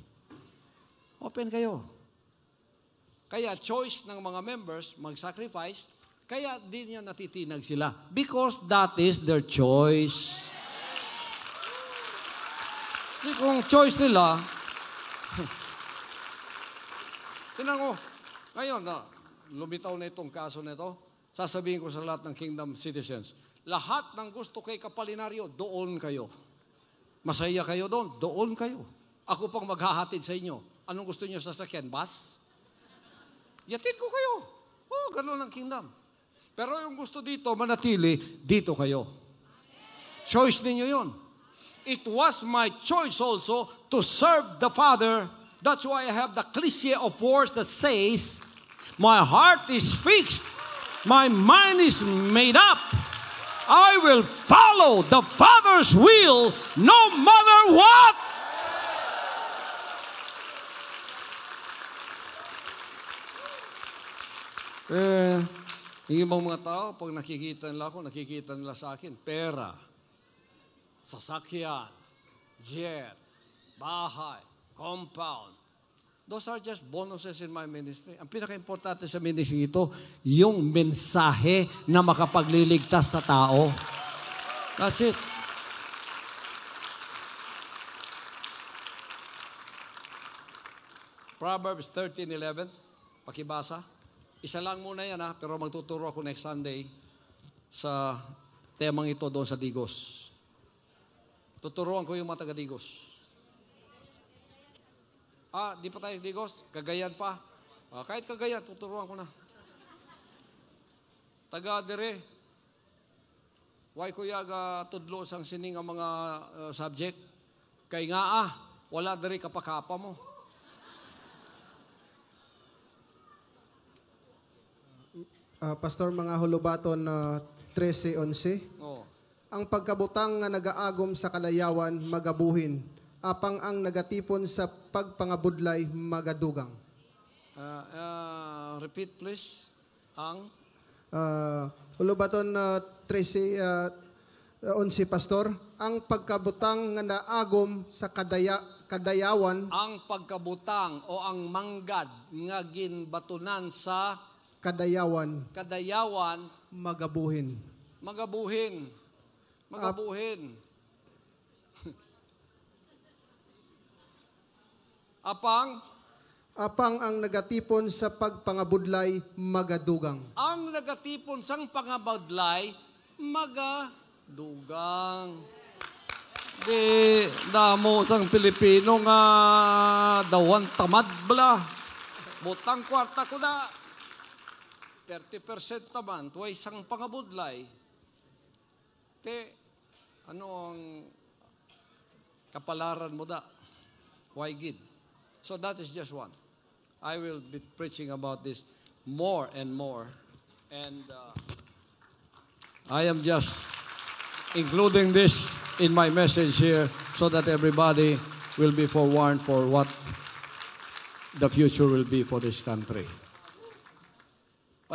Open kayo. Kaya choice ng mga members mag-sacrifice, kaya di niya natitinag sila. Because that is their choice. Kasi kung choice nila, <laughs> tinan ko, ngayon na lumitaw na itong kaso na ito, sasabihin ko sa lahat ng kingdom citizens, lahat ng gusto kay Kapalinaryo, doon kayo. Masaya kayo doon, doon kayo. Ako pang maghahatid sa inyo. Anong gusto niyo sasakyan? Bus? Yatid ko kayo. Oh, ganun ang kingdom. Pero yung gusto dito, manatili, dito kayo. Choice ninyo yon. It was my choice also to serve the Father. That's why I have the cliche of words that says, My heart is fixed, my mind is made up. I will follow the Father's will no matter what. Eh, yung ibang mga tao, pag nakikita nila ako, nakikita nila sa akin, pera, sasakyan, jet, bahay, compound. Those are just bonuses in my ministry. Ang pinaka-importante sa ministry ito, yung mensahe na makapagliligtas sa tao. That's it. Proverbs 13:11, pakibasa. Isa lang muna yan ha, pero magtuturo ako next Sunday sa temang ito doon sa Digos. Tuturuan ko yung mga taga-Digos. Ah, di pa tayo Digos? Kagayan pa. Ah, kahit Kagayan, tuturuan ko na. Taga dire. Why ko yaga tudlo sang sining ang mga uh, subject? Kay nga ah, wala dire kapakapa mo. Ah, Pastor, mga hulubaton na 13-11. Oh. Ang pagkabutang nga nagaagom sa kalayawan, magabuhin. Apang ang nagatipon sa pagpangabudlay, magadugang. Uh, uh, repeat please. Ang Uh, hulubaton na 13, uh, 11, Pastor. Ang pagkabutang nga naagom sa kadaya, kadayawan, ang pagkabutang o ang manggad nga ginbatunan sa kadayawan, kadayawan magabuhin. magabuhin. Magabuhin. <laughs> Apang Apang ang nagatipon sa pagpangabudlay, magadugang. ang nagatipon sang pangabadlay magadugang. Di damo sang Pilipino nga dawan tamad bala. Butang kwarta ko na. 30% taman, tuway isang pangabudlay. Te, ano ang kapalaran mo da? Why gid? So that is just one. I will be preaching about this more and more. And uh, I am just including this in my message here so that everybody will be forewarned for what the future will be for this country.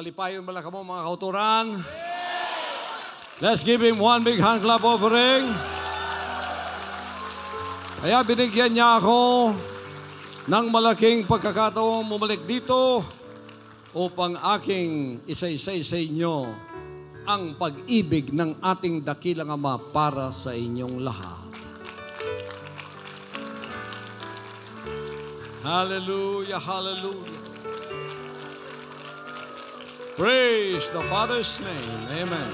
Palipayon bala ka mo mga kauturan. Let's give him one big hand clap offering. Kaya binigyan niya ako ng malaking pagkakataong bumalik dito upang aking isa-isay sa inyo ang pag-ibig ng ating dakilang Ama para sa inyong lahat. Hallelujah, hallelujah. Praise the Father's name. Amen.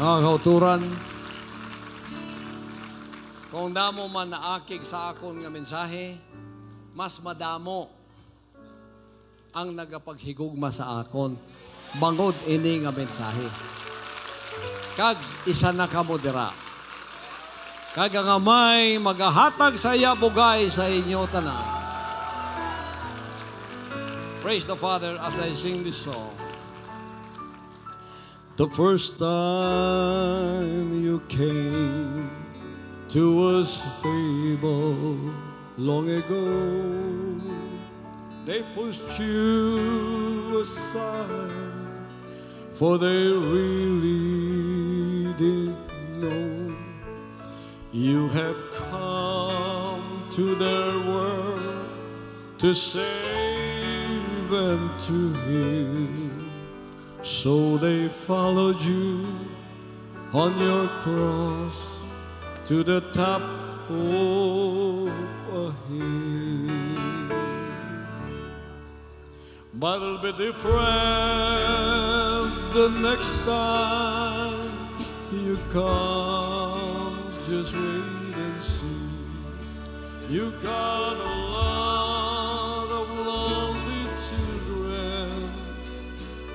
Mga kauturan, kung damo man naakig sa akon nga mensahe, mas madamo ang nagapaghigugma sa akon bangod ini nga mensahe. Kag isa na kamo dira. Kag ang amay magahatag sa iya bugay sa inyo tanan. Praise the Father as I sing this song. The first time you came to a stable long ago, they pushed you aside, for they really didn't know you have come to their world to save and to heal. So they followed you on your cross to the top of a hill. But it'll be different the next time you come. Just wait and see. You got a lot of lonely children,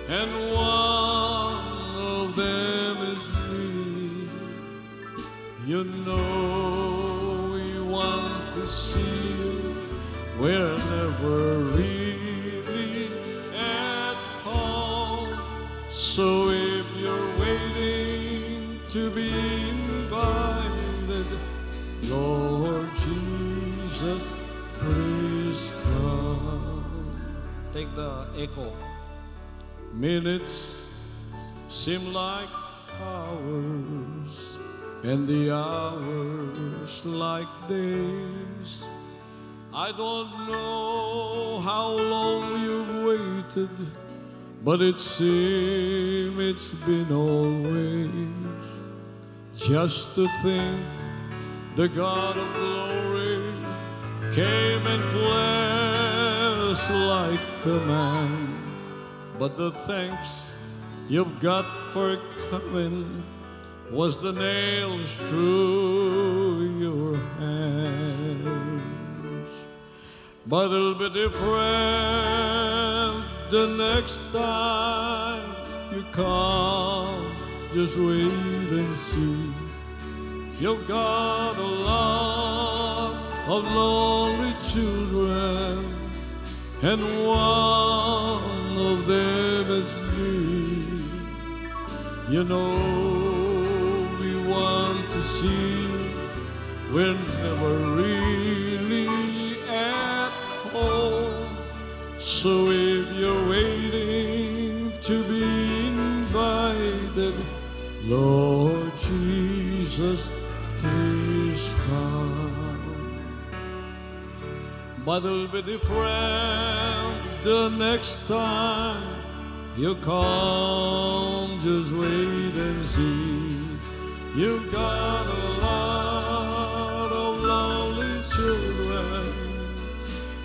and one of them is me. You know we want to see you. We're Take the echo. Minutes seem like hours, and the hours like days. I don't know how long you've waited, but it seems it's been always. Just to think the God of glory came and flesh like a man. But the thanks you've got for coming was the nails through your hands. But it'll be different the next time you come. Just wait and see. You've got a lot of lonely children, and one of them is me. You know, we want to see, we're never really at home. So if you're waiting to be invited, Lord But it'll be different the next time you come. Just wait and see. You've got a lot of lonely children,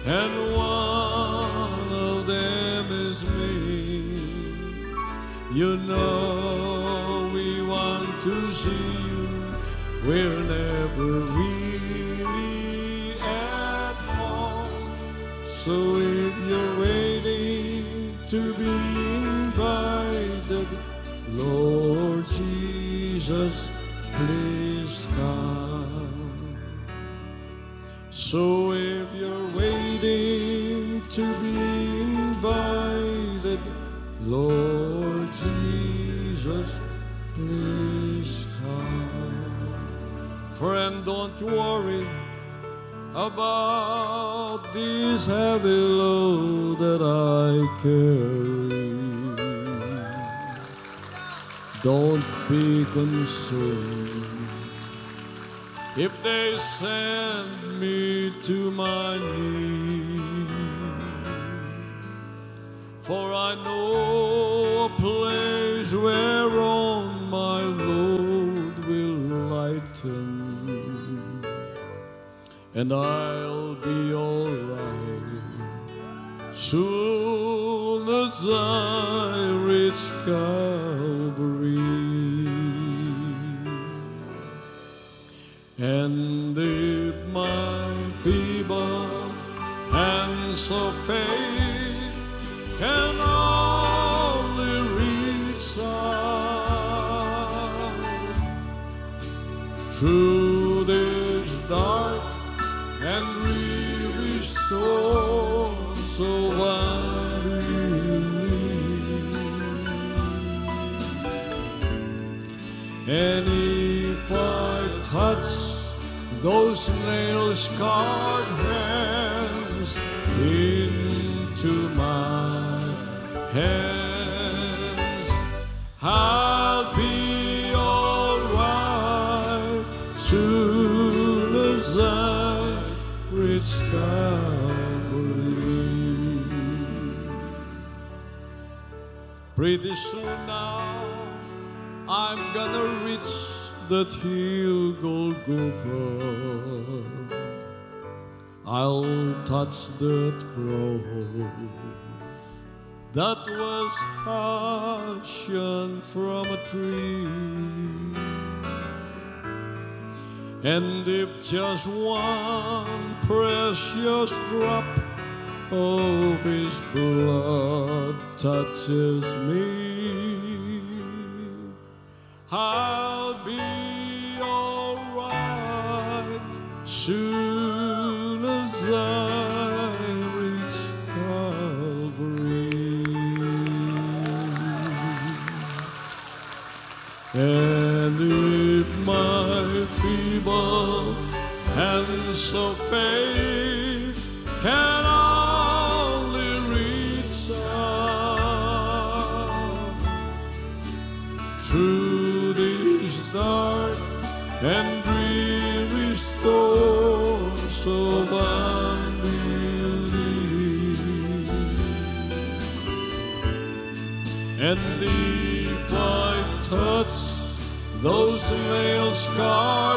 and one of them is me. You know we want to see you. We're never So if you're waiting to be invited, Lord Jesus, please come. So if you're waiting to be invited, Lord Jesus, please come. Friend, don't worry about this heavy load that I carry. Don't be concerned if they send me to my knees. For I know a place whereon my load and I'll be alright soon as I reach Calvary. And if my feeble hands of faith scarred hands into my hands, I'll be alright soon as I reach Calvary. Pretty soon now, I'm gonna reach that hill Golgotha. I'll touch the cross that was fashioned from a tree. And if just one precious drop of his blood touches me, I'll be alright soon And if my feeble hands of faith God.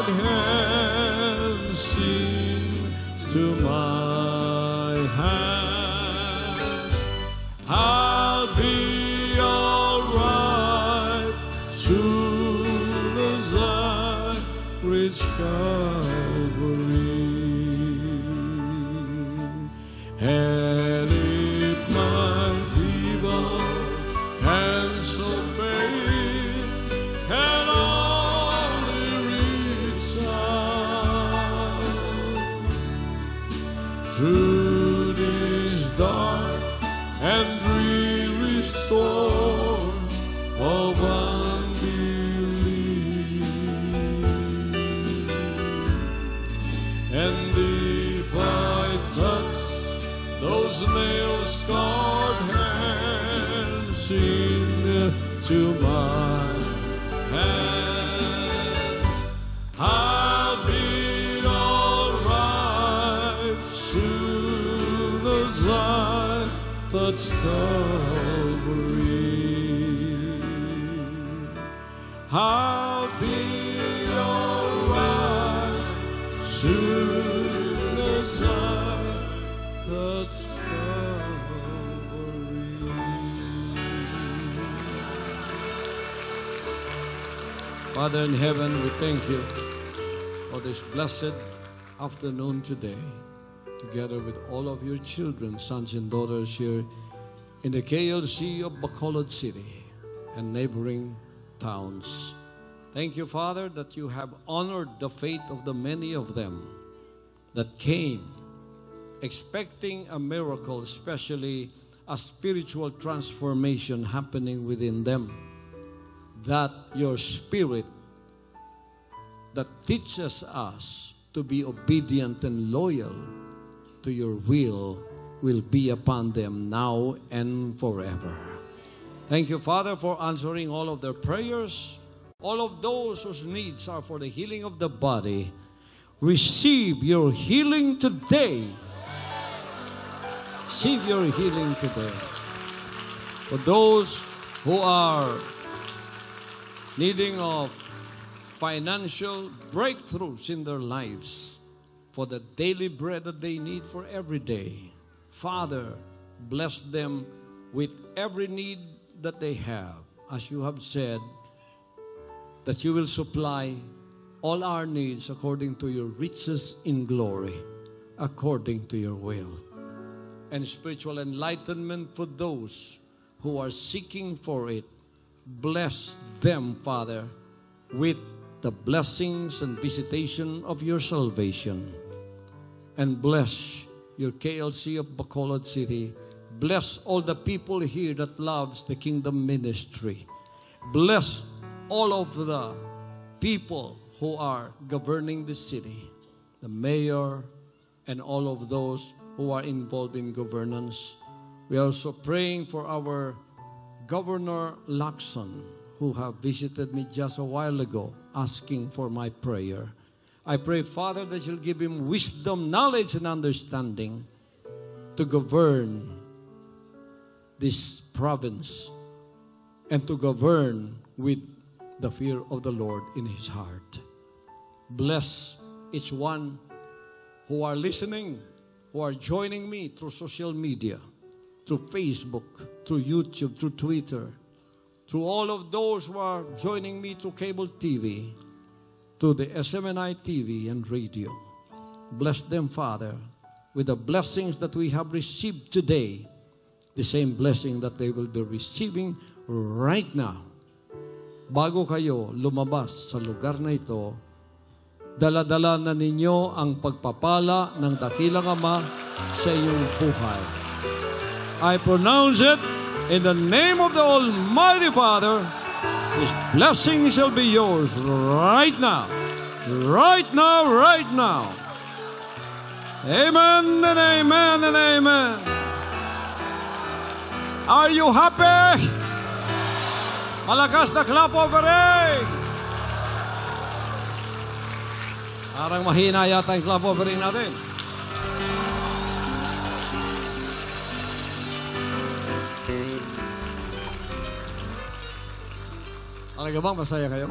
Father in heaven, we thank you for this blessed afternoon today, together with all of your children, sons and daughters here in the KLC of Bacolod City and neighboring towns. Thank you, Father, that you have honored the faith of the many of them that came expecting a miracle, especially a spiritual transformation happening within them. That your spirit that teaches us to be obedient and loyal to your will will be upon them now and forever. Thank you, Father, for answering all of their prayers. All of those whose needs are for the healing of the body, receive your healing today. Receive your healing today. For those who are needing of financial breakthroughs in their lives, for the daily bread that they need for every day, Father, bless them with every need that they have. As you have said, that you will supply all our needs according to your riches in glory, according to your will. And spiritual enlightenment for those who are seeking for it. Bless them, Father, with the blessings and visitation of your salvation. And bless your KLC of Bacolod City. Bless all the people here that loves the kingdom ministry. Bless all of the people who are governing the city, the mayor, and all of those who are involved in governance. We are also praying for our Governor Lacson, who have visited me just a while ago, asking for my prayer. I pray, Father, that you'll give him wisdom, knowledge, and understanding to govern this province and to govern with the fear of the Lord in his heart. Bless each one who are listening, who are joining me through social media, through Facebook, through YouTube, through Twitter, through all of those who are joining me through cable TV, to the SMNI TV and radio. Bless them, Father, with the blessings that we have received today, the same blessing that they will be receiving right now. Bago kayo lumabas sa lugar na ito, daladala na ninyo ang pagpapala ng dakilang Ama sa iyong buhay. I pronounce it in the name of the Almighty Father. His blessing shall be yours right now. Right now, right now. Amen and amen and amen. Are you happy? Malakas na clap offering! Parang mahina yata clap offering natin. Talaga bang masaya kayo?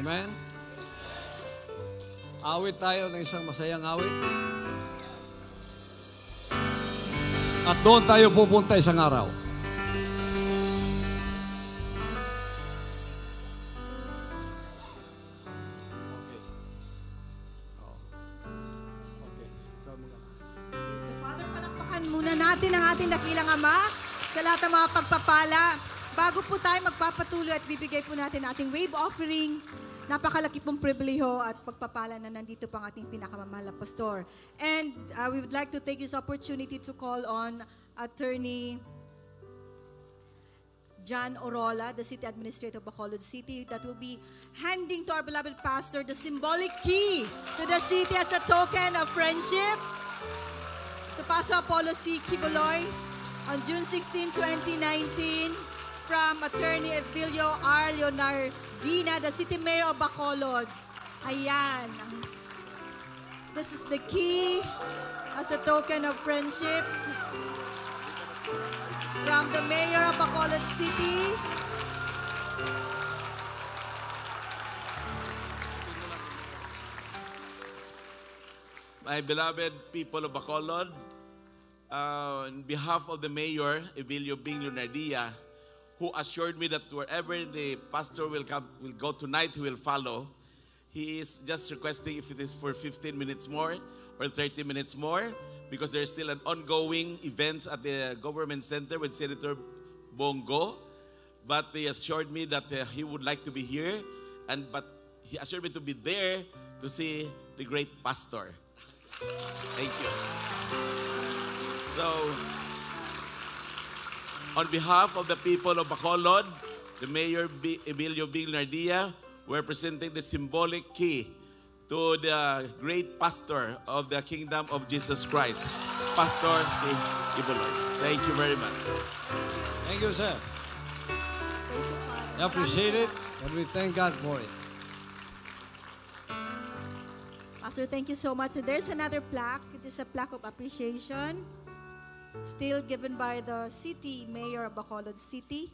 Amen? Awit tayo ng isang masayang awit. At doon tayo pupunta isang araw. Natin ang ating dakilang Ama sa lahat ng mga pagpapala. Bago po tayo magpapatuloy at bibigay po natin ating wave offering, napakalaki pong pribileho at pagpapala na nandito pang ating pinakamamahal na pastor. And uh, we would like to take this opportunity to call on Attorney John Orola, the City Administrator of Bacolod City, that will be handing to our beloved pastor the symbolic key to the city as a token of friendship to Pastor Apollo C. Kibuloy on June 16, 2019 from Attorney Edvilio R. Leonardina, the City Mayor of Bacolod. Ayan. This is the key as a token of friendship from the Mayor of Bacolod City. My beloved people of Bacolod, uh, on behalf of the Mayor, Evilio Bing Lunardia, who assured me that wherever the pastor will come, will go tonight, he will follow. He is just requesting if it is for 15 minutes more or 30 minutes more because there's still an ongoing event at the government center with Senator Bongo. But he assured me that uh, he would like to be here, and but he assured me to be there to see the great pastor. Thank you. So, on behalf of the people of Bacolod, the Mayor B- Emilio Bignardia, we're presenting the symbolic key to the great pastor of the kingdom of Jesus Christ, Pastor K. Ibuloy. Thank you very much. Thank you, sir. Praise the Father. I appreciate it, and we thank God for it. Pastor, thank you so much. And there's another plaque. It is a plaque of appreciation, still given by the city mayor of Bacolod City.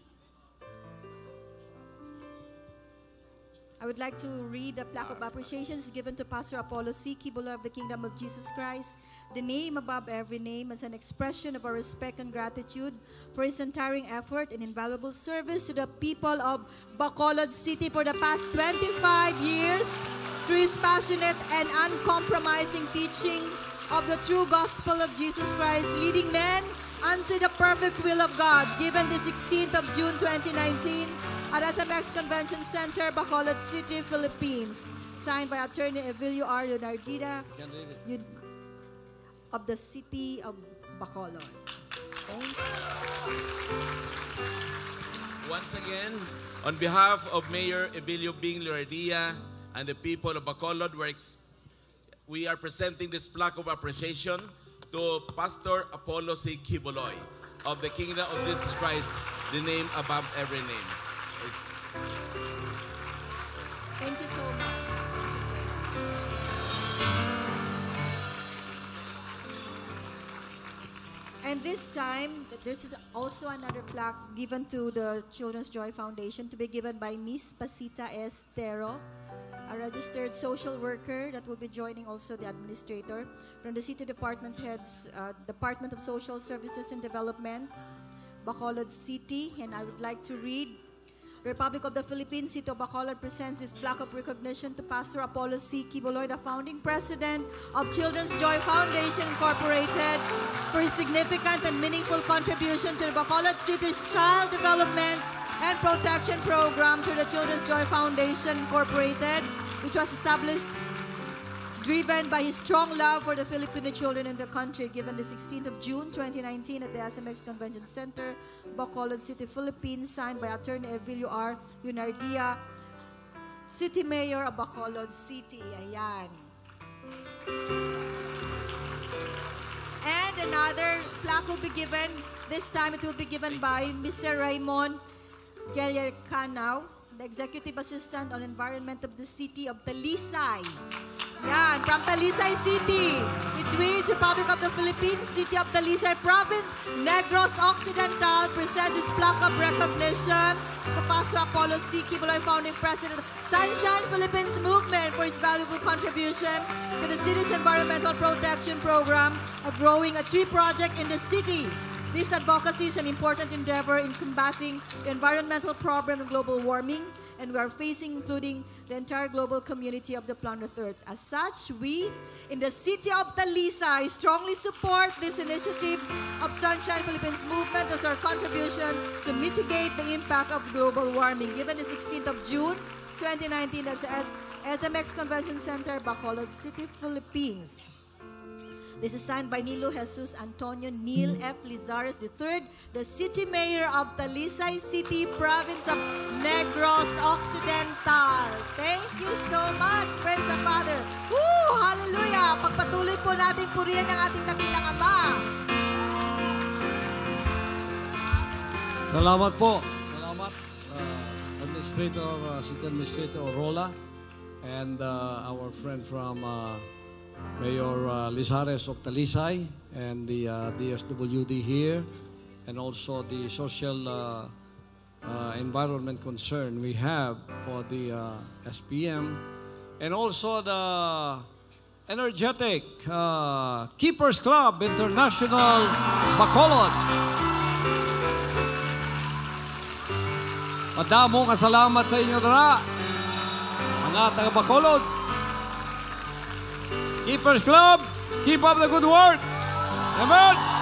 I would like to read the plaque of appreciation given to Pastor Apollo C. Kibulo of the Kingdom of Jesus Christ, the name above every name, as an expression of our respect and gratitude for his untiring effort and invaluable service to the people of Bacolod City for the past 25 years through his passionate and uncompromising teaching of the true gospel of Jesus Christ, leading men unto the perfect will of God, given the 16th of June 2019 at SMX Convention Center, Bacolod City, Philippines. Signed by Attorney Evilio R. Yun- of the city of Bacolod. Once again, on behalf of Mayor Emilio Bing Loredia and the people of Bacolod, we're we are presenting this plaque of appreciation to Pastor Apollo C. Kiboloy of the Kingdom of Jesus Christ, the name above every name. Thank you so much. And this time, this is also another plaque given to the Children's Joy Foundation to be given by Miss Pasita Estero, a registered social worker that will be joining also the administrator from the City Department Heads, uh, Department of Social Services and Development, Bacolod City. And I would like to read Republic of the Philippines, City of Bacolod presents this plaque of recognition to Pastor Apollo C. Kiboloy, the founding president of Children's Joy Foundation Incorporated, for his significant and meaningful contribution to the Bacolod City's child development and protection program through the Children's Joy Foundation Incorporated, which was established driven by his strong love for the Filipino children in the country, given the 16th of June 2019 at the SMX Convention Center, Bacolod City, Philippines, signed by Attorney Evilio R. Yunardia, City Mayor of Bacolod City. Ayan. And another plaque will be given. This time it will be given by Mr. Raymond Gellercanao, the Executive Assistant on Environment of the City of Talisay. Yan, from Talisay City. It reads, Republic of the Philippines, City of Talisay Province, Negros Occidental presents its plaque of recognition to Pastor Apollo C. Kibuloy, founding president Sunshine Philippines Movement for his valuable contribution to the city's environmental protection program of growing a tree project in the city. This advocacy is an important endeavor in combating the environmental problem of global warming, and we are facing, including the entire global community of the planet Earth. As such, we in the city of Talisay strongly support this initiative of Sunshine Philippines Movement as our contribution to mitigate the impact of global warming. Given the 16th of June 2019 as SMX Convention Center, Bacolod City, Philippines. This is signed by Nilo Jesus Antonio Neil F. Lizares III, the city mayor of Talisay City, province of Negros Occidental. Thank you so much. Praise the Father. Woo! Hallelujah! Pagpatuloy po natin purihan ng ating dakilang Ama. Salamat po. Salamat, uh, Administrator, uh, City Administrator Orola, and uh, our friend from uh, Mayor uh, Lizares of Talisay, and the uh, DSWD here, and also the social uh, uh, environment concern we have for the uh, SPM, and also the energetic uh, Keepers Club International Bacolod. Madamo nga salamat sa inyo dara. Mga taga-Bacolod. Keepers Club, keep up the good work. Amen.